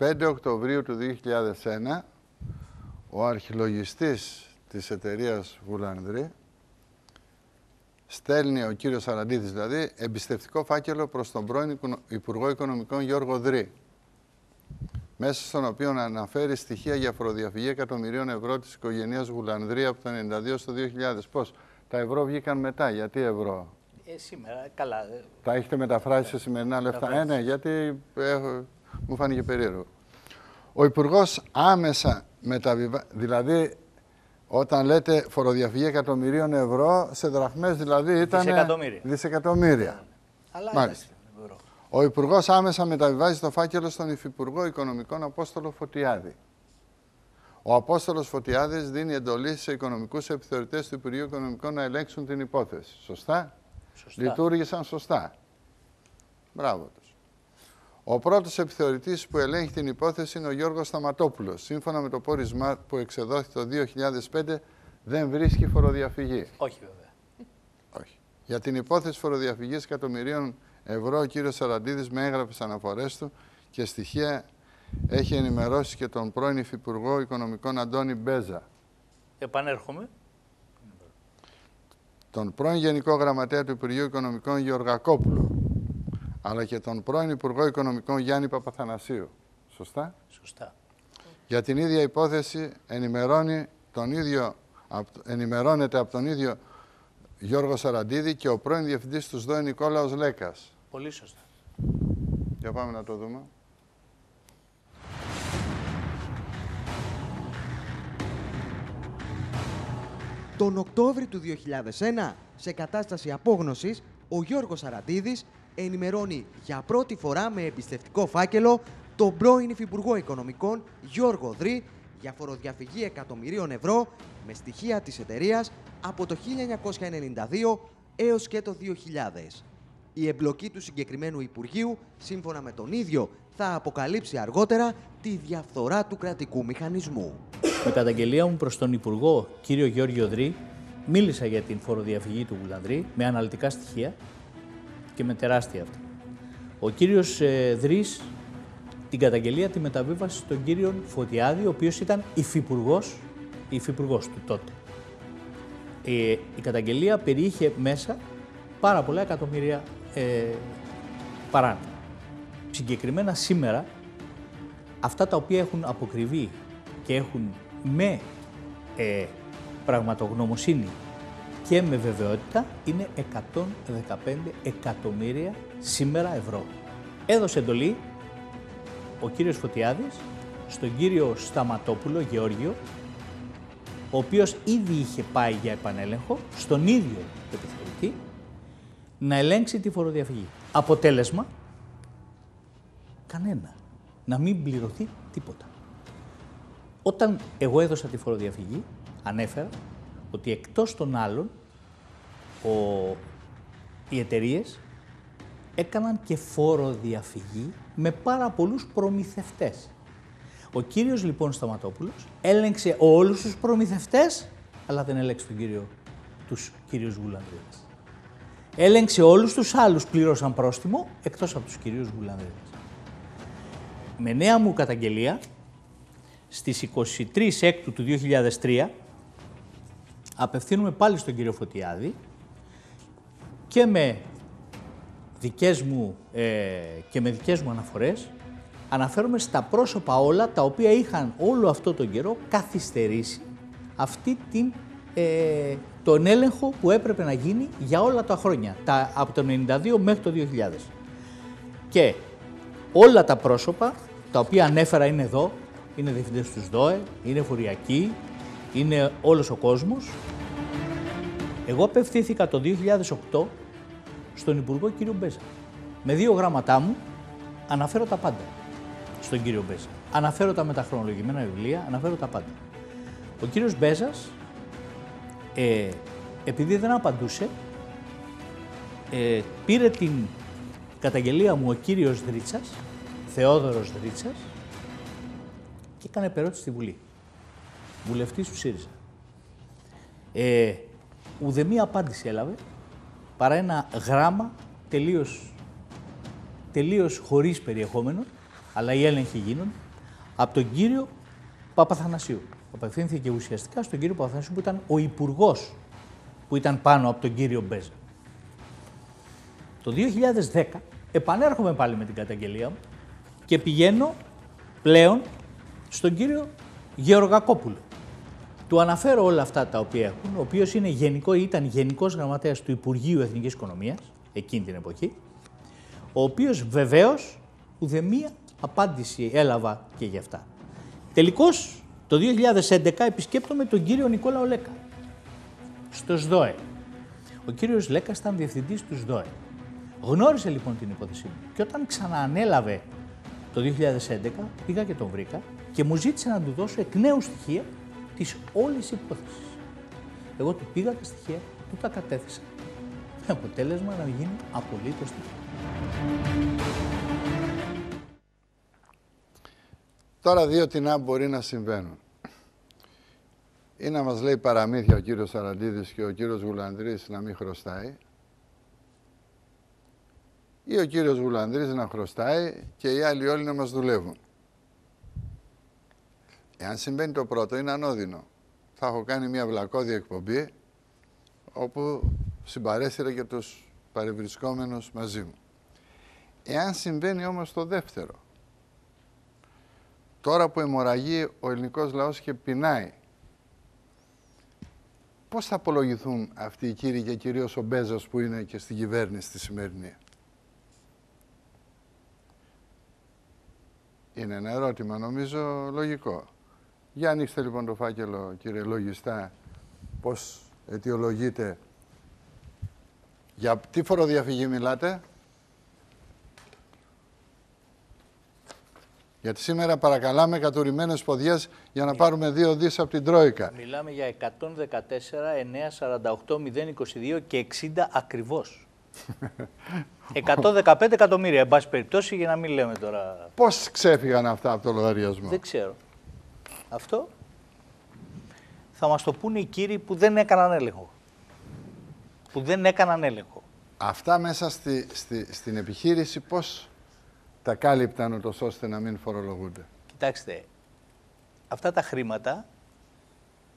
5 Οκτωβρίου του 2001, ο αρχιλογιστής της εταιρείας Βουλανδρή στέλνει ο κύριος Σαραντίδης δηλαδή εμπιστευτικό φάκελο προς τον πρώην Οικονο- Υπουργό Οικονομικών Γιώργο Δρή μέσα στον οποίο αναφέρει στοιχεία για φοροδιαφυγή εκατομμυρίων ευρώ της οικογένειας Βουλανδρή από το 1992 στο 2000. Πώς, τα ευρώ βγήκαν μετά, γιατί ευρώ; Ε, σήμερα, καλά. ε, Τα έχετε μεταφράσει σε σημερινά λεφτά; Ε, Μεταφράσει. ναι, γιατί ε, μου φάνηκε περίεργο. Ο Υπουργός άμεσα μεταβιβά... Δηλαδή, όταν λέτε φοροδιαφυγή εκατομμυρίων ευρώ, σε δραχμές δηλαδή ήταν... Δισεκατομμύρια. Δισεκατομμύρια. Αλλά Μάλιστα. Ο Υπουργός άμεσα μεταβιβάζει το φάκελο στον Υφυπουργό Οικονομικών Απόστολο Φωτιάδη. Ο Απόστολος Φωτιάδης δίνει εντολή σε οικονομικούς επιθεωρητές του Υπουργείου Οικονομικών να ελέγξουν την υπόθεση. Σωστά; Σωστά. Λειτουργήσαν σωστά. Μπράβο τους. Ο πρώτος επιθεωρητής που ελέγχει την υπόθεση είναι ο Γιώργος Σταματόπουλος. Σύμφωνα με το πόρισμα που εξεδόθη το 2005, δεν βρίσκει φοροδιαφυγή. Όχι βέβαια. Όχι. Για την υπόθεση φοροδιαφυγής εκατομμυρίων ευρώ, ο κύριος Σαραντίδης με έγγραφες αναφορές του και στοιχεία έχει ενημερώσει και τον πρώην Υφυπουργό Οικονομικών Αντώνη Μπέζα, Επανέρχομαι. τον πρώην Γενικό Γραμματέα του Υπουργείου Οικονομικών Γεωργακόπουλο, αλλά και τον πρώην Υπουργό Οικονομικών Γιάννη Παπαθανασίου. Σωστά; Σωστά. Για την ίδια υπόθεση ενημερώνει τον ίδιο, απ- ενημερώνεται από τον ίδιο Γιώργο Σαραντίδη και ο πρώην Διευθυντής τους ΣΔΟΕ Νικόλαος Λέκας. Πολύ σωστά. Για πάμε να το δούμε. Τον Οκτώβρη του 2001, σε κατάσταση απόγνωσης, ο Γιώργος Σαραντίδης ενημερώνει για πρώτη φορά με εμπιστευτικό φάκελο τον πρώην Υφυπουργό Οικονομικών Γιώργο Δρή για φοροδιαφυγή εκατομμυρίων ευρώ με στοιχεία της εταιρείας από το 1992 έως και το 2000. Η εμπλοκή του συγκεκριμένου Υπουργείου, σύμφωνα με τον ίδιο, θα αποκαλύψει αργότερα τη διαφθορά του κρατικού μηχανισμού. Με καταγγελία μου προς τον Υπουργό κύριο Γιώργιο Δρή, μίλησα για την φοροδιαφυγή του Βουλανδρή με αναλυτικά στοιχεία και με τεράστια αυτά. Ο κύριος ε, Δρής την καταγγελία τη μεταβίβασε στον κύριο Φωτιάδη, ο οποίος ήταν υφυπουργός, υφυπουργός του τότε. Ε, η καταγγελία περιείχε μέσα πάρα πολλά εκατομμύρια ε, παράνοια. Συγκεκριμένα σήμερα αυτά τα οποία έχουν αποκριβεί και έχουν με ε, πραγματογνωμοσύνη και με βεβαιότητα είναι 115 εκατομμύρια σήμερα ευρώ. Έδωσε εντολή ο κύριος Φωτιάδης στον κύριο Σταματόπουλο Γεώργιο, ο οποίος ήδη είχε πάει για επανέλεγχο στον ίδιο επιθεωρητή, να ελέγξει τη φοροδιαφυγή. Αποτέλεσμα, κανένα. Να μην πληρωθεί τίποτα. Όταν εγώ έδωσα τη φοροδιαφυγή, ανέφερα ότι εκτός των άλλων, ο, οι εταιρείες έκαναν και φοροδιαφυγή με πάρα πολλούς προμηθευτές. Ο κύριος λοιπόν Σταματόπουλος έλεγξε όλους τους προμηθευτές, αλλά δεν έλεγξε τον κύριο, τους κύριους Γουλανδρίδες. Έλεγξε όλους τους άλλους πλήρωσαν πρόστιμο, εκτός από τους κυρίους Γουλανδρίδες. Με νέα μου καταγγελία, στις 23 Έκτου του 2003, απευθύνουμε πάλι στον κύριο Φωτιάδη και με δικές μου, ε, και με δικές μου αναφορές αναφέρομαι στα πρόσωπα όλα τα οποία είχαν όλο αυτό τον καιρό καθυστερήσει αυτή την, ε, τον έλεγχο που έπρεπε να γίνει για όλα τα χρόνια, τα, από το 92 μέχρι το 2000. Και όλα τα πρόσωπα τα οποία ανέφερα είναι εδώ, είναι διευθυντές του ΣΔΟΕ, είναι φοριακοί, είναι όλος ο κόσμος. Εγώ απευθύνθηκα το 2008 στον Υπουργό κύριο Μπέζα. Με δύο γράμματά μου αναφέρω τα πάντα στον κύριο Μπέζα. Αναφέρω τα μεταχρονολογημένα βιβλία, αναφέρω τα πάντα. Ο κύριος Μπέζας, ε, επειδή δεν απαντούσε, ε, πήρε την καταγγελία μου ο κύριος Δρίτσας, Θεόδωρος Δρίτσας, και έκανε περώτηση στη Βουλή. Βουλευτής του ΣΥΡΙΖΑ. Ε, ουδέμια απάντηση έλαβε, παρά ένα γράμμα τελείως, τελείως χωρίς περιεχόμενο, αλλά οι έλεγχοι γίνονται, από τον κύριο Παπαθανασίου. Απευθύνθηκε ουσιαστικά στον κύριο Παπαθανασίου που ήταν ο υπουργός που ήταν πάνω από τον κύριο Μπέζα. Το 2010 επανέρχομαι πάλι με την καταγγελία μου και πηγαίνω πλέον στον κύριο Γεωργακόπουλο. Του αναφέρω όλα αυτά τα οποία έχουν, ο οποίος γενικό, ήταν γενικός γραμματέας του Υπουργείου Εθνικής Οικονομίας εκείνη την εποχή, ο οποίος βεβαίως ουδεμία απάντηση έλαβα και γι' αυτά. Τελικώς το 2011 επισκέπτομαι τον κύριο Νικόλα Λέκα στο ΣΔΟΕ. Ο κύριος Λέκας ήταν διευθυντής του ΣΔΟΕ. Γνώρισε λοιπόν την υπόθεσή μου και όταν ξαναανέλαβε το 2011 πήγα και τον βρήκα και μου ζήτησε να του δώσω εκ νέου στοιχεία τη όλη υπόθεση. Εγώ του πήγα τα στοιχεία, του τα κατέθεσα. Με αποτέλεσμα να γίνει απολύτως τίποτα. Τώρα δύο τεινά μπορεί να συμβαίνουν. Ή να μας λέει παραμύθια ο κύριος Σαραντίδης και ο κύριος Γουλανδρής να μην χρωστάει. Ή ο κύριος Γουλανδρής να χρωστάει και οι άλλοι όλοι να μας δουλεύουν. Εάν συμβαίνει το πρώτο, είναι ανώδυνο. Θα έχω κάνει μια βλακώδη εκπομπή όπου συμπαρέστηρα και τους παρευρισκόμενους μαζί μου. Εάν συμβαίνει όμως το δεύτερο, τώρα που αιμορραγεί ο ελληνικός λαός και πεινάει, πώς θα απολογηθούν αυτοί οι κύριοι και κυρίως ο Μπέζος που είναι και στην κυβέρνηση τη σημερινή; Είναι ένα ερώτημα νομίζω λογικό. Για ανοίξτε λοιπόν το φάκελο κύριε Λογιστά, πώς αιτιολογείτε; Για τι φοροδιαφυγή μιλάτε; Γιατί σήμερα παρακαλάμε κατουρημένες ποδιές για να πάρουμε δύο δις από την Τρόικα. Μιλάμε για 114, 9, 48, 022 και 60 ακριβώς. 115 εκατομμύρια, εν πάση περιπτώσει, για να μην λέμε τώρα. Πώς ξέφυγαν αυτά από το λογαριασμό; Δεν ξέρω. Αυτό θα μας το πούνε οι κύριοι που δεν έκαναν έλεγχο. Που δεν έκαναν έλεγχο. Αυτά μέσα στη, στη, στην επιχείρηση πώς τα κάλυπταν ούτως ώστε να μην φορολογούνται; Κοιτάξτε, αυτά τα χρήματα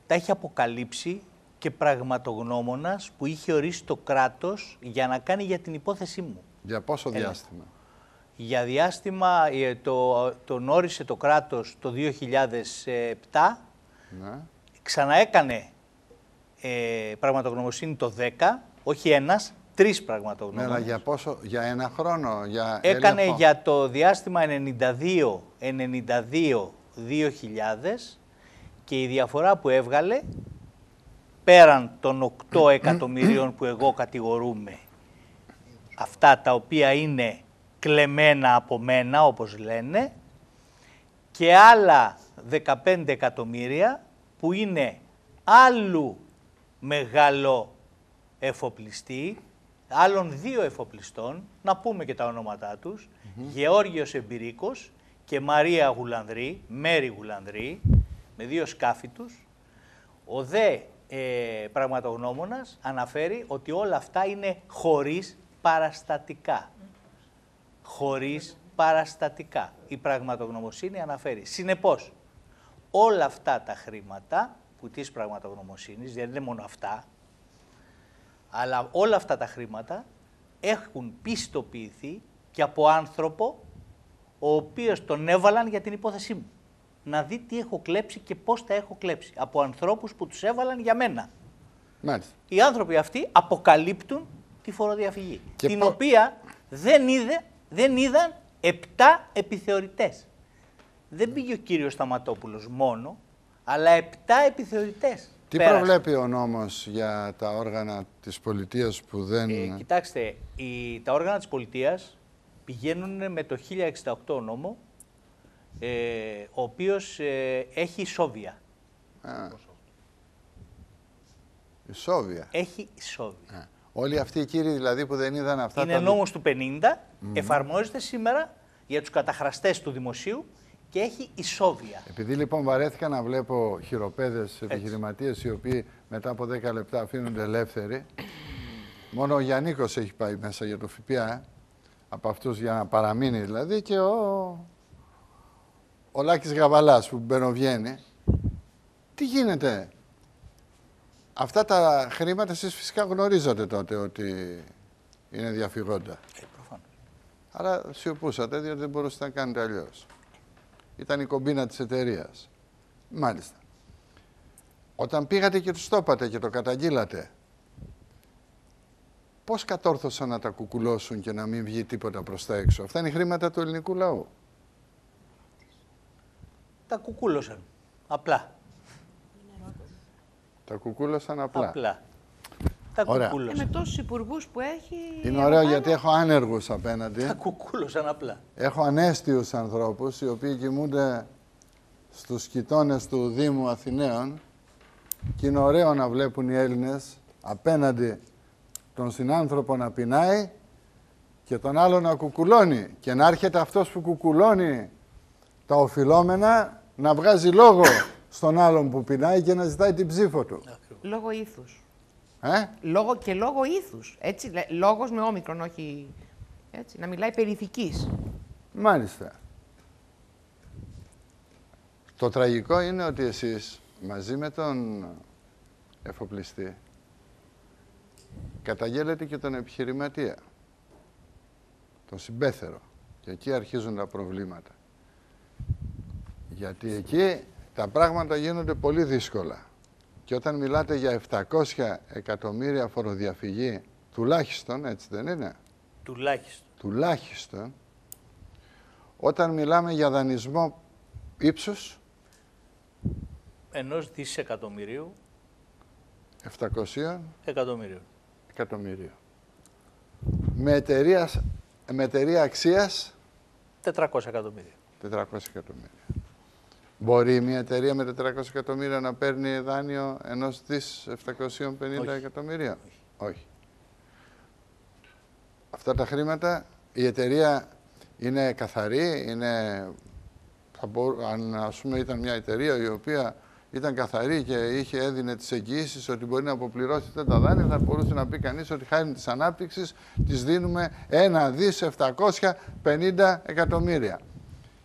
τα έχει αποκαλύψει και πραγματογνώμονας που είχε ορίσει το κράτος για να κάνει για την υπόθεσή μου. Για πόσο διάστημα; Για διάστημα, ε, το, τον όρισε το κράτος το 2007, Ναι. ξαναέκανε ε, πραγματογνωμοσύνη το 10, όχι ένας, τρεις Ναι, πραγματογνώμονες. αλλά για πόσο, για ένα χρόνο, για Έκανε έλεγχο; για το διάστημα 92, 92, 2000 και η διαφορά που έβγαλε πέραν των 8 εκατομμυρίων που εγώ κατηγορούμε αυτά τα οποία είναι κλεμμένα από μένα όπως λένε και άλλα 15 εκατομμύρια που είναι άλλου μεγάλο εφοπλιστή, άλλων δύο εφοπλιστών, να πούμε και τα ονόματά τους, Γεώργιος Εμπειρίκος και Μαρία Γουλανδρή, Μέρη Γουλανδρή, με δύο σκάφη τους. Ο δε ε, πραγματογνώμονας αναφέρει ότι όλα αυτά είναι χωρίς παραστατικά. Χωρίς παραστατικά. Η πραγματογνωμοσύνη αναφέρει. Συνεπώς, όλα αυτά τα χρήματα που της πραγματογνωμοσύνης, δεν είναι μόνο αυτά, αλλά όλα αυτά τα χρήματα έχουν πιστοποιηθεί και από άνθρωπο ο οποίος τον έβαλαν για την υπόθεσή μου. Να δει τι έχω κλέψει και πώς τα έχω κλέψει. Από ανθρώπους που τους έβαλαν για μένα. Μάλιστα. Οι άνθρωποι αυτοί αποκαλύπτουν τη φοροδιαφυγή. Και την πο- οποία δεν, είδε, δεν είδαν επτά επιθεωρητές. Δεν πήγε ο κύριος Σταματόπουλος μόνο, αλλά επτά επιθεωρητές. Τι πέρασαν. προβλέπει ο νόμος για τα όργανα της πολιτείας που δεν... Ε, κοιτάξτε, οι, τα όργανα της πολιτείας πηγαίνουν με το 1068 νόμο, ε, ο οποίος ε, έχει ισόβια. Α. Ισόβια. Έχει ισόβια. Όλοι αυτοί οι κύριοι δηλαδή που δεν είδαν αυτά Είναι τα... νόμος του 50, εφαρμόζεται σήμερα για τους καταχραστές του δημοσίου και έχει ισόβια. Επειδή λοιπόν βαρέθηκα να βλέπω χειροπέδες επιχειρηματίες οι οποίοι μετά από 10 λεπτά αφήνονται ελεύθεροι, μόνο ο Γιάννικος έχει πάει μέσα για το ΦΠΑ, ε, από αυτούς για να παραμείνει δηλαδή και ο, ο Λάκης Γαβαλάς που μπαινοβγαίνει. Τι γίνεται; Αυτά τα χρήματα εσείς φυσικά γνωρίζατε τότε ότι είναι διαφυγόντα. Ε, προφανώς. Άρα σιωπούσατε διότι δεν μπορούσατε να κάνετε αλλιώς. Ήταν η κομπίνα της εταιρείας. Μάλιστα. Όταν πήγατε και τους το είπατε και το καταγγείλατε, πώς κατόρθωσαν να τα κουκουλώσουν και να μην βγει τίποτα προς τα έξω; Αυτά είναι χρήματα του ελληνικού λαού. Τα κουκούλωσαν. Απλά. Τα κουκούλωσαν απλά. Απλά. Τα Ωραία. Και κουκούλωσαν. με τόσους υπουργούς που έχει. Είναι από ωραίο πάνω. γιατί έχω άνεργους απέναντι. Τα κουκούλωσαν απλά. Έχω ανέστιους ανθρώπους οι οποίοι κοιμούνται στους κοιτώνες του Δήμου Αθηναίων και είναι ωραίο να βλέπουν οι Έλληνες απέναντι τον συνάνθρωπο να πεινάει και τον άλλο να κουκουλώνει και να έρχεται αυτός που κουκουλώνει τα οφειλόμενα να βγάζει λόγο στον άλλον που πεινάει και να ζητάει την ψήφο του. Λόγω ήθους. Ε; Λόγω και λόγω ήθους. Έτσι, λέ- λόγος με όμικρον, όχι. Έτσι, να μιλάει περί ηθικής. Μάλιστα. Το τραγικό είναι ότι εσείς μαζί με τον εφοπλιστή καταγγέλλετε και τον επιχειρηματία, τον συμπέθερο. Και εκεί αρχίζουν τα προβλήματα. Γιατί εκεί τα πράγματα γίνονται πολύ δύσκολα. Και όταν μιλάτε για 700 εκατομμύρια φοροδιαφυγή, τουλάχιστον, έτσι δεν είναι, Τουλάχιστον. τουλάχιστον, όταν μιλάμε για δανεισμό ύψους; Ενός δισεκατομμυρίου 700 εκατομμυρίων. εκατομμυρίων. Με εταιρείας, με εταιρεία αξίας; 400 εκατομμύρια. 400 εκατομμύρια. Μπορεί μια εταιρεία με 400 εκατομμύρια να παίρνει δάνειο ενός δις 750 Όχι. εκατομμύρια; Όχι. Αυτά τα χρήματα η εταιρεία είναι καθαρή, είναι, θα μπορού- αν ας πούμε ήταν μια εταιρεία η οποία ήταν καθαρή και είχε έδινε τις εγγυήσεις ότι μπορεί να αποπληρώσει αυτά τα δάνεια, θα μπορούσε να πει κανείς ότι χάρη της ανάπτυξης της δίνουμε ένα δις 750 εκατομμύρια.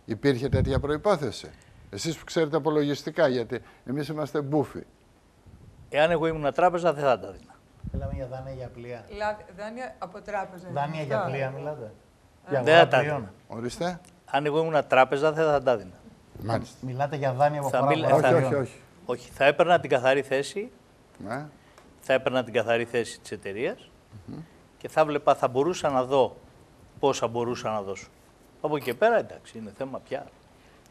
Υπήρχε τέτοια προϋπόθεση. Εσείς που ξέρετε απολογιστικά, γιατί εμείς είμαστε μπούφοι. Εάν εγώ ήμουν τράπεζα δεν θα τα δίνα. Μιλάμε για δάνεια για πλοία. Λα- Δάνεια από τράπεζα. Δάνεια για Αυτά. πλοία μιλάτε. Για Δεν αγορά θα τα προϊόν. έδινα. Ορίστε. Αν εγώ ήμουν τράπεζα, δεν θα τα έδινα. Μάλιστα. Μιλάτε για δάνεια από Θα αγορά μιλ- Όχι, θα- όχι, όχι. Όχι, θα έπαιρνα την καθαρή θέση, Ναι. θα έπαιρνα την καθαρή θέση της εταιρείας και θα βλέπα, θα μπορούσα να δω πόσα μπορούσα να δώσω. Από εκεί και πέρα, εντάξει, είναι θέμα πια.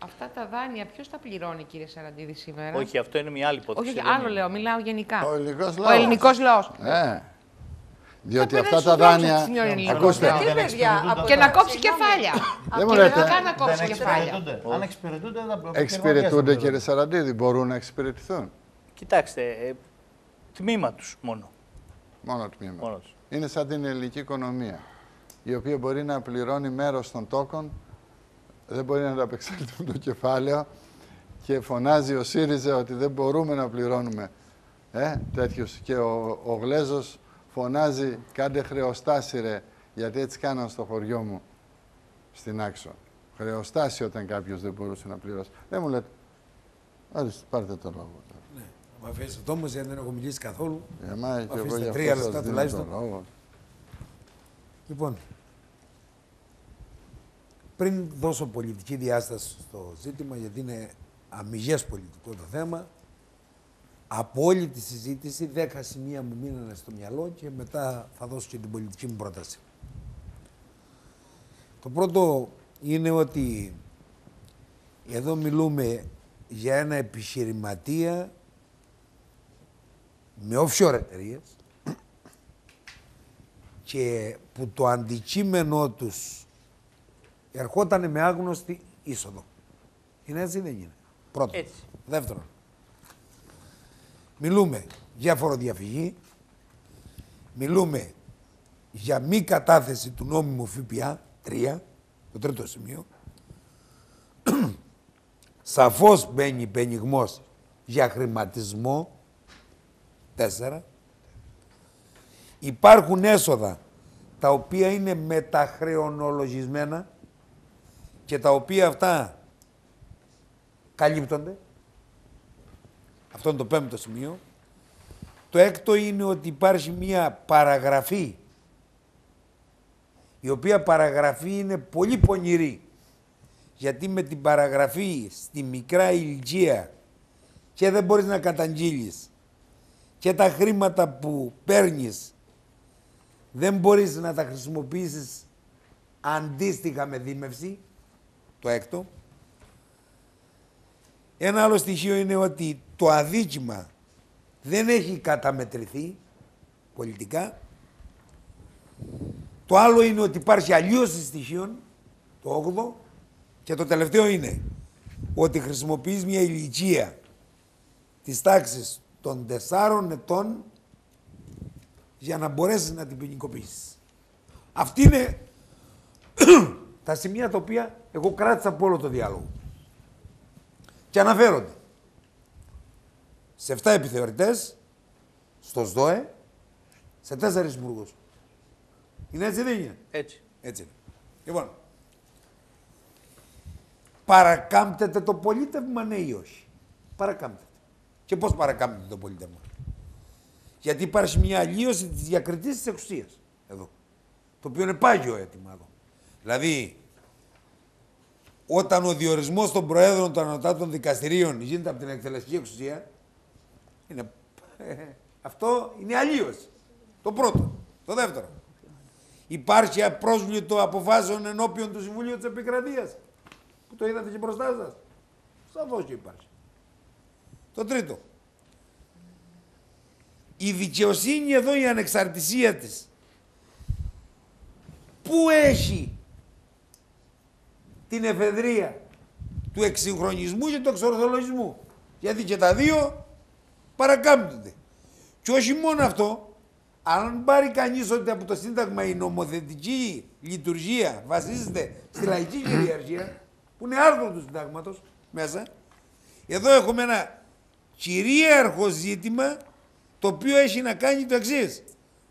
Αυτά τα δάνεια ποιος τα πληρώνει, κύριε Σαραντίδη, σήμερα; Όχι, αυτό είναι μια άλλη υπόθεση. Όχι, όχι, δεν άλλο είναι. λέω, μιλάω γενικά. Ο ελληνικός Ο λαός. ελληνικός λαός. Ε. Διότι πρέπει να αυτά σου τα δώσω δάνεια. στη Signora Ελληνικό. Ακούστε. Γιατί, Δεν παιδιά, εξυπηρετούν από- τα- και να κόψει κεφάλια. Δεν μου Και λέτε. να να κόψει Δεν κεφάλια. εξυπηρετούνται. Αν εξυπηρετούνται, δεν θα Εξυπηρετούνται, κύριε Σαραντίδη, μπορούν να εξυπηρετηθούν. Κοιτάξτε, ε, τμήμα τους μόνο. Μόνο τμήμα. Μόνο τους. Είναι σαν την ελληνική οικονομία, η οποία μπορεί να πληρώνει μέρος των τόκων, δεν μπορεί να ανταπεξέλθουν το κεφάλαιο και φωνάζει ο ΣΥΡΙΖΑ ότι δεν μπορούμε να πληρώνουμε ε, τέτοιους. Και ο, ο Γλέζος φωνάζει κάντε χρεοστάσι ρε, γιατί έτσι κάναν στο χωριό μου στην Άξο. Χρεοστάσι όταν κάποιος δεν μπορούσε να πληρώσει. Δεν μου λέτε. Ορίστε, πάρτε το λόγο. Ναι. Μ' αφήσετε όμως γιατί δεν έχω μιλήσει καθόλου. Για μένα Μ' και εγώ αφήσετε γι' τρία αυτό σας λεπτά δίνω τουλάχιστον. το λόγο. Λοιπόν, πριν δώσω πολιτική διάσταση στο ζήτημα, γιατί είναι αμυγές πολιτικό το θέμα, από όλη τη συζήτηση δέκα σημεία μου μείνανε στο μυαλό και μετά θα δώσω και την πολιτική μου πρόταση. Το πρώτο είναι ότι εδώ μιλούμε για ένα επιχειρηματία με offshore εταιρείες και που το αντικείμενό τους ερχόταν με άγνωστη είσοδο. Είναι έτσι ή δεν είναι. Πρώτον. Έτσι. Δεύτερον. Μιλούμε για φοροδιαφυγή. Μιλούμε για μη κατάθεση του νόμιμου ΦΠΑ. Τρία. Το τρίτο σημείο. Σαφώς μπαίνει πενιγμός για χρηματισμό. Τέσσερα. Υπάρχουν έσοδα τα οποία είναι μεταχρεωνολογισμένα και τα οποία αυτά καλύπτονται. Αυτό είναι το πέμπτο σημείο. Το έκτο είναι ότι υπάρχει μία παραγραφή η οποία παραγραφή είναι πολύ πονηρή γιατί με την παραγραφή στη μικρά ηλικία και δεν μπορείς να καταγγείλεις και τα χρήματα που παίρνεις δεν μπορείς να τα χρησιμοποιήσεις αντίστοιχα με δίμευση, το έκτο. Ένα άλλο στοιχείο είναι ότι το αδίκημα δεν έχει καταμετρηθεί πολιτικά. Το άλλο είναι ότι υπάρχει αλλίωση στοιχείων, το 8ο. Και το τελευταίο είναι ότι χρησιμοποιείς μια ηλικία της τάξης των 4 ετών για να μπορέσεις να την ποινικοποιήσεις. Αυτή είναι τα σημεία τα οποία εγώ κράτησα από όλο το διάλογο. Και αναφέρονται σε 7 επιθεωρητές, στο ΣΔΟΕ, σε 4 υπουργούς. Είναι έτσι δεν είναι; Έτσι. Έτσι είναι. Λοιπόν, παρακάμπτεται το πολίτευμα, ναι ή όχι; Παρακάμπτεται. Και πώς παρακάμπτεται το πολίτευμα; Γιατί υπάρχει μια αλλίωση της διακριτής της εξουσίας εδώ. Το οποίο είναι πάγιο αίτημα εδώ. Δηλαδή, όταν ο διορισμός των προέδρων των ανωτάτων δικαστηρίων γίνεται από την εκτελεστική εξουσία, είναι, ε, αυτό είναι αλλίωση. Το πρώτο. Το δεύτερο. Υπάρχει απρόσβλητο αποφάσεων ενώπιον του Συμβουλίου της Επικρατείας. Που το είδατε και μπροστά σας. Σαφώς και υπάρχει. Το τρίτο. Η δικαιοσύνη εδώ, η ανεξαρτησία της, πού έχει την εφεδρεία του εξυγχρονισμού και του εξορθολογισμού. Γιατί και τα δύο παρακάμπτονται. Και όχι μόνο αυτό, αν πάρει κανείς ότι από το Σύνταγμα η νομοθετική λειτουργία βασίζεται στη λαϊκή κυριαρχία, που είναι άρθρο του Συντάγματος μέσα, εδώ έχουμε ένα κυρίαρχο ζήτημα το οποίο έχει να κάνει το εξής.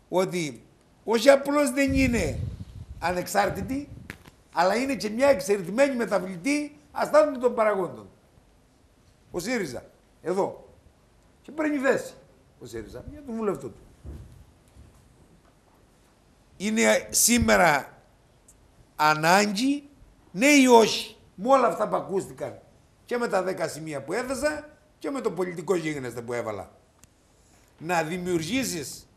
Ότι όχι απλώς δεν είναι ανεξάρτητη, αλλά είναι και μια εξαιρετημένη μεταβλητή αστάθμη των παραγόντων. Ο ΣΥΡΙΖΑ, εδώ. Και παίρνει θέση ο ΣΥΡΙΖΑ για τον βουλευτό του. Είναι σήμερα ανάγκη, ναι ή όχι, με όλα αυτά που ακούστηκαν και με τα 10 σημεία που έθεσα και με το πολιτικό γίγνεσθε που έβαλα. Να δημιουργήσεις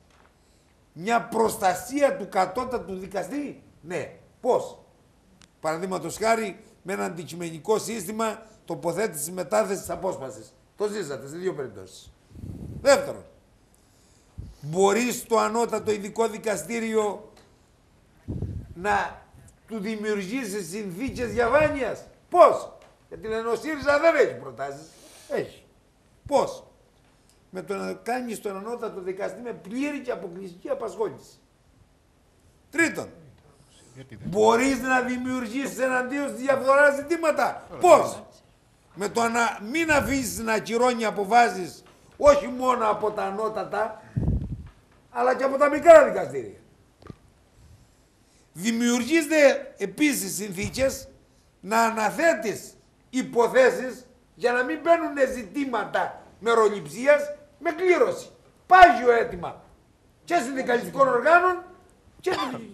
μια προστασία του κατώτατου δικαστή; Ναι. Πώς; Παραδείγματος χάρη με ένα αντικειμενικό σύστημα τοποθέτησης μετάθεσης απόσπασης. Το ζήσατε σε δύο περιπτώσεις. Δεύτερον, μπορεί στο ανώτατο ειδικό δικαστήριο να του δημιουργήσει συνθήκες διαφάνεια. Πώς; Γιατί λένε ο ΣΥΡΙΖΑ δεν έχει προτάσεις. Έχει. Πώς; Με το να κάνει τον ανώτατο δικαστή με πλήρη και αποκλειστική απασχόληση. Τρίτον, Μπορείς να δημιουργήσεις εναντίον στη διαφθορά ζητήματα. Πώς; Με το να μην αφήσεις να ακυρώνει αποφάσεις όχι μόνο από τα ανώτατα, αλλά και από τα μικρά δικαστήρια. Δημιουργήστε επίσης συνθήκες να αναθέτεις υποθέσεις για να μην μπαίνουν ζητήματα μεροληψίας με κλήρωση. Πάγιο αίτημα και συνδικαλιστικών οργάνων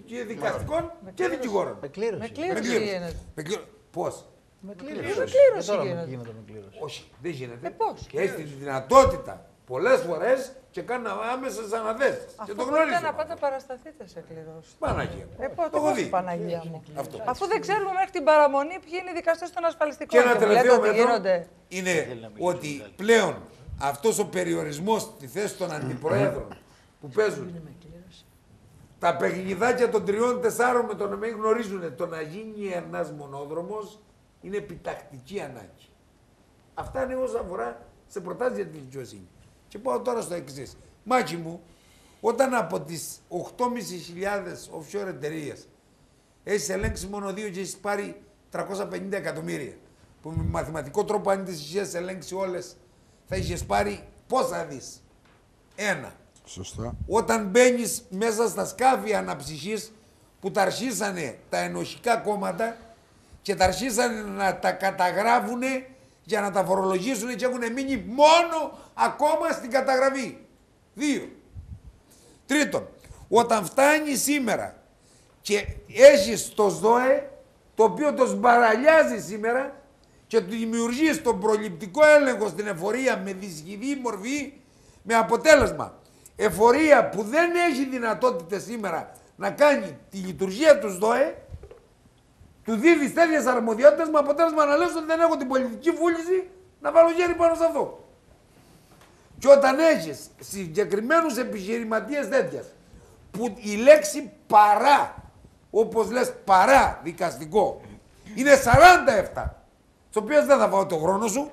και δικαστικών και δικηγόρων. Με κλήρωση. Με κλήρωση γίνεται. Πώς; Με κλήρωση. Με κλήρωση γίνεται. γίνεται με κλήρωση. Όχι, δεν γίνεται. Ε, πώς; Και έχει τη δυνατότητα πολλές φορές και κάνει άμεσε αναθέσει. Και Αυτό το μπορείτε γνωρίζουμε. να πάτε να παρασταθείτε σε κληρώσεις. Παναγία. Ε, πότε, Το έχω πώς, δει. Παναγία μου. Αυτό. Αφού δεν ξέρουμε μέχρι την παραμονή ποιοι είναι οι δικαστές των Και ασφαλιστικών. ένα και μου λέτε τελευταίο ότι μέτρο γίνονται. είναι ότι πλέον αυτός ο περιορισμός στη θέση των αντιπροέδρων που παίζουν τα παιχνιδάκια των τριών-τεσσάρων με το να μην γνωρίζουν το να γίνει ένας μονόδρομος είναι επιτακτική ανάγκη. Αυτά είναι όσα αφορά σε προτάσεις για τη δικαιοσύνη. Και πάω τώρα στο εξής. Μάκη μου, όταν από τις 8.500 offshore εταιρείες έχεις ελέγξει μόνο δύο και έχεις πάρει 350 εκατομμύρια, που με μαθηματικό τρόπο αν τις είχες ελέγξει όλες θα είχες πάρει πόσα δεις. Ένα. Σωστά. Όταν μπαίνεις μέσα στα σκάφη αναψυχής που τα αρχίσανε τα ενοχικά κόμματα και τα αρχίσανε να τα καταγράφουν για να τα φορολογήσουν και έχουν μείνει μόνο ακόμα στην καταγραφή. Δύο. Τρίτον, όταν φτάνει σήμερα και έχεις το ΣΔΟΕ, το οποίο το σμπαραλιάζει σήμερα και του δημιουργείς τον προληπτικό έλεγχο στην εφορία με δυσχυδή μορφή, με αποτέλεσμα εφορία που δεν έχει δυνατότητα σήμερα να κάνει τη λειτουργία του ΣΔΟΕ, του δίδεις τέτοιες αρμοδιότητες με αποτέλεσμα να λες ότι δεν έχω την πολιτική βούληση να βάλω χέρι πάνω σε αυτό. Και όταν έχεις συγκεκριμένους επιχειρηματίες τέτοια, που η λέξη παρά, όπως λες παρά δικαστικό, είναι 47, τις οποίες δεν θα φάω το χρόνο σου,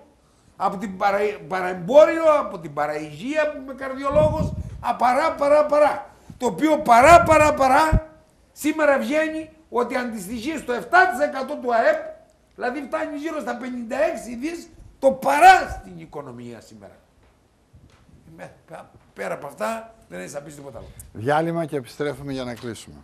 από την παρα, παραεμπόριο, από την παραηγία που είμαι καρδιολόγος, απαρά παρά παρά. Το οποίο παρά παρά παρά σήμερα βγαίνει ότι αντιστοιχείς στο 7% του ΑΕΠ, δηλαδή φτάνει γύρω στα 56 δις, το παρά στην οικονομία σήμερα. Με- πα- Πέρα από αυτά δεν έχεις να πεις τίποτα άλλο. Διάλειμμα και επιστρέφουμε για να κλείσουμε.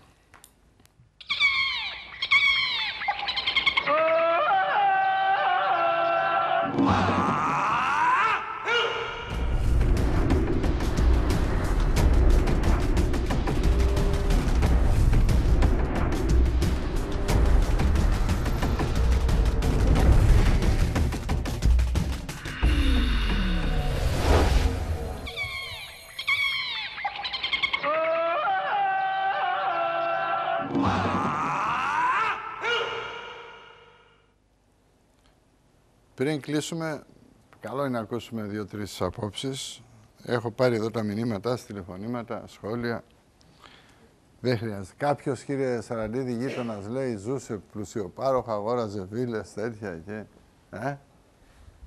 Πριν κλείσουμε, καλό είναι να ακούσουμε δύο-τρεις απόψεις. Έχω πάρει εδώ τα μηνύματα, τηλεφωνήματα, σχόλια. Δεν χρειάζεται. Κάποιος κύριε Σαραντίδη γείτονας λέει ζούσε πλουσιοπάροχα, αγόραζε βίλες τέτοια και. Ε;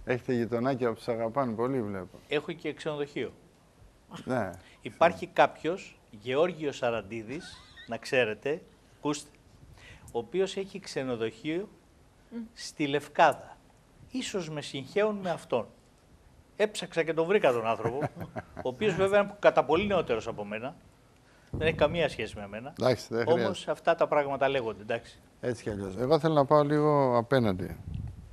Έχετε γειτονάκια που σας αγαπάνε πολύ, βλέπω. Έχω και ξενοδοχείο. Ναι. Υπάρχει κάποιος, Γεώργιος Σαραντίδης, να ξέρετε, ακούστε, ο οποίος έχει ξενοδοχείο στη Λευκάδα. Ίσως με συγχαίουν με αυτόν. Έψαξα και τον βρήκα τον άνθρωπο, ο οποίος βέβαια είναι κατά πολύ νεότερος από μένα. Δεν έχει καμία σχέση με μένα. Εντάξει, δεν Όμως χρειάζεται. αυτά τα πράγματα λέγονται, εντάξει. Έτσι κι αλλιώς. Εγώ θέλω να πάω λίγο απέναντι.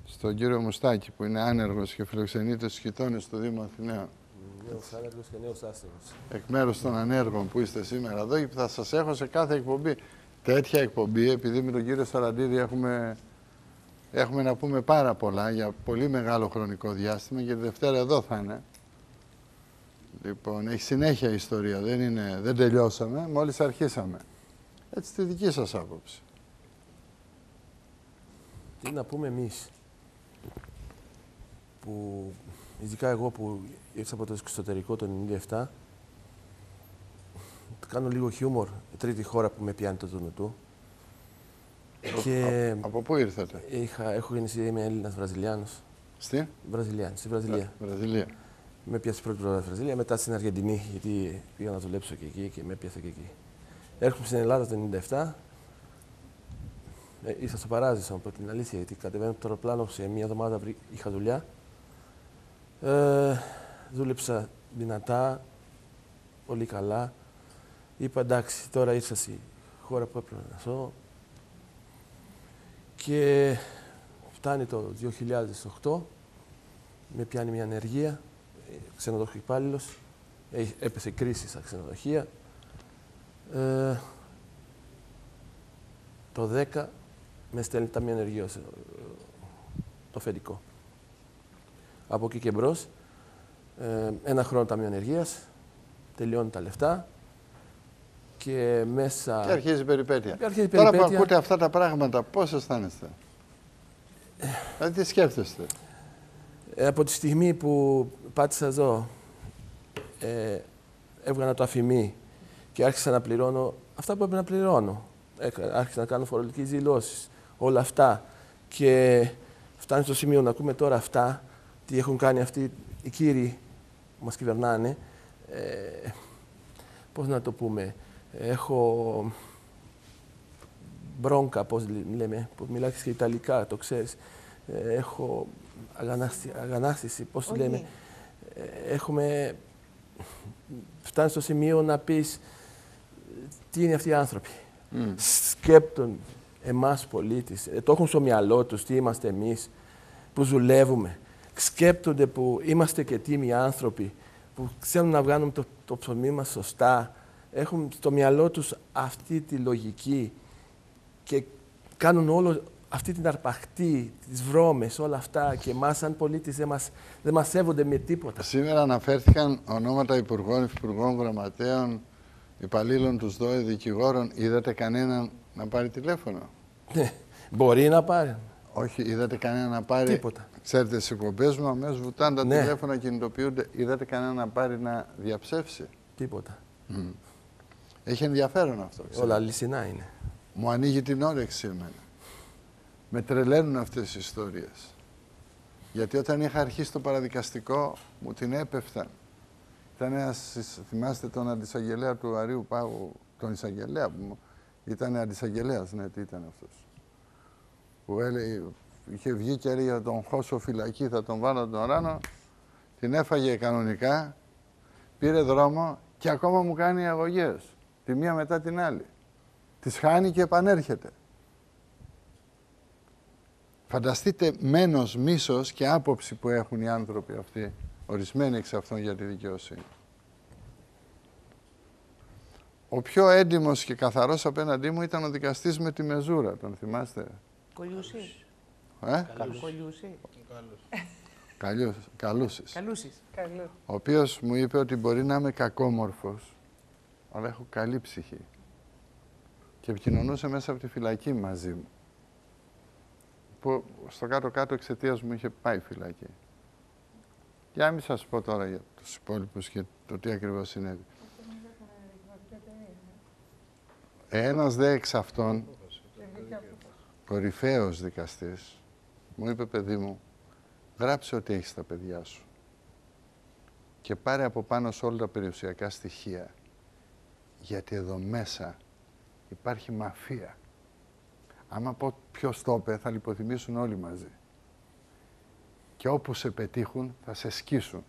Στον κύριο Μουστάκη που είναι άνεργος και φιλοξενείται στου γειτόνες του Δήμου Αθηναίων. Νέος άνεργος και νέος άστεγο. Εκ μέρους των ανέργων που είστε σήμερα εδώ και που θα σας έχω σε κάθε εκπομπή. τέτοια εκπομπή, επειδή με τον κύριο Σαραντίδη έχουμε, έχουμε να πούμε πάρα πολλά για πολύ μεγάλο χρονικό διάστημα και τη Δευτέρα εδώ θα είναι. Λοιπόν, έχει συνέχεια η ιστορία, δεν, είναι, δεν τελειώσαμε, μόλις αρχίσαμε. Έτσι τη δική σας άποψη. Τι να πούμε εμείς, που, ειδικά εγώ που ήρθα από το εξωτερικό το 97, κάνω λίγο χιούμορ, η τρίτη χώρα που με πιάνει το δούνο του. Και... Από, πού ήρθατε; Είχα, έχω γεννηθεί, είμαι Έλληνας Βραζιλιάνος. Στη; Βραζιλιάν, στη Βραζιλία. Βραζιλία. Με πιάσε πρώτη πρώτα Βραζιλία, μετά στην Αργεντινή, γιατί πήγα να δουλέψω και εκεί και με πιάσε και εκεί. Έρχομαι στην Ελλάδα το 97. Ε, ήρθα στο παράδεισο από την αλήθεια, γιατί κατεβαίνω το αεροπλάνο σε μία εβδομάδα είχα δουλειά. Ε, δούλεψα δυνατά, πολύ καλά. Είπα εντάξει, τώρα ήρθα στη χώρα που έπρεπε να ζω. Και φτάνει το 2008, με πιάνει μια ανεργία, ξενοδοχείο υπάλληλος, έπεσε κρίση στα ξενοδοχεία. Ε, το 10 με στέλνει ταμείο ενεργείο το φερικό. Από εκεί και μπρος, ε, ένα χρόνο ταμείο ενεργεία, τελειώνουν τα λεφτά και μέσα. Και αρχίζει η περιπέτεια. Και αρχίζει η Τώρα περιπέτεια. που ακούτε αυτά τα πράγματα, πώς αισθάνεστε; Δηλαδή, τι σκέφτεστε; Ε, από τη στιγμή που πάτησα εδώ, ε, έβγανα το αφημί και άρχισα να πληρώνω αυτά που έπρεπε να πληρώνω. Έκα- Άρχισα να κάνω φορολογικές δηλώσεις, όλα αυτά. Και φτάνει στο σημείο να ακούμε τώρα αυτά, τι έχουν κάνει αυτοί οι κύριοι που μας κυβερνάνε. Ε, πώς να το πούμε, έχω μπρόνκα, πώς λέ- λέμε, που μιλάς και Ιταλικά, το ξέρεις. Ε, έχω αγανάκτηση, αγανάκτηση πώς Όχι. λέμε. Ε, έχουμε φτάνεις στο σημείο να πεις τι είναι αυτοί οι άνθρωποι. Μμ. Σκέπτον εμάς πολίτες, ε, το έχουν στο μυαλό τους τι είμαστε εμείς που δουλεύουμε. Σκέπτονται που είμαστε και τίμοι άνθρωποι που ξέρουν να βγάλουν το, το ψωμί μας σωστά. Έχουν στο μυαλό τους αυτή τη λογική και κάνουν όλο αυτή την αρπαχτή, τις βρώμες, όλα αυτά και εμάς σαν πολίτες δεν μας, δεν μας σέβονται με τίποτα. Σήμερα αναφέρθηκαν ονόματα υπουργών, υφυπουργών, γραμματέων, υπαλλήλων τους ΔΟΕ, δικηγόρων. Είδατε κανέναν να πάρει τηλέφωνο; Ναι, μπορεί να πάρει. Όχι, είδατε κανέναν να πάρει; Τίποτα. Ξέρετε, στις εκπομπές μου αμέσως βουτάνε τα Ναι. τηλέφωνα, κινητοποιούνται. Είδατε κανέναν να πάρει να διαψεύσει; Τίποτα. Μμ. Έχει ενδιαφέρον αυτό. ξέρετε. Όλα αλυσινά είναι. Μου ανοίγει την όρεξη εμένα. Με τρελαίνουν αυτές οι ιστορίες. Γιατί όταν είχα αρχίσει το παραδικαστικό, μου την έπεφταν. Ήταν ένας, θυμάστε τον αντισαγγελέα του Αρίου Πάγου, τον εισαγγελέα που μου, ήταν αντισαγγελέας, ναι, τι ήταν αυτός. Που έλεγε, είχε βγει και έλεγε θα τον χώσω φυλακή, θα τον βάλω τον ράνο. Την έφαγε κανονικά, πήρε δρόμο και ακόμα μου κάνει αγωγές. Τη μία μετά την άλλη. Τις χάνει και επανέρχεται. Φανταστείτε μένος, μίσος και άποψη που έχουν οι άνθρωποι αυτοί, ορισμένοι εξ αυτών για τη δικαιοσύνη. Ο πιο έντιμος και καθαρός απέναντί μου ήταν ο δικαστής με τη μεζούρα, τον θυμάστε; Κολιούσης. Ε; Κολιούσης. Καλούς, καλούσης. Καλούσης. Ο οποίος μου είπε ότι μπορεί να είμαι κακόμορφος, αλλά έχω καλή ψυχή. Και επικοινωνούσε μέσα από τη φυλακή μαζί μου. Που στο κάτω-κάτω εξαιτίας μου είχε πάει φυλακή. Για να μην σας πω τώρα για τους υπόλοιπους και το τι ακριβώς συνέβη. Ένας δε εξ αυτών, κορυφαίος δικαστής, μου είπε παιδί μου, γράψε ό,τι έχεις στα παιδιά σου και πάρε από πάνω σε όλα τα περιουσιακά στοιχεία. Γιατί εδώ μέσα υπάρχει μαφία. Άμα πω ποιος το είπε, θα λιποθυμήσουν όλοι μαζί. Και όπου σε πετύχουν, θα σε σκίσουν.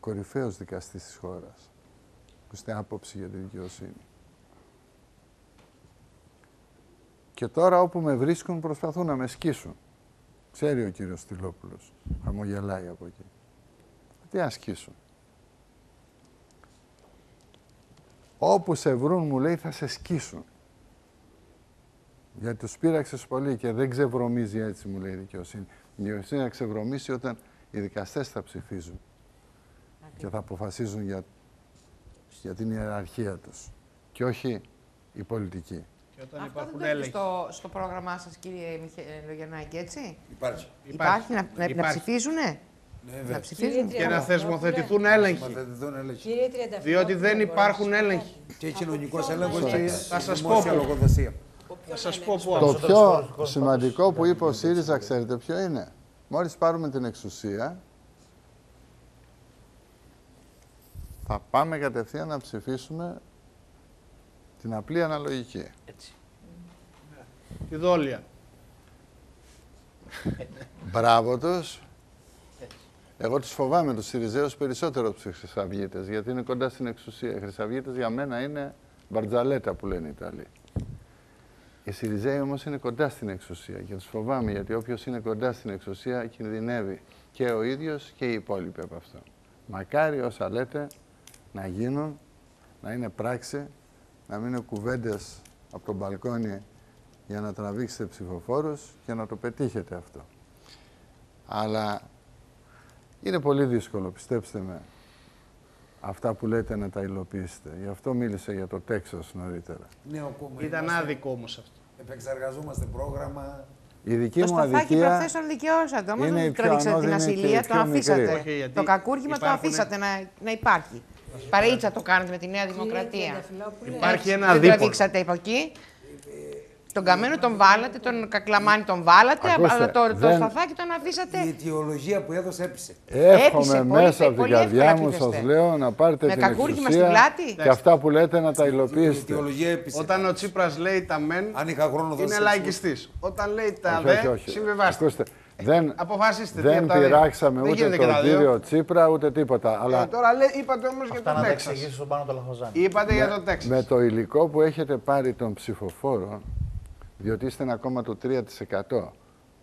Κορυφαίος δικαστής της χώρας. Που είστε άποψη για τη δικαιοσύνη. Και τώρα όπου με βρίσκουν προσπαθούν να με σκίσουν. Ξέρει ο κύριος Στυλόπουλος. Χαμογελάει από εκεί. Τι ασκήσουν. Όπου σε βρουν, μου λέει, θα σε σκίσουν. Γιατί τους πείραξες πολύ και δεν ξεβρωμίζει έτσι, μου λέει η δικαιοσύνη. Η δικαιοσύνη θα ξεβρωμίσει όταν οι δικαστές θα ψηφίζουν και θα αποφασίζουν για, για την ιεραρχία τους και όχι η πολιτική. Και όταν Αυτό υπάρχουν δεν το έχετε έλεγχοι. στο, στο πρόγραμμά σας, κύριε Μιχε- Λογιαννάκη, έτσι; Υπάρχει. Υπάρχει, να, να, να Υπάρχει. ψηφίζουνε; Ναι, να βέβαια. ψηφίζουν. Και να θεσμοθετηθούν έλεγχοι. Θεσμοθετηθούν έλεγχοι. Κύριε Τριανταφυλλόπουλο, Διότι δεν μπορώ να υπάρχουν σας πω έλεγχοι. Και κοινωνικό έλεγχος να και ελέγξει. Θα σας πω δημόσια πού. λογοδοσία. Θα σας πω πού. Το περισσότερος πιο κόσμος σημαντικό που πάντως είπε ο ΣΥΡΙΖΑ, ξέρετε ποιο είναι; Μόλις πάρουμε την εξουσία, θα πάμε κατευθείαν να ψηφίσουμε την απλή αναλογική. Έτσι. Τη δόλια. Μπράβο τους. Εγώ τους φοβάμαι τους Συριζέους περισσότερο από τους Χρυσαυγίτες, γιατί είναι κοντά στην εξουσία. Οι Χρυσαυγίτες για μένα είναι μπαρτζαλέτα που λένε οι Ιταλοί. Οι Συριζέοι όμως είναι κοντά στην εξουσία και τους φοβάμαι, γιατί όποιος είναι κοντά στην εξουσία κινδυνεύει και ο ίδιος και οι υπόλοιποι από αυτό. Μακάρι όσα λέτε να γίνουν, να είναι πράξη, να μην είναι κουβέντες από τον μπαλκόνι για να τραβήξετε ψηφοφόρους και να το πετύχετε αυτό. Αλλά είναι πολύ δύσκολο, πιστέψτε με, αυτά που λέτε να τα υλοποιήσετε. Γι' αυτό μίλησα για το Τέξας νωρίτερα. Νέο κόμμα. Ήταν είμαστε. άδικο όμως αυτό. Επεξεργαζόμαστε πρόγραμμα. Η δική Το μου στοφάκι αδικία προχθές τον δικαιώσατε, όμως είναι η δεν πιο τραβήξατε την ανώδυνη και η ασυλία, το πιο μικρή. αφήσατε. Όχι, γιατί Το κακούργημα το υπάρχουνε- αφήσατε να, να υπάρχει. Παρείτσα το κάνετε με τη Νέα Δημοκρατία. Υπάρχει ένα Δεν δίπολο. τραβήξατε από εκεί. Τον καμένο τον βάλατε, τον κακλαμάνι τον βάλατε, Ακούστε, αλλά το, το δεν- σταθάκι τον αφήσατε. Η αιτιολογία που έδωσε έπεισε. Έπεισε Εύχομαι πολύ, μέσα από την πολύ καρδιά εύκολα μου, πείθεστε. σας λέω, να πάρετε Με την κακούργημα στην εξουσία πλάτη. και αυτά που λέτε να τα Η υλοποιήσετε. αιτιολογία έπεισε. Όταν ο Τσίπρας λέει τα μεν, Αν είχα χρόνο είναι δώσε. λαϊκιστής. Όταν λέει τα Όχι, δε, όχι, όχι. συμβιβάστε. Ακούστε, δεν, Αποφασίστε τι δεν από τα δύο. πειράξαμε Δεν ούτε γίνεται και τα τον δύο. κύριο Τσίπρα ούτε τίποτα. Αλλά Ε, τώρα λέει, είπατε όμως για Αυτά το να τα Τέξας. εξηγήσει στον πάνω το Λαχοζάνη. Είπατε για το Τέξας. με το υλικό που έχετε πάρει των ψηφοφόρων, διότι είστε ένα κόμμα του 3%,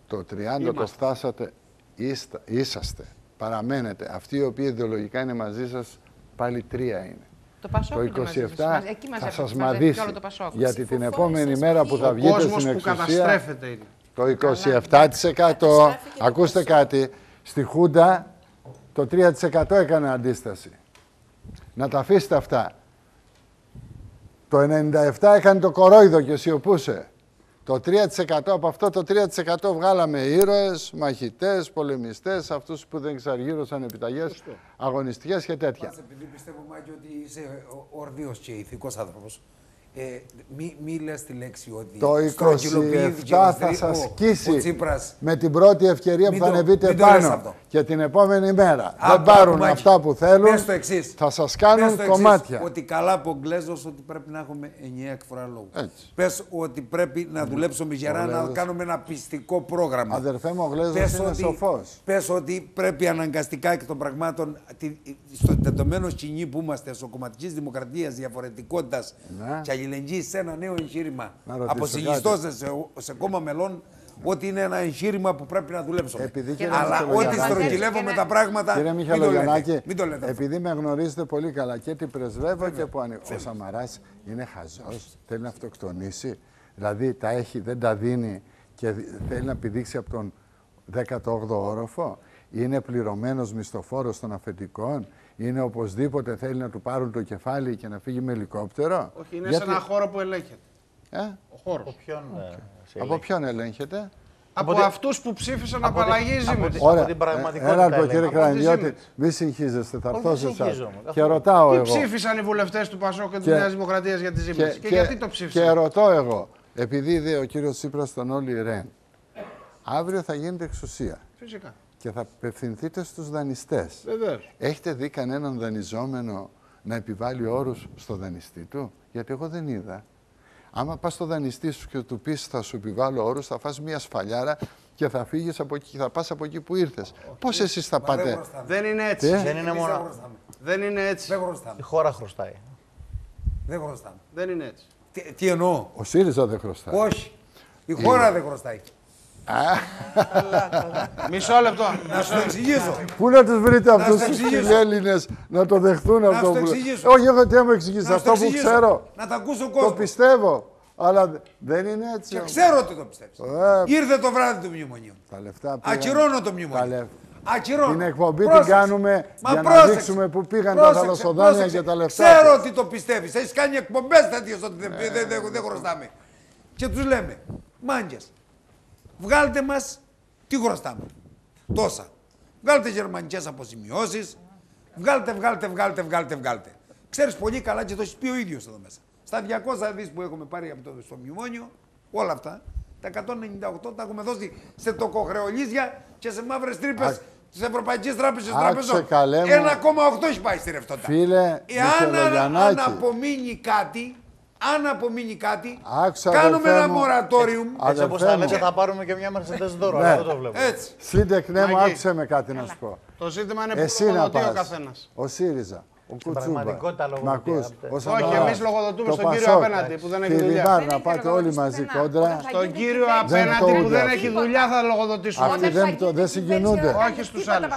το 30% το Είμαστε. φτάσατε, είστε, είσαστε, παραμένετε. Αυτοί οι οποίοι ιδεολογικά είναι μαζί σας, πάλι τρία είναι. Το Πασόκ Το είναι μαζί 27 σας. Εκεί θα μαζεύει- σας μαζεύει μαδίσει. και όλο το Πασόκ. Γιατί την Ψηφοφόροι επόμενη σας μέρα που ποιοι θα Ο βγείτε κόσμος στην που εξουσία, καταστρέφεται είναι. το 27%, ακούστε κάτι, στη Χούντα το 3% έκανε αντίσταση. Να τα αφήσετε αυτά. Το 97% έκανε το κορόιδο και σιωπούσε. Το 3% από αυτό το 3% βγάλαμε ήρωες, μαχητές, πολεμιστές, αυτούς που δεν εξαργύρωσαν επιταγές, αγωνιστικές και τέτοια. Πας, επειδή πιστεύω, Μάκη, ότι είσαι ορδίος και ηθικός άνθρωπος, ε, μη, μη λες τη λέξη ότι Το στρογγυλοποιήθηκε 27 ο θα Στρι- σας ο- σκίσει Ο Τσίπρας. με την πρώτη ευκαιρία που Μην θα το- ανεβείτε μην το λες πάνω αυτό. και την επόμενη μέρα Α, δεν το πάρουν Μάκη. αυτά που θέλουν, Πες το εξής. θα σας Πες κάνουν το εξής, κομμάτια. Ότι καλά από Εγγλέζος ότι πρέπει να έχουμε ενιαία εκφορά λόγου. Έτσι. Πες ότι πρέπει να δουλέψουμε για να Γλέζος. κάνουμε ένα πιστικό πρόγραμμα. Αδερφέ μου, ο Γλέζος Πες είναι ότι- σοφός. Πες ότι πρέπει αναγκαστικά εκ των πραγμάτων τη- στο τεντωμένο σκηνή που είμαστε, στο κομματικής δημοκρατίας, διαφορετικότητας Ναι. και αλληλεγγύης σε ένα νέο εγχείρημα. Να ρωτήσω Αποσυγιστώστε σε, σε κόμμα μελών ότι είναι ένα εγχείρημα που πρέπει να δουλέψουμε. Επειδή, κύριε Αλλά ό,τι Μιχαλογιαννάκη- στρογγυλεύουμε τα πράγματα. Κύριε μην το λέτε. Μιχαλογιαννάκη, Μην το λέτε. αυτό. επειδή με γνωρίζετε πολύ καλά και τι πρεσβεύω και που ανη... Ο Σαμαράς είναι χαζός, θέλει να αυτοκτονήσει. Δηλαδή τα έχει, δεν τα δίνει και δι- θέλει να πηδήξει από τον 18ο όροφο. Είναι πληρωμένος μισθοφόρος των αφεντικών. Είναι οπωσδήποτε θέλει να του πάρουν το κεφάλι και να φύγει με ελικόπτερο; Όχι, είναι Γιατί- σε ένα χώρο που ελέγχεται. Ε; Ο χώρος. Ποιον, ε, σε Από ελέγχει. ποιον ελέγχεται; Από, τη- αυτούς που ψήφισαν από τη- απαλλαγή από Siemens. τη- Ωραία. την πραγματικότητα Ένα λεπτό, έλεγα. κύριε Από τη Κρανιώτη, Siemens. μη συγχύζεστε, θα Όχι, έρθω δεν σε εσάς. συγχύζομαι. Και Αυτό- ρωτάω Τι εγώ. ψήφισαν οι βουλευτές του Πασόκ και της Και- Νέας Δημοκρατίας για τη Siemens. Και, Και, γιατί το και ψήφισαν. ρωτώ εγώ, επειδή είδε ο κύριος Τσίπρας τον Όλη Ρεν, αύριο θα γίνεται εξουσία Φυσικά. Και θα απευθυνθείτε στους δανειστές. Βεβαίως. Έχετε δει κανέναν δανειζόμενο να επιβάλλει όρους στο δανειστή του, γιατί εγώ δεν είδα. Άμα πας στο δανειστή σου και του πεις θα σου επιβάλλω όρους, θα φας μια σφαλιάρα και θα φύγεις από εκεί, θα πας από εκεί που ήρθες. Πώς εσείς θα Μα δεν πάτε. χρωστάμε. Δεν είναι έτσι. Τι; Δεν είναι Εμείς δεν μόνο. χρωστάμε. Δεν είναι έτσι. Δεν χρωστάμε. Η χώρα χρωστάει. Δεν χρωστάμε. Δεν είναι έτσι. Τι, τι εννοώ; Ο ΣΥΡΙΖΑ δεν χρωστάει. Όχι. Η χώρα δεν χρωστάει. Μισό λεπτό. Να σου το εξηγήσω. Πού να τους βρείτε Να αυτούς σου τους εξηγήσω. φιλέλληνες να το δεχθούν Να αυτό σου το που... εξηγήσω. Όχι, εγώ τι να μου εξηγήσεις, Να σου αυτό το που εξηγήσω. ξέρω. Να τα ακούσει ο Το κόσμος. πιστεύω. Αλλά δεν είναι έτσι. Και όμως. ξέρω ότι το πιστεύεις. Ε, Ήρθε το βράδυ του μνημονίου. Τα λεφτά πήγαν. Ακυρώνω το Τα μνημόνιο. λεφ- Ακυρώνω. Την εκπομπή την Πρόσεξε. κάνουμε Μα για να πρόσεξε. δείξουμε πού πήγαν τα Πρόσεξε, θαλασσοδάνεια πρόσεξε. και τα λεφτά. Ξέρω τους. ότι το πιστεύεις. Έχεις κάνει εκπομπές τέτοιες ότι δεν, δεν, δεν, δεν χρωστάμε. Και τους λέμε, μάγκες, βγάλτε μας τι χρωστάμε. Τόσα. Βγάλτε γερμανικές αποζημιώσεις. Βγάλτε, βγάλτε, βγάλτε, βγάλτε, βγάλτε. Ξέρεις πολύ καλά και το έχεις πει ο ίδιος εδώ μέσα. Στα 200 δις που έχουμε πάρει από το, στο μνημόνιο, όλα αυτά, τα 198 τα έχουμε δώσει σε τοκοχρεωλίζια και σε μαύρες τρύπες Άκ- της Ευρωπαϊκής Τράπεζας Άκουσε Τραπεζών. καλέ μου. 1,8 έχει πάει στη ρευτότητα. Φίλε, Εάν Μιχελογιαννάκη. αν απομείνει κάτι, αν απομείνει κάτι, Άκουσα, κάνουμε αδελφέ ένα μου. μορατόριουμ. Έτσι όπως Αδελφέ τα λέτε μου. θα πάρουμε και μια Mercedes δώρο, Ναι. αλλά δεν το βλέπω. Έτσι. Σύντεκνέ μου, Μάκη. άκουσε με κάτι να σου πω. Το ζήτημα είναι που Εσύ να λογοδοτεί ο πας. καθένας. Ο ΣΥΡΙΖΑ. Ο Κουτσούμπα. πραγματικότητα Μ' λογοδοτεί, ακούς; απτε. Ο Όχι, Σαμαράς, εμείς λογοδοτούμε το στον κύριο Πασόκ, απέναντι που δεν έχει τη δουλειά. Λιβάρ, Δεν να έχει πάτε όλοι λογοδοτήσει μαζί πουθενά. κόντρα. Όταν θα Στον γίνει κύριο κυβέρνηση, Δεν απέναντι το που δεν ούτε. έχει δουλειά θα λογοδοτήσουμε. Αυτοί Όταν δεν θα το- γίνει δεν κυβέρνηση, συγκινούνται. όταν Όχι στους τίποτα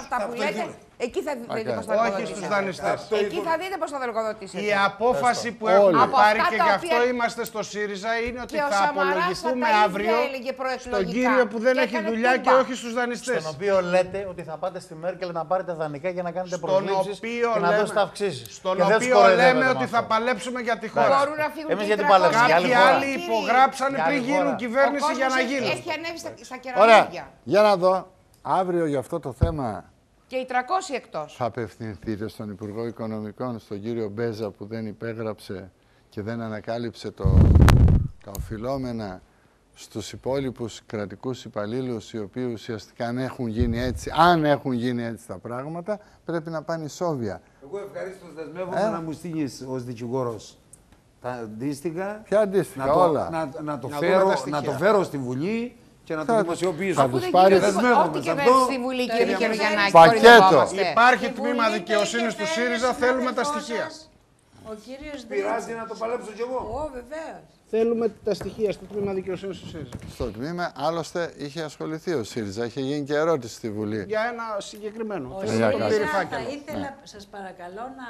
άλλους. από αυτά που Αυτό λέτε, είναι. εκεί θα δείτε Οκ. πώς θα Όχι λογοδοτήσετε. στους δανειστές. Εκεί θα δείτε πώς θα λογοδοτήσετε. Η απόφαση που Όλοι. έχουμε Από πάρει αυτά και τα γι' οποία- αυτό είμαστε στο ΣΥΡΙΖΑ είναι ότι Και ο θα Σαμαράς απολογηθούμε τα ίδια αύριο έλεγε στον προεκλογικά. κύριο που δεν Και έχει έκανε δουλειά και τούμπα. όχι στους δανειστές. Στον οποίο λέτε ότι θα πάτε στη Μέρκελ να πάρετε δανεικά για να κάνετε Στον προσλήψεις οποίο και να λέμε- δώσετε αυξήσεις. Στον Και δεν τους οποίο κοροϊδεύετε λέμε με ότι αυτό. θα παλέψουμε για τη χώρα. Μπορούν να φύγουν Εμείς και γιατί 300. παλέψουμε, για άλλη Κάποιοι χώρα. άλλοι Κύριοι, υπογράψανε Για πριν άλλη γίνουν χώρα. κυβέρνηση Ο για να κόσμος γίνουν. Έχει ανέβει στα, στα Ωραία. κεραμίδια. Για να δω. Αύριο για αυτό το θέμα Και οι 300 εκτός. θα απευθυνθείτε στον Υπουργό Οικονομικών, στον κύριο Μπέζα που δεν υπέγραψε και δεν ανακάλυψε το, τα οφειλόμενα στους υπόλοιπους κρατικούς υπαλλήλους οι οποίοι ουσιαστικά αν έχουν γίνει έτσι, αν έχουν γίνει έτσι τα πράγματα, πρέπει να πάνε ισόβια. Εγώ ευχαρίστω δεσμεύομαι Ε; να μου στείλεις ως δικηγόρος τα αντίστοιχα. Ποια αντίστοιχα, να το, όλα. Να, να, το Να δούμε φέρω, τα να στοιχεία. το φέρω στη Βουλή και να το Θα- δημοσιοποιήσω. θα Αφού τους δεν πάρεις- γίνεται τίποτα, Δεσμεύομαι Ό,τι σε κυβέρνηση αυτό. στη Βουλή, Κύριε κύριε Μητσοτάκη. Κυρογιαννάκη, Πακέτο. κορυδευόμαστε. Υπάρχει τμήμα δικαιοσύνης του ΣΥΡΙΖΑ, θέλουμε τα στοιχεία. Ο κύριος Πειράζει να το παλέψω κι εγώ. Ω, βεβαίως. Θέλουμε τα στοιχεία στο τμήμα δικαιοσύνης του ΣΥΡΙΖΑ. Στο τμήμα, άλλωστε, είχε ασχοληθεί ο ΣΥΡΙΖΑ, είχε γίνει και ερώτηση στη Βουλή. Για ένα συγκεκριμένο. Ο Θέλω για το κάτι. ΣΥΡΙΖΑ πήρε θα φάκελο. ήθελα, σας παρακαλώ, να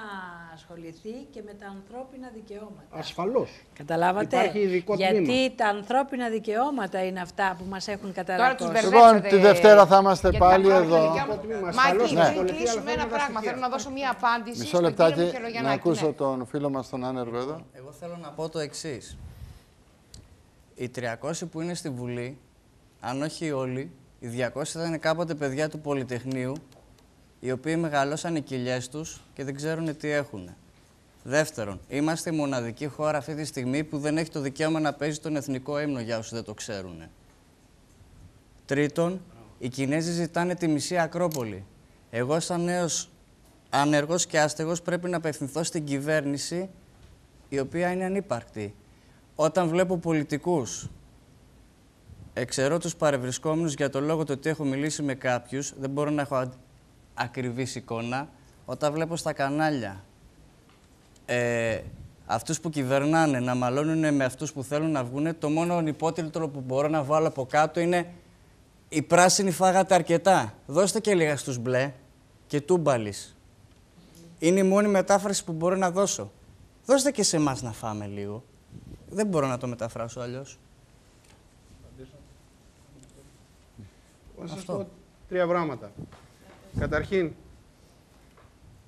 ασχοληθεί και με τα ανθρώπινα δικαιώματα. Ασφαλώς. Καταλάβατε; Υπάρχει ειδικό Γιατί τμήμα. τα ανθρώπινα δικαιώματα είναι αυτά που μας έχουν Τώρα τους καταρακώσει. μπερδεύετε. Λοιπόν, τη Δευτέρα θα είμαστε για τα πάλι ανθρώπινα εδώ. δικαιώματα. τμήμα, Μάκη, ασφαλώς πριν να ασχοληθεί, κλείσουμε αλλά ένα θέλουμε τα πράγμα. στοιχεία. Θέλω να δώσω μία απάντηση Μισό στον κύριο λεπτάκι να Μιχελογιαννάκη. ακούσω Ναι. τον φίλο μας τον άνεργο εδώ. Εγώ θέλω να πω το εξής. Οι 300 που είναι στη Βουλή, αν όχι όλοι, οι 200 θα είναι κάποτε παιδιά του Πολυτεχνείου, οι οποίοι μεγαλώσαν οι κοιλιές τους και δεν ξέρουν τι έχουν. Δεύτερον, είμαστε η μοναδική χώρα αυτή τη στιγμή που δεν έχει το δικαίωμα να παίζει τον εθνικό ύμνο για όσους δεν το ξέρουν. Τρίτον, οι Κινέζοι ζητάνε τη μισή Ακρόπολη. Εγώ σαν νέος ανεργός και άστεγος πρέπει να απευθυνθώ στην κυβέρνηση η οποία είναι ανύπαρκτη. Όταν βλέπω πολιτικούς, εξαιρώ τους παρευρισκόμενους για το λόγο του ότι έχω μιλήσει με κάποιους, δεν μπορώ να έχω αν- ακριβής εικόνα, όταν βλέπω στα κανάλια ε, αυτούς που κυβερνάνε να μαλώνουν με αυτούς που θέλουν να βγουν, το μόνο υπότιτλο που μπορώ να βάλω από κάτω είναι «Οι πράσινοι φάγατε αρκετά, δώστε και λίγα στους μπλε και τούμπαλις». Είναι η μόνη μετάφραση που μπορώ να δώσω. Δώστε και σε εμάς να φάμε λίγο. Δεν μπορώ να το μεταφράσω αλλιώς. Να σας Αυτό. πω τρία πράγματα. Καταρχήν,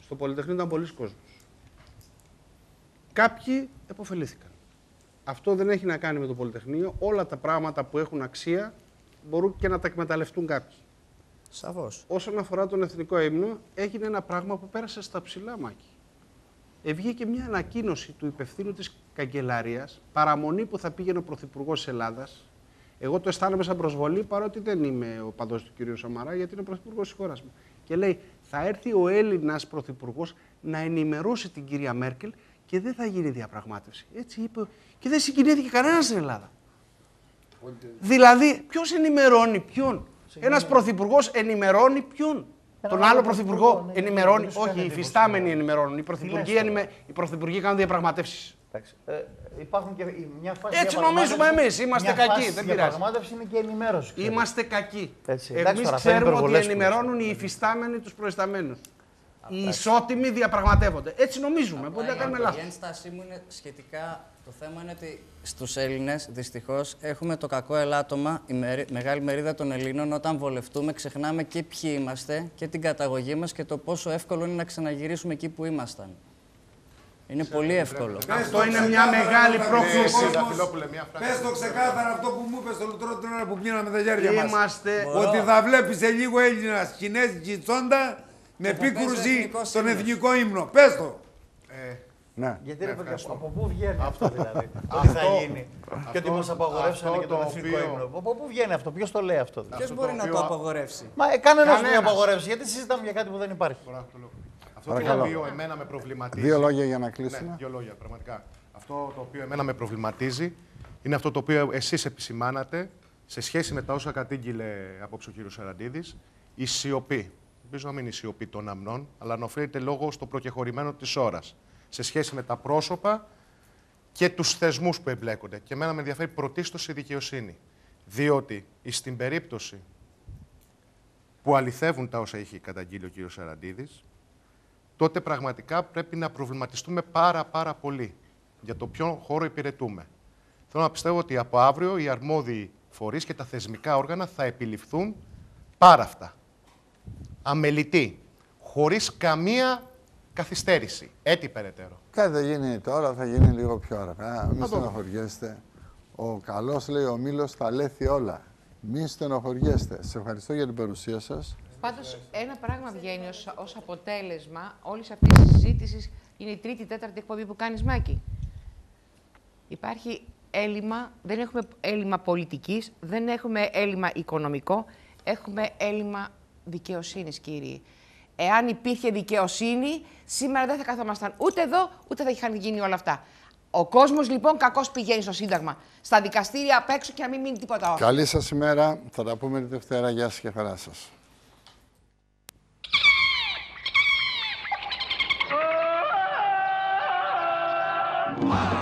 στο Πολυτεχνείο ήταν πολλοί κόσμος. Κάποιοι επωφελήθηκαν. Αυτό δεν έχει να κάνει με το Πολυτεχνείο. Όλα τα πράγματα που έχουν αξία μπορούν και να τα εκμεταλλευτούν κάποιοι. Σαφώς. Όσον αφορά τον εθνικό ύμνο, έγινε ένα πράγμα που πέρασε στα ψηλά μάκη. Βγήκε μια ανακοίνωση του υπευθύνου της καγκελαρίας, παραμονή που θα πήγαινε ο Πρωθυπουργός της Ελλάδας. Εγώ το αισθάνομαι σαν προσβολή, παρότι δεν είμαι ο παδός του κ. Σαμαρά, γιατί είναι ο Πρωθυπουργός της χώρας μου. Και λέει, θα έρθει ο Έλληνας Πρωθυπουργός να ενημερώσει την κυρία Μέρκελ και δεν θα γίνει διαπραγμάτευση. Έτσι είπε, και δεν συγκινήθηκε κανένας στην Ελλάδα. Δηλαδή, ποιος ενημερώνει ποιον; Ένας πρωθυπουργός ενημερώνει ποιον; Τον άλλο πρωθυπουργό ενημερώνει. Όχι, οι υφιστάμενοι ενημερώνουν. Οι πρωθυπουργοί, ενημε... οι πρωθυπουργοί κάνουν διαπραγματεύσεις. Εντάξει. Ε, υπάρχουν και η- μια φάση Έτσι διαπραγμάτευσης- νομίζουμε εμείς, είμαστε μια κακοί, φάση δεν πειράζει. διαπραγμάτευσης είναι και ενημέρωση. ξέρετε. Είμαστε κακοί. Έτσι, εντάξει, Εμείς τώρα, αυτά είναι ξέρουμε ότι υπερβολές που ενημερώνουν οι υφιστάμενοι τους προϊσταμένους. Οι ισότιμοι διαπραγματεύονται. Έτσι νομίζουμε. Μπορεί να κάνουμε Η λάθος. ένστασή μου είναι σχετικά. Το θέμα είναι ότι στους Έλληνες δυστυχώς έχουμε το κακό ελάττωμα. Η μερι- μεγάλη μερίδα των Ελλήνων όταν βολευτούμε ξεχνάμε και ποιοι είμαστε και την καταγωγή μας και το πόσο εύκολο είναι να ξαναγυρίσουμε εκεί που ήμασταν. Είναι πολύ εύκολο. Αυτό είναι μια μεγάλη πρόκληση. Πες το ξεκάθαρα αυτό που μου είπες στο λουτρό την ώρα που πίναμε τα χέρια μας. Είμαστε- Ότι θα βλέπεις σε λίγο Έλληνας Κινέζικη τσόντα με Και θα παίζει ο πίκρουζι εθνικός τον ύμνος. εθνικό ύμνο. Πες το. Ναι. Γιατί ρε παιδιά, ευχαριστώ. από πού βγαίνει αυτό δηλαδή, ότι Αυτό- θα γίνει; Και ότι αυτό- μας απαγορεύσανε αυτό και τον το εθνικό οποίο- ύμνο. Από πού βγαίνει αυτό, ποιος το λέει αυτό. δηλαδή; Ποιος μπορεί να το απαγορεύσει; Μα ε, κανένας δεν Κανένας. απαγορεύσει, γιατί συζητάμε για κάτι που δεν υπάρχει. Αυτό Παρακαλώ. το οποίο εμένα με προβληματίζει. Δύο λόγια για να Ναι, κλείσουμε. δύο λόγια, πραγματικά. Αυτό το οποίο εμένα με προβληματίζει είναι αυτό το οποίο εσείς επισημάνατε σε σχέση με τα όσα κατήγγειλε απόψε ο κ. Σαραντίδης, η σιωπή. Ελπίζω να μην είναι η σιωπή των αμνών, αλλά να οφείλεται λόγω στο προκεχωρημένο της ώρας. Σε σχέση με τα πρόσωπα και τους θεσμούς που εμπλέκονται. Και εμένα με ενδιαφέρει πρωτίστως η δικαιοσύνη. Διότι στην περίπτωση που αληθεύουν τα όσα έχει καταγγείλει ο κ. Σαραντίδης, τότε πραγματικά πρέπει να προβληματιστούμε πάρα πάρα πολύ για το ποιον χώρο υπηρετούμε. Θέλω να πιστεύω ότι από αύριο οι αρμόδιοι φορείς και τα θεσμικά όργανα θα επιληφθούν πάρα αυτά. Αμελητή, χωρίς καμία καθυστέρηση. Έτσι περαιτέρω. Κάτι δεν γίνει τώρα, θα γίνει λίγο πιο αργά. Μην το δούμε. στενοχωριέστε. Ο καλός, λέει ο Μήλος, θα λέθει όλα. Μην στενοχωριέστε. Σε ευχαριστώ για την παρουσία σας. Πάντως, ένα πράγμα βγαίνει ως, ως αποτέλεσμα όλης αυτής της συζήτησης. Είναι η τρίτη, τέταρτη εκπομπή που κάνεις, Μάκη. Υπάρχει έλλειμμα, δεν έχουμε έλλειμμα πολιτικής, δεν έχουμε έλλειμμα οικονομικό, έχουμε έλλειμμα δικαιοσύνης, κύριοι. Εάν υπήρχε δικαιοσύνη, σήμερα δεν θα καθόμασταν ούτε εδώ, ούτε θα είχαν γίνει όλα αυτά. Ο κόσμος λοιπόν κακώς πηγαίνει στο Σύνταγμα. Στα δικαστήρια απ' έξω και να μην μείνει τίποτα όρθιο. Καλή σας ημέρα. Θα τα πούμε τη Δευτέρα. Γεια σας και χαρά σας. Ah!